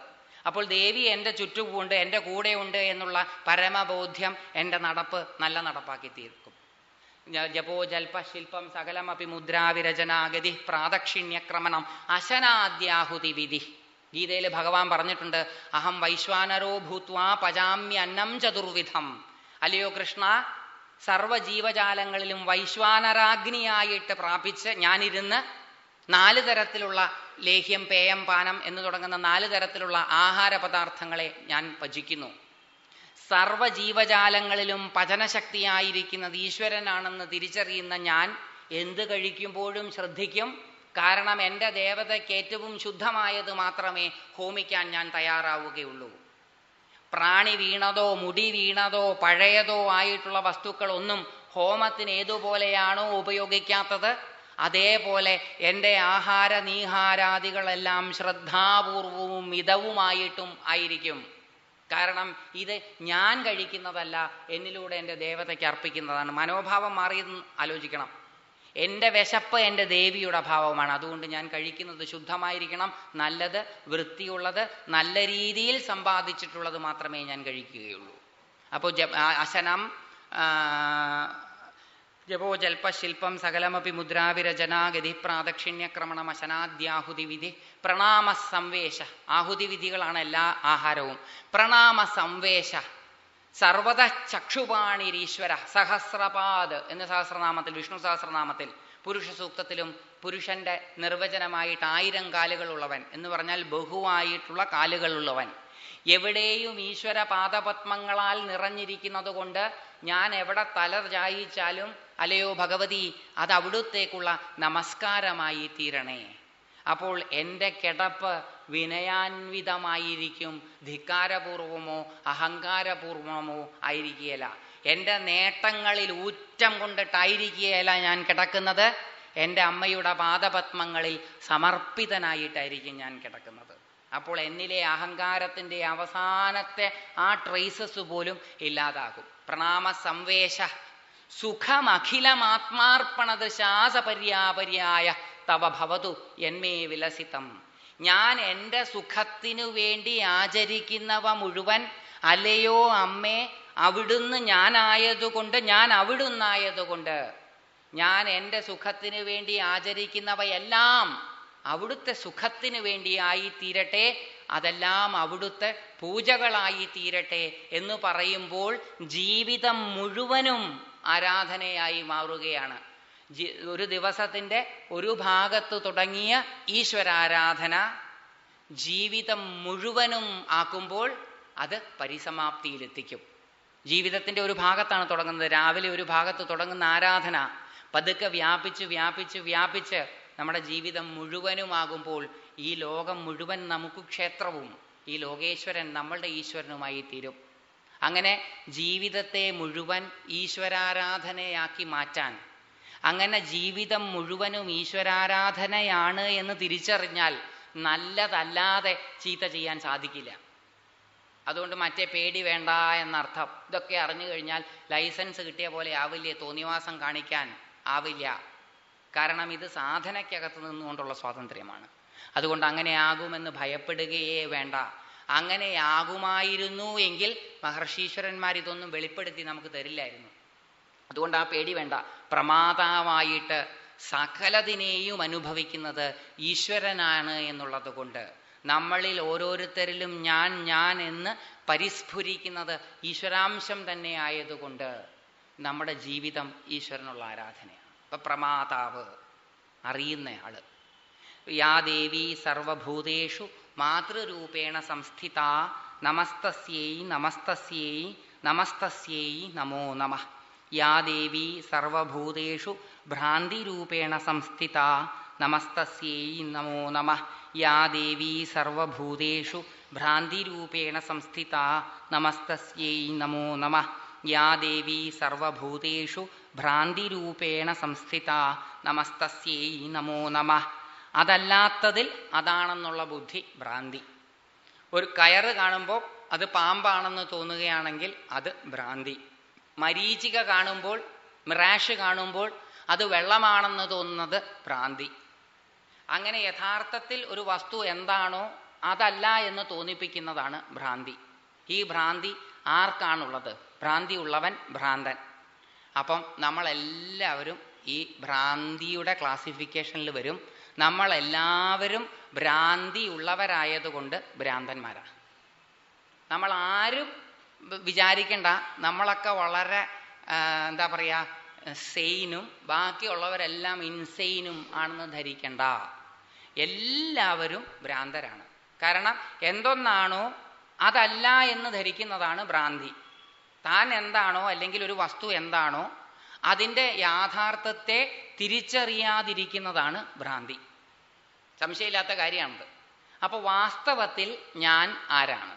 അപ്പോൾ ദേവി എന്റെ ചുറ്റുമുണ്ട് എന്റെ കൂടെയുണ്ട് എന്നുള്ള പരമബോധ്യം എന്റെ നടപ്പ് നല്ല നടപ്പാക്കി തീർക്കും. ജപോ ജൽപ ശില്പം സകലമപി മുദ്രാവിരചനാഗതി പ്രാദക്ഷിണ്യക്രമണം അശനാദ്യാഹുതി വിധി. ഗീതയിൽ ഭഗവാൻ പറഞ്ഞിട്ടുണ്ട് അഹം വൈശ്വാനരോ ഭൂത്വാ പജാമ്യന്നം ചതുർവിധം. അല്ലയോ കൃഷ്ണ? സർവജീവജാലങ്ങളിലും വൈശ്വാനരാഗ്നിയായിട്ട് പ്രാപിച്ച് ഞാനിരുന്ന് നാല് തരത്തിലുള്ള ലേഹ്യം പേയം പാനം എന്ന് തുടങ്ങുന്ന നാല് തരത്തിലുള്ള ആഹാര പദാർത്ഥങ്ങളെ ഞാൻ ഭജിക്കുന്നു. സർവജീവജാലങ്ങളിലും പചനശക്തിയായിരിക്കുന്നത് ഈശ്വരനാണെന്ന് തിരിച്ചറിയുന്ന ഞാൻ എന്ത് കഴിക്കുമ്പോഴും ശ്രദ്ധിക്കും. കാരണം എന്റെ ദേവതയ്ക്ക് ഏറ്റവും ശുദ്ധമായത് മാത്രമേ ഹോമിക്കാൻ ഞാൻ തയ്യാറാവുകയുള്ളൂ. പ്രാണി വീണതോ മുടി വീണതോ പഴയതോ ആയിട്ടുള്ള വസ്തുക്കളൊന്നും ഹോമത്തിന് ഏതുപോലെയാണോ ഉപയോഗിക്കാത്തത്? അതേപോലെ എന്റെ ആഹാര നീഹാരാദികളെല്ലാം ശ്രദ്ധാപൂർവവും മിതവുമായിട്ടും ആയിരിക്കും. കാരണം ഇത് ഞാൻ കഴിക്കുന്നതല്ല എന്നിലൂടെ എന്റെ ദേവതയ്ക്ക് അർപ്പിക്കുന്നതാണ്. മനോഭാവം മാറിയെന്ന് ആലോചിക്കണം. എന്റെ വിശപ്പ് എന്റെ ദേവിയുടെ ഭാവമാണ്. അതുകൊണ്ട് ഞാൻ കഴിക്കുന്നത് ശുദ്ധമായിരിക്കണം നല്ലത് വൃത്തിയുള്ളത് നല്ല രീതിയിൽ സമ്പാദിച്ചിട്ടുള്ളത് മാത്രമേ ഞാൻ കഴിക്കുകയുള്ളൂ. അപ്പോൾ അശനം ജപോ ജൽപ്പശില്പം സകലമപി മുദ്രാവിരചനാഗതി വിധി പ്രണാമ സംവേശ ആഹുതി വിധികളാണ് എല്ലാ ആഹാരവും. പ്രണാമ സംവേശ സർവത ചക്ഷുപാണിരീശ്വര. സഹസ്രപാദ് എന്ന സഹസ്രനാമത്തിൽ വിഷ്ണു സഹസ്രനാമത്തിൽ പുരുഷ സൂക്തത്തിലും പുരുഷന്റെ നിർവചനമായിട്ട് ആയിരം കാലുകളുള്ളവൻ എന്ന് പറഞ്ഞാൽ ബഹുവായിട്ടുള്ള കാലുകളുള്ളവൻ. എവിടെയും ഈശ്വര പാദപത്മങ്ങളാൽ നിറഞ്ഞിരിക്കുന്നത് കൊണ്ട് ഞാൻ എവിടെ തല ചായിച്ചാലും അലയോ ഭഗവതി അത് അവിടുത്തേക്കുള്ള നമസ്കാരമായി തീരണേ. അപ്പോൾ എന്റെ കിടപ്പ് വിനയാൻവിതമായിരിക്കും ധിക്കാരപൂർവമോ അഹങ്കാരപൂർവമോ ആയിരിക്കുകയില്ല. എന്റെ നേട്ടങ്ങളിൽ ഊറ്റം കൊണ്ടിട്ടായിരിക്കുകയില്ല ഞാൻ കിടക്കുന്നത്. എന്റെ അമ്മയുടെ പാദപത്മങ്ങളിൽ സമർപ്പിതനായിട്ടായിരിക്കും ഞാൻ കിടക്കുന്നത്. അപ്പോൾ എന്നിലെ അഹങ്കാരത്തിന്റെ അവസാനത്തെ ആ ട്രേസസ് പോലും ഇല്ലാതാകും. പ്രണാമ സംവേശ സുഖമഖിലമാത്മാർപ്പണത് ശാസപര്യാപര്യായ തവ ഭവതു എന്മേ വിലസിതം. ഞാൻ എന്റെ സുഖത്തിനു വേണ്ടി ആചരിക്കുന്നവ മുഴുവൻ അല്ലയോ അമ്മേ അവിടുന്ന് ഞാനായതുകൊണ്ട് ഞാൻ അവിടുന്നായതുകൊണ്ട്. ഞാൻ എന്റെ സുഖത്തിനു വേണ്ടി ആചരിക്കുന്നവയെല്ലാം അവിടുത്തെ സുഖത്തിനു വേണ്ടിയായി തീരട്ടെ അതെല്ലാം അവിടുത്തെ പൂജകളായി തീരട്ടെ എന്ന് പറയുമ്പോൾ ജീവിതം മുഴുവനും ആരാധനയായി മാറുകയാണ്. ഒരു ദിവസത്തിന്റെ ഒരു ഭാഗത്ത് തുടങ്ങിയ ഈശ്വരാരാധന ജീവിതം മുഴുവനും ആക്കുമ്പോൾ അത് പരിസമാപ്തിയിലെത്തിക്കും. ജീവിതത്തിന്റെ ഒരു ഭാഗത്താണ് തുടങ്ങുന്നത്. രാവിലെ ഒരു ഭാഗത്ത് തുടങ്ങുന്ന ആരാധന പതുക്കെ വ്യാപിച്ച് വ്യാപിച്ച് വ്യാപിച്ച് നമ്മുടെ ജീവിതം മുഴുവനുമാകുമ്പോൾ ഈ ലോകം മുഴുവൻ നമുക്ക് ക്ഷേത്രവും ഈ ലോകേശ്വരൻ നമ്മളുടെ ഈശ്വരനുമായി തീരും അങ്ങനെ ജീവിതത്തെ മുഴുവൻ ഈശ്വരാരാധനയാക്കി മാറ്റാൻ. അങ്ങനെ ജീവിതം മുഴുവനും ഈശ്വരാരാധനയാണ് എന്ന് തിരിച്ചറിഞ്ഞാൽ നല്ലതല്ലാതെ ചീത്ത ചെയ്യാൻ സാധിക്കില്ല. അതുകൊണ്ട് മറ്റേ പേടി വേണ്ട എന്നർത്ഥം. ഇതൊക്കെ അറിഞ്ഞു കഴിഞ്ഞാൽ ലൈസൻസ് കിട്ടിയ പോലെ ആവില്ല തോന്നിവാസം കാണിക്കാൻ? ആവില്ല. കാരണം ഇത് സാധനയ്ക്കകത്ത് നിന്നുകൊണ്ടുള്ള സ്വാതന്ത്ര്യമാണ്. അതുകൊണ്ട് അങ്ങനെ ആകുമെന്ന് ഭയപ്പെടുകയേ വേണ്ട. അങ്ങനെ ആകുമായിരുന്നു എങ്കിൽ മഹർഷീശ്വരന്മാർ ഇതൊന്നും വെളിപ്പെടുത്തി നമുക്ക് തരില്ലായിരുന്നു. അതുകൊണ്ട് ആ പേടി വേണ്ട. പ്രമാതാവായിട്ട് സകലതിനെയും അനുഭവിക്കുന്നത് ഈശ്വരനാണ് എന്നുള്ളത് കൊണ്ട് നമ്മളിൽ ഓരോരുത്തരിലും ഞാൻ ഞാൻ എന്ന് പരിസ്ഫുരിക്കുന്നത് ഈശ്വരാംശം തന്നെ ആയതുകൊണ്ട് നമ്മുടെ ജീവിതം ഈശ്വരനുള്ള ആരാധനയാണ്. ഇപ്പൊ പ്രമാതാവ് അറിയുന്നയാൾ യാ ദേവി സർവഭൂതേഷു മാതൃരൂപേണ സംസ്ഥിത നമസ്തസ്യൈ നമസ്തസ്യൈ നമസ്തസ്യൈ നമോ നമ യാ ദേവി സർവഭൂതേഷു ഭ്രാന്തിരൂപേണ സംസ്ഥിത നമസ്തസ്യൈ നമോ നമ യാ ദേവി സർവഭൂതേഷു ഭ്രാന്തിരൂപേണ സംസ്ഥിത നമസ്തസ്യൈ നമോ നമ യാ ദേവി സർവഭൂതേഷു ഭ്രാന്തിരൂപേണ സംസ്ഥിത നമസ്തസ്യൈ നമോ നമ അതല്ലാത്തതിൽ അതാണെന്നുള്ള ബുദ്ധി ഭ്രാന്തി. ഒരു കയറ് കാണുമ്പോൾ അത് പാമ്പാണെന്ന് തോന്നുകയാണെങ്കിൽ അത് ഭ്രാന്തി. മരീചിക കാണുമ്പോൾ മിറാഷ് കാണുമ്പോൾ അത് വെള്ളമാണെന്ന് തോന്നുന്നത് ഭ്രാന്തി. അങ്ങനെ യഥാർത്ഥത്തിൽ ഒരു വസ്തു എന്താണോ അതല്ല എന്ന് തോന്നിപ്പിക്കുന്നതാണ് ഭ്രാന്തി. ഈ ഭ്രാന്തി ആർക്കാണുള്ളത്? ഭ്രാന്തി ഉള്ളവൻ ഭ്രാന്തൻ. അപ്പം നമ്മളെല്ലാവരും ഈ ഭ്രാന്തിയുടെ ക്ലാസിഫിക്കേഷനിൽ വരും. നമ്മളെല്ലാവരും ഭ്രാന്തി ഉള്ളവരായതുകൊണ്ട് ഭ്രാന്തന്മാരാണ്. നമ്മൾ ആരും വിചാരിക്കണ്ട നമ്മളൊക്കെ വളരെ എന്താ പറയാ സെയിനും ബാക്കിയുള്ളവരെല്ലാം ഇൻസെയിനും ആണെന്ന് ധരിക്കണ്ട. എല്ലാവരും ഭ്രാന്തരാണ്. കാരണം എന്തൊന്നാണോ അതല്ല എന്ന് ധരിക്കുന്നതാണ് ഭ്രാന്തി. താൻ എന്താണോ അല്ലെങ്കിൽ ഒരു വസ്തു എന്താണോ അതിന്റെ യാഥാർത്ഥ്യത്തെ തിരിച്ചറിയാതിരിക്കുന്നതാണ് ഭ്രാന്തി. സംശയമില്ലാത്ത കാര്യമാണത്. അപ്പോൾ വാസ്തവത്തിൽ ഞാൻ ആരാണ്?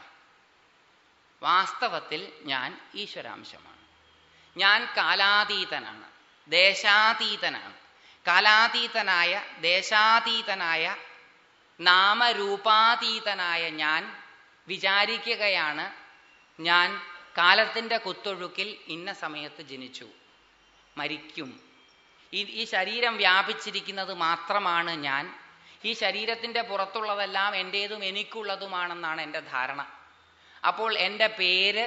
വാസ്തവത്തിൽ ഞാൻ ഈശ്വരാംശമാണ്. ഞാൻ കാലാതീതനാണ്. ദേശാതീതനാണ്. കാലാതീതനായ ദേശാതീതനായ നാമരൂപാതീതനായ ഞാൻ വിചാരിക്കുകയാണ് ഞാൻ കാലത്തിന്റെ കുത്തൊഴുക്കിൽ ഇന്ന സമയത്ത് ജനിച്ചു. മരിക്കും. ഈ ശരീരം വ്യാപിച്ചിരിക്കുന്നത് മാത്രമാണ് ഞാൻ. ഈ ശരീരത്തിന്റെ പുറത്തുള്ളതെല്ലാം എന്റേതും എനിക്കുള്ളതുമാണെന്നാണ് എന്റെ ധാരണ. അപ്പോൾ എന്റെ പേര്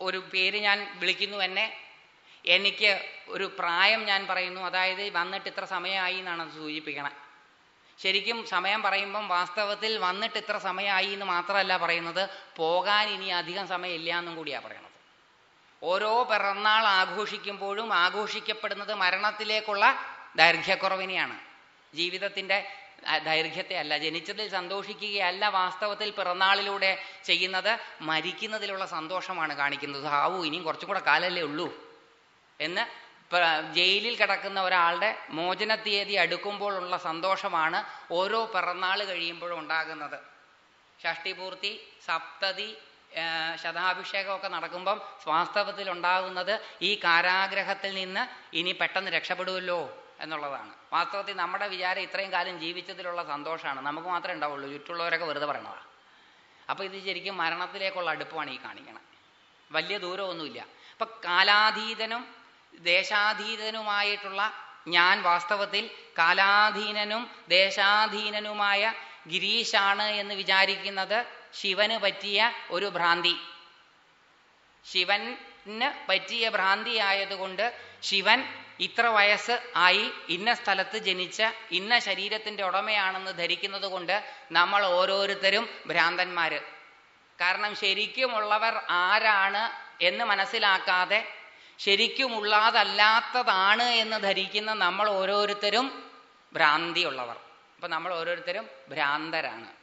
ഒരു പേര് ഞാൻ വിളിക്കുന്നു എന്നെ. എനിക്ക് ഒരു പ്രായം ഞാൻ പറയുന്നു. അതായത് വന്നിട്ട് ഇത്ര സമയമായി എന്നാണ് അത് സൂചിപ്പിക്കണം. ശരിക്കും സമയം പറയുമ്പം വാസ്തവത്തിൽ വന്നിട്ട് ഇത്ര സമയമായി എന്ന് മാത്രമല്ല പറയുന്നത്. പോകാൻ ഇനി അധികം സമയമില്ല എന്നും കൂടിയാണ് പറയണത് ഓരോ പിറന്നാൾ ആഘോഷിക്കുമ്പോഴും ആഘോഷിക്കപ്പെടുന്നത് മരണത്തിലേക്കുള്ള ദൈർഘ്യക്കുറവിനെയാണ്. ജീവിതത്തിന്റെ ദൈർഘ്യത്തെ അല്ല ജനിച്ചതിൽ സന്തോഷിക്കുകയല്ല വാസ്തവത്തിൽ പിറന്നാളിലൂടെ ചെയ്യുന്നത് മരിക്കുന്നതിലുള്ള സന്തോഷമാണ് കാണിക്കുന്നത്. ഹാവു ഇനിയും കുറച്ചും കൂടെ കാലല്ലേ ഉള്ളൂ എന്ന് ജയിലിൽ കിടക്കുന്ന ഒരാളുടെ മോചന തീയതി അടുക്കുമ്പോഴുള്ള സന്തോഷമാണ് ഓരോ പിറന്നാൾ കഴിയുമ്പോഴും ഉണ്ടാകുന്നത്. ഷഷ്ടിപൂർത്തി സപ്തതി ശതാഭിഷേകമൊക്കെ നടക്കുമ്പം വാസ്തവത്തിൽ ഉണ്ടാകുന്നത് ഈ കാരാഗ്രഹത്തിൽ നിന്ന് ഇനി പെട്ടെന്ന് രക്ഷപ്പെടുമല്ലോ എന്നുള്ളതാണ്. വാസ്തവത്തിൽ നമ്മുടെ വിചാരം ഇത്രയും കാലം ജീവിച്ചതിലുള്ള സന്തോഷമാണ്. നമുക്ക് മാത്രമേ ഉണ്ടാവുള്ളൂ. ചുറ്റുള്ളവരൊക്കെ വെറുതെ പറയണതാണ് അപ്പോൾ ഇത് ശരിക്കും മരണത്തിലേക്കുള്ള അടുപ്പമാണ് ഈ കാണിക്കണം വലിയ ദൂരമൊന്നുമില്ല. അപ്പം കാലാതീതനും ദേശാധീതനുമായിട്ടുള്ള ഞാൻ വാസ്തവത്തിൽ കാലാധീനനും ദേശാധീനനുമായ ഗിരീഷാണ് എന്ന് വിചാരിക്കുന്നത് ശിവന് പറ്റിയ ഒരു ഭ്രാന്തി. ശിവന് പറ്റിയ ഭ്രാന്തി ആയതുകൊണ്ട് ശിവൻ ഇത്ര വയസ്സ് ആയി ഇന്ന സ്ഥലത്ത് ജനിച്ച ഇന്ന ശരീരത്തിന്റെ ഉടമയാണെന്ന് ധരിക്കുന്നത് കൊണ്ട് നമ്മൾ ഓരോരുത്തരും ഭ്രാന്തന്മാര്. കാരണം ശരിക്കുമുള്ളവർ ആരാണ് എന്ന് മനസ്സിലാക്കാതെ ശരിക്കുമുള്ളതല്ലാത്തതാണ് എന്ന് ധരിക്കുന്ന നമ്മൾ ഓരോരുത്തരും ഭ്രാന്തിയുള്ളവർ. അപ്പൊ നമ്മൾ ഓരോരുത്തരും ഭ്രാന്തരാണ്.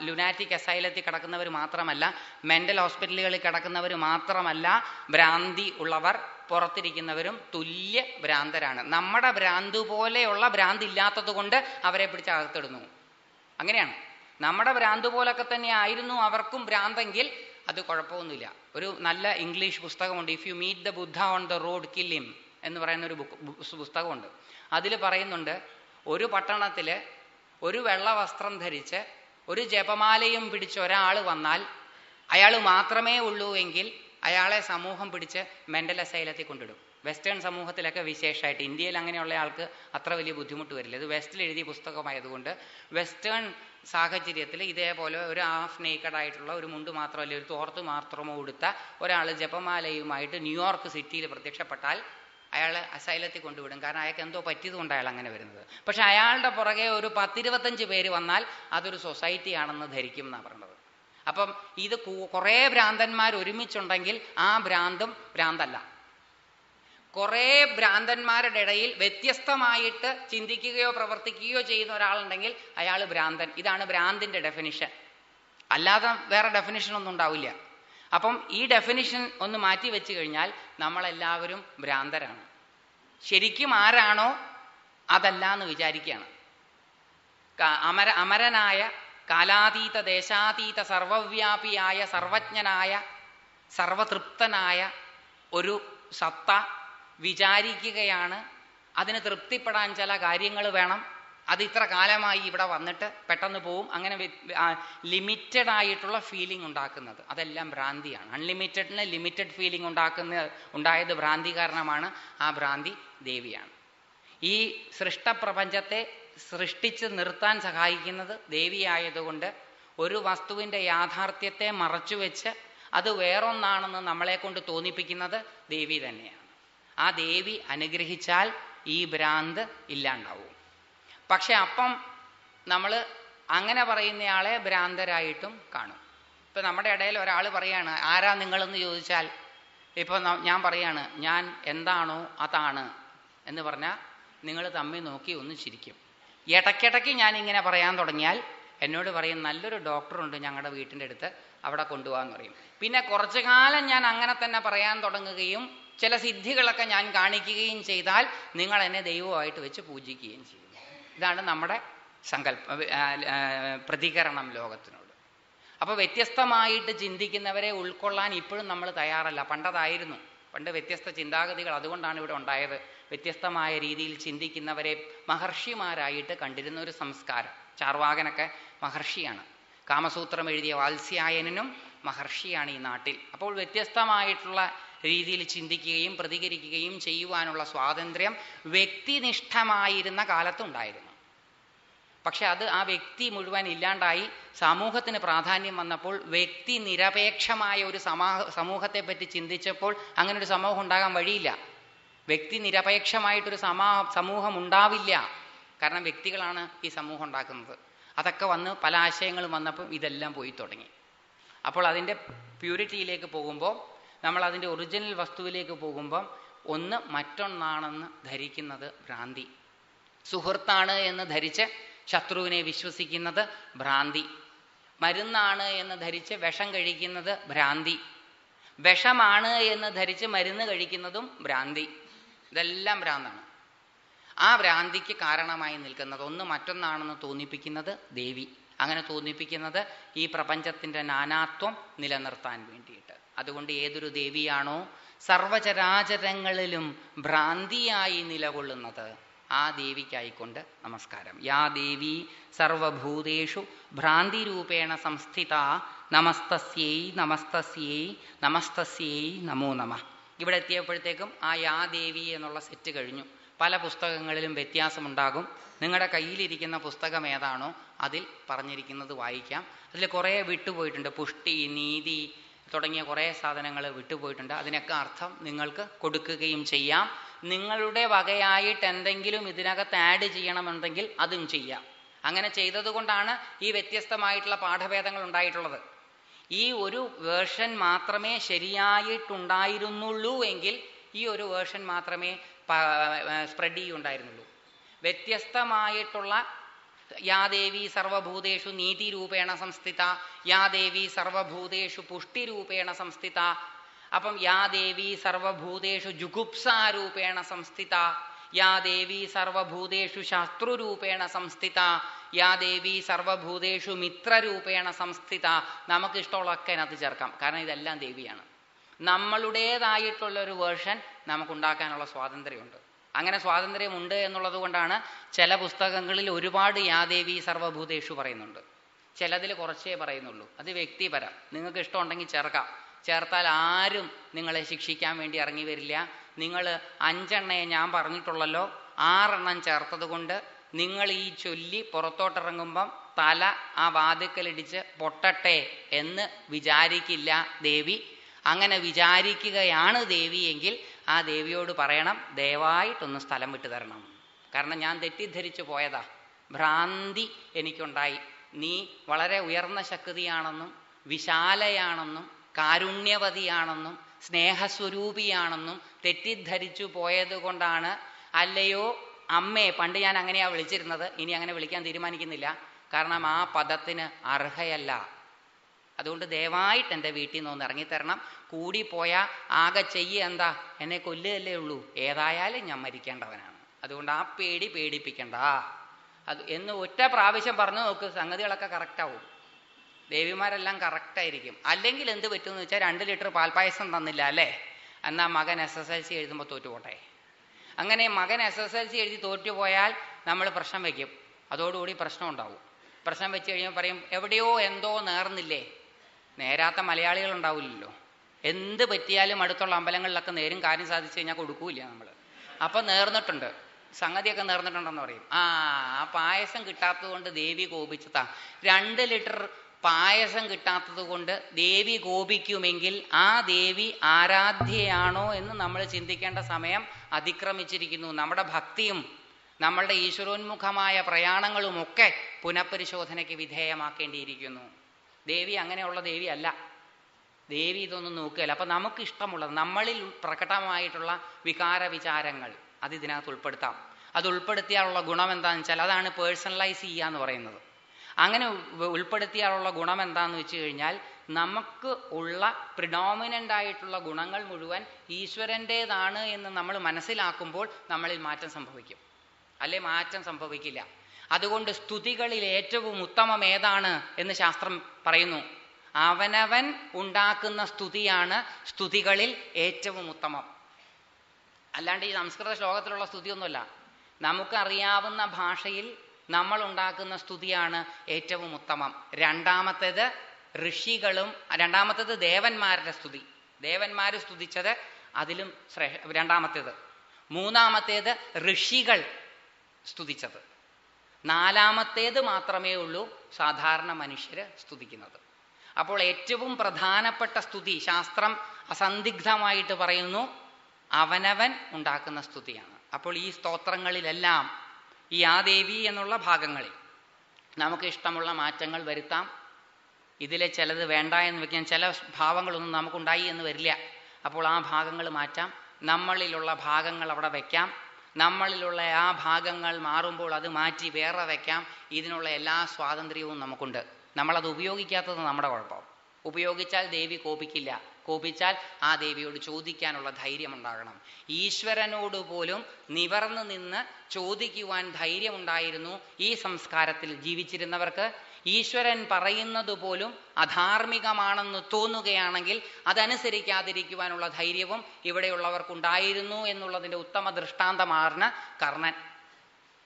ലുനാറ്റിക് അസൈലത്തിൽ കിടക്കുന്നവർ മാത്രമല്ല മെന്റൽ ഹോസ്പിറ്റലുകളിൽ കിടക്കുന്നവർ മാത്രമല്ല ഭ്രാന്തി ഉള്ളവർ പുറത്തിരിക്കുന്നവരും തുല്യ ഭ്രാന്തരാണ്. നമ്മുടെ ഭ്രാന്ത് പോലെയുള്ള ഭ്രാന്ത് ഇല്ലാത്തത് കൊണ്ട് അവരെ പിടിച്ച് അകത്തിടുന്നു. അങ്ങനെയാണ്. നമ്മുടെ ഭ്രാന്ത് പോലൊക്കെ തന്നെ ആയിരുന്നു അവർക്കും ഭ്രാന്തെങ്കിൽ അത് കുഴപ്പമൊന്നുമില്ല. ഒരു നല്ല ഇംഗ്ലീഷ് പുസ്തകമുണ്ട് if you meet the Buddha on the road killing എന്ന് പറയുന്ന ഒരു പുസ്തകമുണ്ട്. അതിൽ പറയുന്നുണ്ട് ഒരു പട്ടണത്തിൽ ഒരു വെള്ള വസ്ത്രം ധരിച്ച് ഒരു ജപമാലയും പിടിച്ച് ഒരാൾ വന്നാൽ അയാൾ മാത്രമേ ഉള്ളൂ എങ്കിൽ അയാളെ സമൂഹം പിടിച്ച് മെന്റൽ അസൈലത്തിൽ കൊണ്ടിടും. വെസ്റ്റേൺ സമൂഹത്തിലൊക്കെ വിശേഷമായിട്ട് ഇന്ത്യയിൽ അങ്ങനെയുള്ള ആൾക്ക് അത്ര വലിയ ബുദ്ധിമുട്ട് വരില്ല. ഇത് വെസ്റ്റിൽ എഴുതിയ പുസ്തകമായതുകൊണ്ട് വെസ്റ്റേൺ സാഹചര്യത്തിൽ ഇതേപോലെ ഒരു ഹാഫ് നേക്കഡ് ആയിട്ടുള്ള ഒരു മുണ്ട് മാത്രമല്ല ഒരു തോർത്ത് മാത്രമോ ഉടുത്ത ഒരാൾ ജപമാലയുമായിട്ട് ന്യൂയോർക്ക് സിറ്റിയിൽ പ്രത്യക്ഷപ്പെട്ടാൽ അയാൾ അസൈലത്തിൽ കൊണ്ടുവിടും. കാരണം അയാൾക്ക് എന്തോ പറ്റിയതുകൊണ്ട് അയാൾ അങ്ങനെ വരുന്നത്. പക്ഷെ അയാളുടെ പുറകെ ഒരു പത്തിരുപത്തഞ്ച് പേര് വന്നാൽ അതൊരു സൊസൈറ്റി ആണെന്ന് ധരിക്കും എന്നാണ് പറഞ്ഞത്. അപ്പം ഇത് കുറേ ഭ്രാന്തന്മാർ ഒരുമിച്ചുണ്ടെങ്കിൽ ആ ഭ്രാന്തും ഭ്രാന്തല്ല. കുറേ ഭ്രാന്തന്മാരുടെ ഇടയിൽ വ്യത്യസ്തമായിട്ട് ചിന്തിക്കുകയോ പ്രവർത്തിക്കുകയോ ചെയ്യുന്ന ഒരാളുണ്ടെങ്കിൽ അയാൾ ഭ്രാന്തൻ. ഇതാണ് ഭ്രാന്തിന്റെ ഡെഫിനിഷൻ അല്ലാതെ വേറെ ഡെഫിനിഷൻ ഒന്നും ഉണ്ടാവില്ല. അപ്പം ഈ ഡെഫിനിഷൻ ഒന്ന് മാറ്റി വെച്ച് കഴിഞ്ഞാൽ നമ്മളെല്ലാവരും ഭ്രാന്തരാണ്. ശരിക്കും ആരാണോ അതല്ല എന്ന് വിചാരിക്കുകയാണ്. അമര അമരനായ കാലാതീത ദേശാതീത സർവവ്യാപിയായ സർവജ്ഞനായ സർവതൃപ്തനായ ഒരു സത്ത വിചാരിക്കുകയാണ്. അതിന് തൃപ്തിപ്പെടാൻ ചില കാര്യങ്ങൾ വേണം. അത് ഇത്ര കാലമായി ഇവിടെ വന്നിട്ട് പെട്ടെന്ന് പോവും. അങ്ങനെ ലിമിറ്റഡ് ആയിട്ടുള്ള ഫീലിംഗ് ഉണ്ടാക്കുന്നത്. അതെല്ലാം ഭ്രാന്തിയാണ്. അൺലിമിറ്റഡിന് ലിമിറ്റഡ് ഫീലിംഗ് ഉണ്ടാക്കുന്ന ഉണ്ടായത് ഭ്രാന്തി കാരണമാണ് ആ ഭ്രാന്തി ദേവിയാണ്. ഈ സൃഷ്ടപ്രപഞ്ചത്തെ സൃഷ്ടിച്ച് നിർത്താൻ സഹായിക്കുന്നത് ദേവിയായതുകൊണ്ട് ഒരു വസ്തുവിന്റെ യാഥാർത്ഥ്യത്തെ മറച്ചുവെച്ച് അത് വേറൊന്നാണെന്ന് നമ്മളെ കൊണ്ട് തോന്നിപ്പിക്കുന്നത് ദേവി തന്നെയാണ്. ആ ദേവി അനുഗ്രഹിച്ചാൽ ഈ ഭ്രാന്ത് ഇല്ലാണ്ടാവും. പക്ഷെ അപ്പം നമ്മൾ അങ്ങനെ പറയുന്നയാളെ ഭ്രാന്തരായിട്ടും കാണും. ഇപ്പം നമ്മുടെ ഇടയിൽ ഒരാൾ പറയാണ് ആരാ നിങ്ങളെന്ന് ചോദിച്ചാൽ? ഇപ്പോൾ ഞാൻ പറയാണ് ഞാൻ എന്താണോ അതാണ്. എന്ന് പറഞ്ഞാൽ നിങ്ങൾ തമ്മിൽ നോക്കി ഒന്ന് ചിരിക്കും. ഇടയ്ക്കിടയ്ക്ക് ഞാൻ ഇങ്ങനെ പറയാൻ തുടങ്ങിയാൽ എന്നോട് പറയും നല്ലൊരു ഡോക്ടറുണ്ട് ഞങ്ങളുടെ വീട്ടിന്റെ അടുത്ത് അവിടെ കൊണ്ടുപോകാന്ന് പറയും. പിന്നെ കുറച്ചു കാലം ഞാൻ അങ്ങനെ തന്നെ പറയാൻ തുടങ്ങുകയും ചില സിദ്ധികളൊക്കെ ഞാൻ കാണിക്കുകയും ചെയ്താൽ നിങ്ങൾ എന്നെ ദൈവമായിട്ട് വെച്ച് പൂജിക്കുകയും ചെയ്യും. ഇതാണ് നമ്മുടെ സങ്കല്പ പ്രതികരണം ലോകത്തിനോട്. അപ്പൊ വ്യത്യസ്തമായിട്ട് ചിന്തിക്കുന്നവരെ ഉൾക്കൊള്ളാൻ ഇപ്പോഴും നമ്മൾ തയ്യാറല്ല. പണ്ടതായിരുന്നു പണ്ട് വ്യത്യസ്ത ചിന്താഗതികൾ അതുകൊണ്ടാണ് ഇവിടെ ഉണ്ടായത്. വ്യത്യസ്തമായ രീതിയിൽ ചിന്തിക്കുന്നവരെ മഹർഷിമാരായിട്ട് കണ്ടിരുന്ന ഒരു സംസ്കാരം. ചാർവാകനൊക്കെ മഹർഷിയാണ്. കാമസൂത്രം എഴുതിയ വാത്സ്യായനും മഹർഷിയാണ് ഈ നാട്ടിൽ. അപ്പോൾ വ്യത്യസ്തമായിട്ടുള്ള രീതിയിൽ ചിന്തിക്കുകയും പ്രതികരിക്കുകയും ചെയ്യുവാനുള്ള സ്വാതന്ത്ര്യം വ്യക്തിനിഷ്ഠമായിരുന്ന കാലത്തുണ്ടായിരുന്നു. പക്ഷെ അത് ആ വ്യക്തി മുഴുവൻ ഇല്ലാണ്ടായി സമൂഹത്തിന് പ്രാധാന്യം വന്നപ്പോൾ വ്യക്തി നിരപേക്ഷമായ ഒരു സമാ സമൂഹത്തെ പറ്റി ചിന്തിച്ചപ്പോൾ അങ്ങനെ ഒരു സമൂഹം ഉണ്ടാകാൻ വഴിയില്ല. വ്യക്തി നിരപേക്ഷമായിട്ടൊരു സമാ സമൂഹം ഉണ്ടാവില്ല. കാരണം വ്യക്തികളാണ് ഈ സമൂഹം ഉണ്ടാക്കുന്നത്. അതൊക്കെ വന്ന് പല ആശയങ്ങളും വന്നപ്പോൾ ഇതെല്ലാം പോയി തുടങ്ങി. അപ്പോൾ അതിന്റെ പ്യൂരിറ്റിയിലേക്ക് പോകുമ്പോൾ നമ്മൾ അതിന്റെ ഒറിജിനൽ വസ്തുവിലേക്ക് പോകുമ്പോൾ ഒന്ന് മറ്റൊന്നാണെന്ന് ധരിക്കുന്നത് ഭ്രാന്തി. സുഹൃത്താണ് എന്ന് ധരിച്ച് ശത്രുവിനെ വിശ്വസിക്കുന്നത് ഭ്രാന്തി. മരുന്നാണ് എന്ന് ധരിച്ച് വിഷം കഴിക്കുന്നത് ഭ്രാന്തി. വിഷമാണ് എന്ന് ധരിച്ച് മരുന്ന് കഴിക്കുന്നതും ഭ്രാന്തി. ഇതെല്ലാം ഭ്രാന്താണ്. ആ ഭ്രാന്തിക്ക് കാരണമായി നിൽക്കുന്നത് ഒന്ന് മറ്റൊന്നാണെന്ന് തോന്നിപ്പിക്കുന്നത് ദേവി. അങ്ങനെ തോന്നിപ്പിക്കുന്നത് ഈ പ്രപഞ്ചത്തിന്റെ നാനാത്വം നിലനിർത്താൻ വേണ്ടിയിട്ട്. അതുകൊണ്ട് ഏതൊരു ദേവിയാണോ സർവചരാചരങ്ങളിലും ഭ്രാന്തിയായി നിലകൊള്ളുന്നത്? ആ ദേവിക്കായിക്കൊണ്ട് നമസ്കാരം. യാ ദേവി സർവഭൂതേഷു ഭ്രാന്തിരൂപേണ സംസ്ഥിത നമസ്തസ്യൈ നമസ്തസ്യൈ നമസ്തസ്യൈ നമോ നമ. ഇവിടെ എത്തിയപ്പോഴത്തേക്കും ആ യാ ദേവി എന്നുള്ള സെറ്റ് കഴിഞ്ഞു. പല പുസ്തകങ്ങളിലും വ്യത്യാസമുണ്ടാകും. നിങ്ങളുടെ കയ്യിലിരിക്കുന്ന പുസ്തകം ഏതാണോ അതിൽ പറഞ്ഞിരിക്കുന്നത് വായിക്കാം. അതിൽ കുറേ വിട്ടുപോയിട്ടുണ്ട്. പുഷ്ടി നീതി തുടങ്ങിയ കുറേ സാധനങ്ങൾ വിട്ടുപോയിട്ടുണ്ട്. അതിനൊക്കെ അർത്ഥം നിങ്ങൾക്ക് കൊടുക്കുകയും ചെയ്യാം. നിങ്ങളുടെ വകയായിട്ട് എന്തെങ്കിലും ഇതിനകത്ത് ആഡ് ചെയ്യണമെന്നുണ്ടെങ്കിൽ അതും ചെയ്യാം. അങ്ങനെ ചെയ്തതുകൊണ്ടാണ് ഈ വ്യത്യസ്തമായിട്ടുള്ള പാഠഭേദങ്ങൾ ഉണ്ടായിട്ടുള്ളത്. ഈ ഒരു വേർഷൻ മാത്രമേ ശരിയായിട്ടുണ്ടായിരുന്നുള്ളൂ എങ്കിൽ ഈ ഒരു വേർഷൻ മാത്രമേ സ്പ്രെഡ് ചെയ്യുണ്ടായിരുന്നുള്ളൂ വ്യത്യസ്തമായിട്ടുള്ള യാദേവി സർവഭൂതേഷു നീതിരൂപേണ സംസ്ഥിത യാദേവി സർവഭൂതേഷു പുഷ്ടിരൂപേണ സംസ്ഥിത അപ്പം യാ ദേവി സർവഭൂതേഷു ജുഗുപ്സാരൂപേണ സംസ്ഥിത. യാ ദേവി സർവഭൂതേഷു ശത്രുരൂപേണ സംസ്ഥിത. യാ ദേവി സർവഭൂതേഷു മിത്രരൂപേണ സംസ്ഥിത. നമുക്ക് ഇഷ്ടമുള്ളതൊക്കെ അതിനകത്ത് ചേർക്കാം. കാരണം ഇതെല്ലാം ദേവിയാണ്. നമ്മളുടേതായിട്ടുള്ള ഒരു വേർഷൻ നമുക്കുണ്ടാക്കാനുള്ള സ്വാതന്ത്ര്യമുണ്ട്. അങ്ങനെ സ്വാതന്ത്ര്യമുണ്ട് എന്നുള്ളത് കൊണ്ടാണ് ചില പുസ്തകങ്ങളിൽ ഒരുപാട് യാദേവി സർവഭൂതേഷു പറയുന്നുണ്ട്. ചിലതിൽ കുറച്ചേ പറയുന്നുള്ളൂ. അത് വ്യക്തിപരം. നിങ്ങൾക്ക് ഇഷ്ടമുണ്ടെങ്കിൽ ചേർക്കാം. ചേർത്താൽ ആരും നിങ്ങളെ ശിക്ഷിക്കാൻ വേണ്ടി ഇറങ്ങി വരില്ല. നിങ്ങൾ അഞ്ചെണ്ണയെ ഞാൻ പറഞ്ഞിട്ടുള്ളല്ലോ. ആറെണ്ണം ചേർത്തത് കൊണ്ട് നിങ്ങൾ ഈ ചൊല്ലി പുറത്തോട്ടിറങ്ങുമ്പം തല ആ വാതുക്കലിടിച്ച് പൊട്ടട്ടെ എന്ന് വിചാരിക്കില്ല ദേവി. അങ്ങനെ വിചാരിക്കുകയാണ് ദേവി എങ്കിൽ ആ ദേവിയോട് പറയണം ദയവായിട്ടൊന്ന് സ്ഥലം വിട്ടു തരണം. കാരണം ഞാൻ തെറ്റിദ്ധരിച്ചു പോയതാ. ഭ്രാന്തി എനിക്കുണ്ടായി. നീ വളരെ ഉയർന്ന ശക്തിയാണെന്നും വിശാലയാണെന്നും കാരുണ്യവതിയാണെന്നും സ്നേഹസ്വരൂപിയാണെന്നും തെറ്റിദ്ധരിച്ചു പോയത് കൊണ്ടാണ് അല്ലയോ അമ്മേ പണ്ട് ഞാൻ അങ്ങനെയാ വിളിച്ചിരുന്നത് ഇനി അങ്ങനെ വിളിക്കാൻ തീരുമാനിക്കുന്നില്ല. കാരണം ആ പദത്തിന് അർഹയല്ല. അതുകൊണ്ട് ദയവായിട്ട് എന്റെ വീട്ടിൽ നിന്ന് ഒന്ന് ഇറങ്ങിത്തരണം. കൂടിപ്പോയാൽ ആകെ ചെയ്യ എന്താ എന്നെ കൊല്ലുകയല്ലേ ഉള്ളൂ. ഏതായാലും ഞാൻ മരിക്കേണ്ടവനാണ്. അതുകൊണ്ട് ആ പേടി പേടിപ്പിക്കണ്ട. അത് എന്ന് ഒറ്റ പ്രാവശ്യം പറഞ്ഞു നോക്ക് സംഗതികളൊക്കെ കറക്റ്റാവും ദേവിമാരെല്ലാം കറക്റ്റായിരിക്കും അല്ലെങ്കിൽ എന്ത് പറ്റുമെന്ന് വെച്ചാൽ രണ്ട് ലിറ്റർ പാൽപ്പായസം തന്നില്ല അല്ലേ? എന്നാൽ മകൻ എസ് എസ് എൽ സി എഴുതുമ്പോൾ തോറ്റുപോട്ടെ. അങ്ങനെ മകൻ എസ് എസ് എൽ സി എഴുതി തോറ്റുപോയാൽ നമ്മൾ പ്രശ്നം വയ്ക്കും അതോടുകൂടി പ്രശ്നം ഉണ്ടാവും. പ്രശ്നം വെച്ച് കഴിയുമ്പോൾ പറയും എവിടെയോ എന്തോ നേർന്നില്ലേ? നേരാത്ത മലയാളികൾ ഉണ്ടാവില്ലല്ലോ. എന്ത് പറ്റിയാലും അടുത്തുള്ള അമ്പലങ്ങളിലൊക്കെ നേരും കാര്യം സാധിച്ചു കഴിഞ്ഞാൽ കൊടുക്കൂല നമ്മൾ അപ്പം നേർന്നിട്ടുണ്ട്. സംഗതിയൊക്കെ നേർന്നിട്ടുണ്ടെന്ന് പറയും. ആ ആ പായസം കിട്ടാത്തത് കൊണ്ട് ദേവി കോപിച്ചതാ. രണ്ട് ലിറ്റർ പായസം കിട്ടാത്തത് കൊണ്ട് ദേവി കോപിക്കുമെങ്കിൽ ആ ദേവി ആരാധ്യയാണോ എന്ന് നമ്മൾ ചിന്തിക്കേണ്ട സമയം അതിക്രമിച്ചിരിക്കുന്നു. നമ്മുടെ ഭക്തിയും നമ്മളുടെ ഈശ്വരോന്മുഖമായ പ്രയാണങ്ങളുമൊക്കെ പുനഃപരിശോധനയ്ക്ക് വിധേയമാക്കേണ്ടിയിരിക്കുന്നു. ദേവി അങ്ങനെയുള്ള ദേവി അല്ല ദേവി ഇതൊന്നും നോക്കുകയില്ല. അപ്പം നമുക്ക് ഇഷ്ടമുള്ളത് നമ്മളിൽ പ്രകടമായിട്ടുള്ള വികാര വിചാരങ്ങൾ അത് ഇതിനകത്ത് ഉൾപ്പെടുത്താം. അത് ഉൾപ്പെടുത്തിയാലുള്ള ഗുണം എന്താണെന്ന് വെച്ചാൽ അതാണ് പേഴ്സണലൈസ് ചെയ്യുക എന്ന് പറയുന്നത്. അങ്ങനെ ഉൾപ്പെടുത്തിയാലുള്ള ഗുണം എന്താന്ന് വെച്ച് കഴിഞ്ഞാൽ നമുക്ക് ഉള്ള പ്രിഡോമിനന്റ് ആയിട്ടുള്ള ഗുണങ്ങൾ മുഴുവൻ ഈശ്വരന്റേതാണ് എന്ന് നമ്മൾ മനസ്സിലാക്കുമ്പോൾ നമ്മളിൽ മാറ്റം സംഭവിക്കും. അല്ലെ മാറ്റം സംഭവിക്കില്ല. അതുകൊണ്ട് സ്തുതികളിൽ ഏറ്റവും ഉത്തമം ഏതാണ് എന്ന് ശാസ്ത്രം പറയുന്നു. അവനവൻ ഉണ്ടാക്കുന്ന സ്തുതിയാണ് സ്തുതികളിൽ ഏറ്റവും ഉത്തമം. അല്ലാണ്ട് ഈ സംസ്കൃത ശ്ലോകത്തിലുള്ള സ്തുതിയൊന്നുമല്ല. നമുക്കറിയാവുന്ന ഭാഷയിൽ നമ്മൾ ഉണ്ടാക്കുന്ന സ്തുതിയാണ് ഏറ്റവും ഉത്തമം. രണ്ടാമത്തേത് ഋഷികളും രണ്ടാമത്തേത് ദേവന്മാരുടെ സ്തുതി. ദേവന്മാർ സ്തുതിച്ചത് അതിലും ശ്രേഷ രണ്ടാമത്തേത്. മൂന്നാമത്തേത് ഋഷികൾ സ്തുതിച്ചത്. നാലാമത്തേത് മാത്രമേ ഉള്ളൂ സാധാരണ മനുഷ്യര് സ്തുതിക്കുന്നത്. അപ്പോൾ ഏറ്റവും പ്രധാനപ്പെട്ട സ്തുതി ശാസ്ത്രം അസന്ദിഗ്ധമായിട്ട് പറയുന്നു അവനവൻ ഉണ്ടാക്കുന്ന സ്തുതിയാണ്. അപ്പോൾ ഈ സ്തോത്രങ്ങളിലെല്ലാം ഈ ആ ദേവി എന്നുള്ള ഭാഗങ്ങളിൽ നമുക്ക് ഇഷ്ടമുള്ള മാറ്റങ്ങൾ വരുത്താം. ഇതിലെ ചിലത് വേണ്ട എന്ന് വെക്കാൻ ചില ഭാവങ്ങളൊന്നും നമുക്കുണ്ടായി എന്ന് വരില്ല. അപ്പോൾ ആ ഭാഗങ്ങൾ മാറ്റാം. നമ്മളിലുള്ള ഭാഗങ്ങൾ അവിടെ വെക്കാം. നമ്മളിലുള്ള ആ ഭാഗങ്ങൾ മാറുമ്പോൾ അത് മാറ്റി വേറെ വെക്കാം. ഇതിനുള്ള എല്ലാ സ്വാതന്ത്ര്യവും നമുക്കുണ്ട്. നമ്മളത് ഉപയോഗിക്കാത്തത് നമ്മുടെ കുഴപ്പം. ഉപയോഗിച്ചാൽ ദേവി കോപിക്കില്ല. കോപിച്ചാൽ ആ ദേവിയോട് ചോദിക്കാനുള്ള ധൈര്യം ഉണ്ടാകണം ഈശ്വരനോട് പോലും നിവർന്നു നിന്ന് ചോദിക്കുവാൻ ധൈര്യമുണ്ടായിരുന്നു ഈ സംസ്കാരത്തിൽ ജീവിച്ചിരുന്നവർക്ക്. ഈശ്വരൻ പറയുന്നത് പോലും അധാർമികമാണെന്ന് തോന്നുകയാണെങ്കിൽ അതനുസരിക്കാതിരിക്കുവാനുള്ള ധൈര്യവും ഇവിടെയുള്ളവർക്കുണ്ടായിരുന്നു എന്നുള്ളതിന്റെ ഉത്തമ ദൃഷ്ടാന്തമാണ് കർണൻ.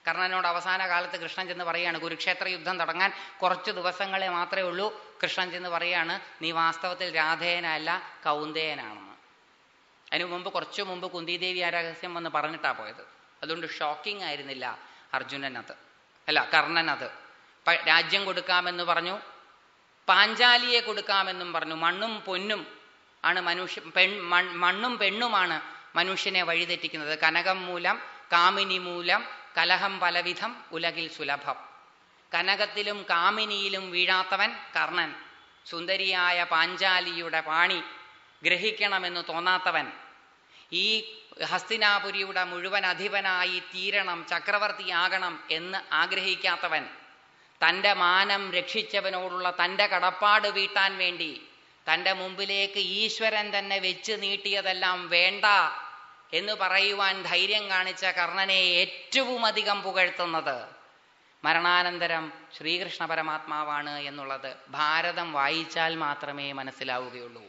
കർണനോട് അവസാന കാലത്ത് കൃഷ്ണൻ ചെന്ന് പറയാണ് കുരുക്ഷേത്ര യുദ്ധം തുടങ്ങാൻ കുറച്ച് ദിവസങ്ങളെ മാത്രമേ ഉള്ളൂ കൃഷ്ണൻ ചെന്ന് പറയാണ് നീ വാസ്തവത്തിൽ രാധേയനല്ല കൗന്ദേയനാണെന്ന്. അതിനു മുമ്പ് കുറച്ചു മുമ്പ് കുന്തിദേവി ആ രഹസ്യം വന്ന് പറഞ്ഞിട്ടാ പോയത്. അതുകൊണ്ട് ഷോക്കിംഗ് ആയിരുന്നില്ല അർജുനനത് അല്ല കർണനത്. രാജ്യം കൊടുക്കാമെന്ന് പറഞ്ഞു പാഞ്ചാലിയെ കൊടുക്കാമെന്നും പറഞ്ഞു മണ്ണും പൊന്നും ആണ് മനുഷ്യ പെൺ മണ്ണും പെണ്ണുമാണ് മനുഷ്യനെ വഴിതെറ്റിക്കുന്നത്. കനകം മൂലം കാമിനി മൂലം കലഹം പലവിധം ഉലകിൽ സുലഭം. കനകത്തിലും കാമിനിയിലും വീഴാത്തവൻ കർണൻ. സുന്ദരിയായ പാഞ്ചാലിയുടെ പാണി ഗ്രഹിക്കണമെന്ന് തോന്നാത്തവൻ. ഈ ഹസ്തിനാപുരിയുടെ മുഴുവൻ അധിപനായി തീരണം ചക്രവർത്തിയാകണം എന്ന് ആഗ്രഹിക്കാത്തവൻ. തന്റെ മാനം രക്ഷിച്ചവനോടുള്ള തന്റെ കടപ്പാട് വീട്ടാൻ വേണ്ടി തന്റെ മുമ്പിലേക്ക് ഈശ്വരൻ തന്നെ വെച്ച് നീട്ടിയതെല്ലാം വേണ്ട എന്ന് പറയുവാൻ ധൈര്യം കാണിച്ച കർണനെ ഏറ്റവും അധികം പുകഴ്ത്തുന്നത് മരണാനന്തരം ശ്രീകൃഷ്ണ പരമാത്മാവാണ് എന്നുള്ളത് ഭാരതം വായിച്ചാൽ മാത്രമേ മനസ്സിലാവുകയുള്ളൂ.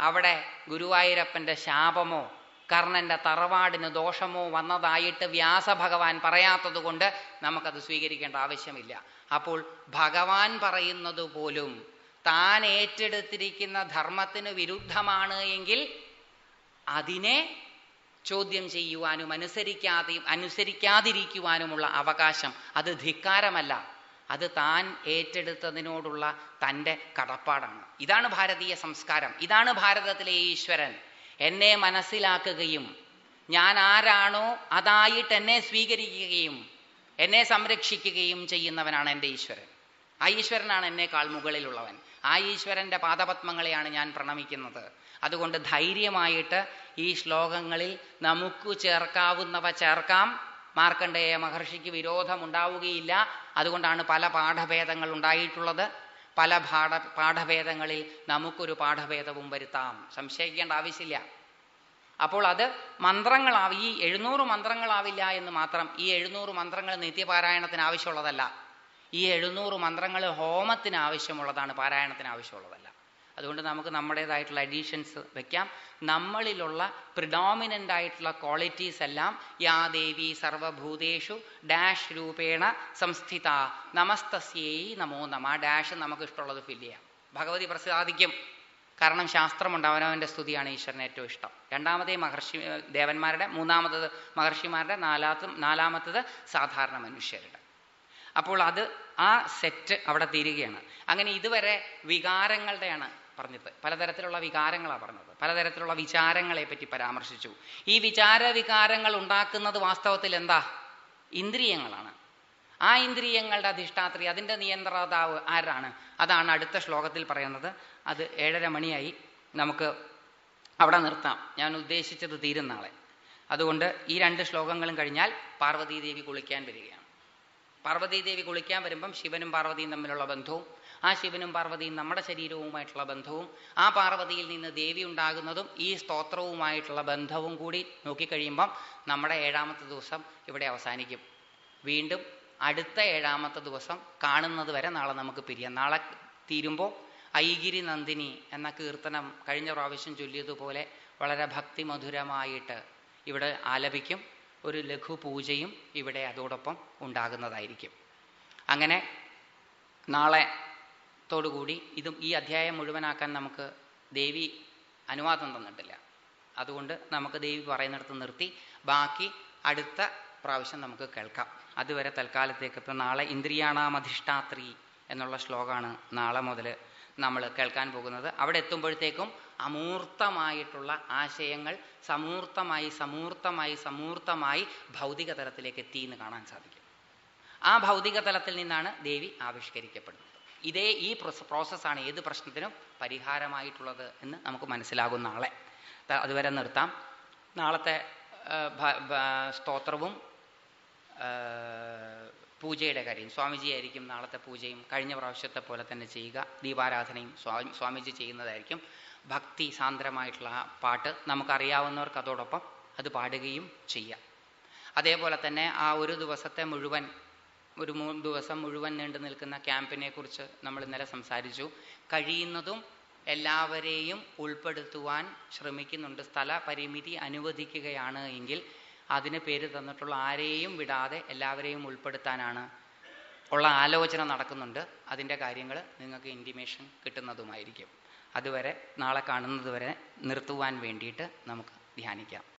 അവിടെ ഗുരുവായൂരപ്പന്റെ ശാപമോ കർണന്റെ തറവാടിന് ദോഷമോ വന്നതായിട്ട് വ്യാസഭഗവാൻ പറയാത്തത് കൊണ്ട് നമുക്കത് സ്വീകരിക്കേണ്ട ആവശ്യമില്ല. അപ്പോൾ ഭഗവാൻ പറയുന്നത് പോലും താൻ ഏറ്റെടുത്തിരിക്കുന്ന ധർമ്മത്തിന് വിരുദ്ധമാണ് എങ്കിൽ അതിനെ ചോദ്യം ചെയ്യുവാനും അനുസരിക്കാതെ അനുസരിക്കാതിരിക്കുവാനുമുള്ള അവകാശം അത് ധിക്കാരമല്ല. അത് താൻ ഏറ്റെടുത്തതിനോടുള്ള തന്റെ കടപ്പാടാണ്. ഇതാണ് ഭാരതീയ സംസ്കാരം. ഇതാണ് ഭാരതത്തിലെ ഈശ്വരൻ. എന്നെ മനസ്സിലാക്കുകയും ഞാൻ ആരാണോ അതായിട്ട് എന്നെ സ്വീകരിക്കുകയും എന്നെ സംരക്ഷിക്കുകയും ചെയ്യുന്നവനാണ് എന്റെ ഈശ്വരൻ. ആ ഈശ്വരനാണ് എന്നേക്കാൾ മുകളിലുള്ളവൻ ആ ഈശ്വരന്റെ പാദപത്മങ്ങളെയാണ് ഞാൻ പ്രണമിക്കുന്നത്. അതുകൊണ്ട് ധൈര്യമായിട്ട് ഈ ശ്ലോകങ്ങളിൽ നമുക്ക് ചേർക്കാവുന്നവ ചേർക്കാം. മാർക്കണ്ഡേയ മഹർഷിക്ക് വിരോധമുണ്ടാവുകയില്ല. അതുകൊണ്ടാണ് പല പാഠഭേദങ്ങൾ ഉണ്ടായിട്ടുള്ളത്. പല പാഠ പാഠഭേദങ്ങളിൽ നമുക്കൊരു പാഠഭേദവും വരുത്താം. സംശയിക്കേണ്ട ആവശ്യമില്ല. അപ്പോൾ അത് മന്ത്രങ്ങളാവും ഈ എഴുന്നൂറ് മന്ത്രങ്ങളാവില്ല എന്ന് മാത്രം ഈ എഴുന്നൂറ് മന്ത്രങ്ങൾ നിത്യപാരായണത്തിന് ആവശ്യമുള്ളതല്ല. ഈ എഴുന്നൂറ് മന്ത്രങ്ങൾ ഹോമത്തിന് ആവശ്യമുള്ളതാണ് പാരായണത്തിന് ആവശ്യമുള്ളതല്ല. അതുകൊണ്ട് നമുക്ക് നമ്മുടേതായിട്ടുള്ള അഡീഷൻസ് വെക്കാം. നമ്മളിലുള്ള പ്രിഡോമിനന്റ് ആയിട്ടുള്ള ക്വാളിറ്റീസ് എല്ലാം യാ ദേവി സർവഭൂതേഷു ഡാഷ് രൂപേണ സംസ്ഥിത നമസ്തസ്യൈ നമോ നമ. ഡാഷ് നമുക്ക് ഇഷ്ടമുള്ളത് ഫില്ല് ചെയ്യാം. ഭഗവതി പ്രസാദിക്കും. കാരണം ശാസ്ത്രമുണ്ട് അവനവന്റെ സ്തുതിയാണ് ഈശ്വരന് ഏറ്റവും ഇഷ്ടം. രണ്ടാമതേ മഹർഷി ദേവന്മാരുടെ മൂന്നാമത്തത് മഹർഷിമാരുടെ നാലാമത്തും നാലാമത്തത് സാധാരണ മനുഷ്യരുടെ. അപ്പോൾ അത് ആ സെറ്റ് അവിടെ തീരുകയാണ്. അങ്ങനെ ഇതുവരെ വികാരങ്ങളുടെയാണ് പറഞ്ഞത് പലതരത്തിലുള്ള വികാരങ്ങളാണ് പറഞ്ഞത്. പലതരത്തിലുള്ള വിചാരങ്ങളെ പറ്റി പരാമർശിച്ചു. ഈ വിചാര വികാരങ്ങൾ ഉണ്ടാക്കുന്നത് വാസ്തവത്തിൽ എന്താ? ഇന്ദ്രിയങ്ങളാണ്. ആ ഇന്ദ്രിയങ്ങളുടെ അധിഷ്ഠാത്രി അതിന്റെ നിയന്ത്രതാവ് ആരാണ്? അതാണ് അടുത്ത ശ്ലോകത്തിൽ പറയുന്നത്. അത് ഏഴര മണിയായി. നമുക്ക് അവിടെ നിർത്താം. ഞാൻ ഉദ്ദേശിച്ചത് തീരും നാളെ. അതുകൊണ്ട് ഈ രണ്ട് ശ്ലോകങ്ങളും കഴിഞ്ഞാൽ പാർവതീദേവി കുളിക്കാൻ വരികയാണ്. പാർവതീദേവി കുളിക്കാൻ വരുമ്പം ശിവനും പാർവതിയും തമ്മിലുള്ള ബന്ധവും ആ ശിവനും പാർവതിയും നമ്മുടെ ശരീരവുമായിട്ടുള്ള ബന്ധവും ആ പാർവതിയിൽ നിന്ന് ദേവി ഉണ്ടാകുന്നതും ഈ സ്തോത്രവുമായിട്ടുള്ള ബന്ധവും കൂടി നോക്കിക്കഴിയുമ്പം നമ്മുടെ ഏഴാമത്തെ ദിവസം ഇവിടെ അവസാനിക്കും. വീണ്ടും അടുത്ത ഏഴാമത്തെ ദിവസം കാണുന്നത് വരെ നാളെ നമുക്ക് പിരിയാം. നാളെ തീരുമ്പോൾ ഐഗിരി നന്ദിനി എന്ന കീർത്തനം കഴിഞ്ഞ പ്രാവശ്യം ചൊല്ലിയതുപോലെ വളരെ ഭക്തിമധുരമായിട്ട് ഇവിടെ ആലപിക്കും. ഒരു ലഘു പൂജയും ഇവിടെ അതോടൊപ്പം ഉണ്ടാകുന്നതായിരിക്കും. അങ്ങനെ നാളെ ത്തോടുകൂടി ഇതും ഈ അധ്യായം മുഴുവനാക്കാൻ നമുക്ക് ദേവി അനുവാദം തന്നിട്ടില്ല. അതുകൊണ്ട് നമുക്ക് ദേവി പറയുന്നിടത്ത് നിർത്തി. ബാക്കി അടുത്ത പ്രാവശ്യം നമുക്ക് കേൾക്കാം. അതുവരെ തൽക്കാലത്തേക്ക് ഇപ്പം നാളെ ഇന്ദ്രിയാണാമധിഷ്ഠാത്രി എന്നുള്ള ശ്ലോകമാണ് നാളെ മുതൽ നമ്മൾ കേൾക്കാൻ പോകുന്നത്. അവിടെ എത്തുമ്പോഴത്തേക്കും അമൂർത്തമായിട്ടുള്ള ആശയങ്ങൾ സമൂർത്തമായി സമൂർത്തമായി സമൂർത്തമായി ഭൗതിക തലത്തിലേക്ക് എത്തി എന്ന് കാണാൻ സാധിക്കും. ആ ഭൗതിക തലത്തിൽ നിന്നാണ് ദേവി ആവിഷ്കരിക്കപ്പെടുന്നത്. ഇതേ ഈ പ്രോസസ്സാണ് ഏത് പ്രശ്നത്തിനും പരിഹാരമായിട്ടുള്ളത് എന്ന് നമുക്ക് മനസ്സിലാകും നാളെ അതുവരെ നിർത്താം. നാളത്തെ സ്തോത്രവും പൂജയുടെ കാര്യം. സ്വാമിജി ആയിരിക്കും നാളത്തെ പൂജയും. കഴിഞ്ഞ പ്രാവശ്യത്തെ പോലെ തന്നെ ചെയ്യുക. ദീപാരാധനയും സ്വാമി സ്വാമിജി ചെയ്യുന്നതായിരിക്കും. ഭക്തി സാന്ദ്രമായിട്ടുള്ള പാട്ട് നമുക്കറിയാവുന്നവർക്ക് അതോടൊപ്പം അത് പാടുകയും ചെയ്യാം. അതേപോലെ തന്നെ ആ ഒരു ദിവസത്തെ മുഴുവൻ ഒരു മൂന്ന് ദിവസം മുഴുവൻ നീണ്ടു നിൽക്കുന്ന ക്യാമ്പിനെ കുറിച്ച് നമ്മൾ ഇന്നലെ സംസാരിച്ചു. കഴിയുന്നതും എല്ലാവരെയും ഉൾപ്പെടുത്തുവാൻ ശ്രമിക്കുന്നുണ്ട്. സ്ഥല പരിമിതി അനുവദിക്കുകയാണ് എങ്കിൽ അതിന് പേര് തന്നിട്ടുള്ള ആരെയും വിടാതെ എല്ലാവരെയും ഉൾപ്പെടുത്താനാണ് ഉള്ള ആലോചന നടക്കുന്നുണ്ട്. അതിന്റെ കാര്യങ്ങൾ നിങ്ങൾക്ക് ഇന്റിമേഷൻ കിട്ടുന്നതുമായിരിക്കും. അതുവരെ നാളെ കാണുന്നത് വരെ നിർത്തുവാൻ വേണ്ടിയിട്ട് നമുക്ക് ധ്യാനിക്കാം.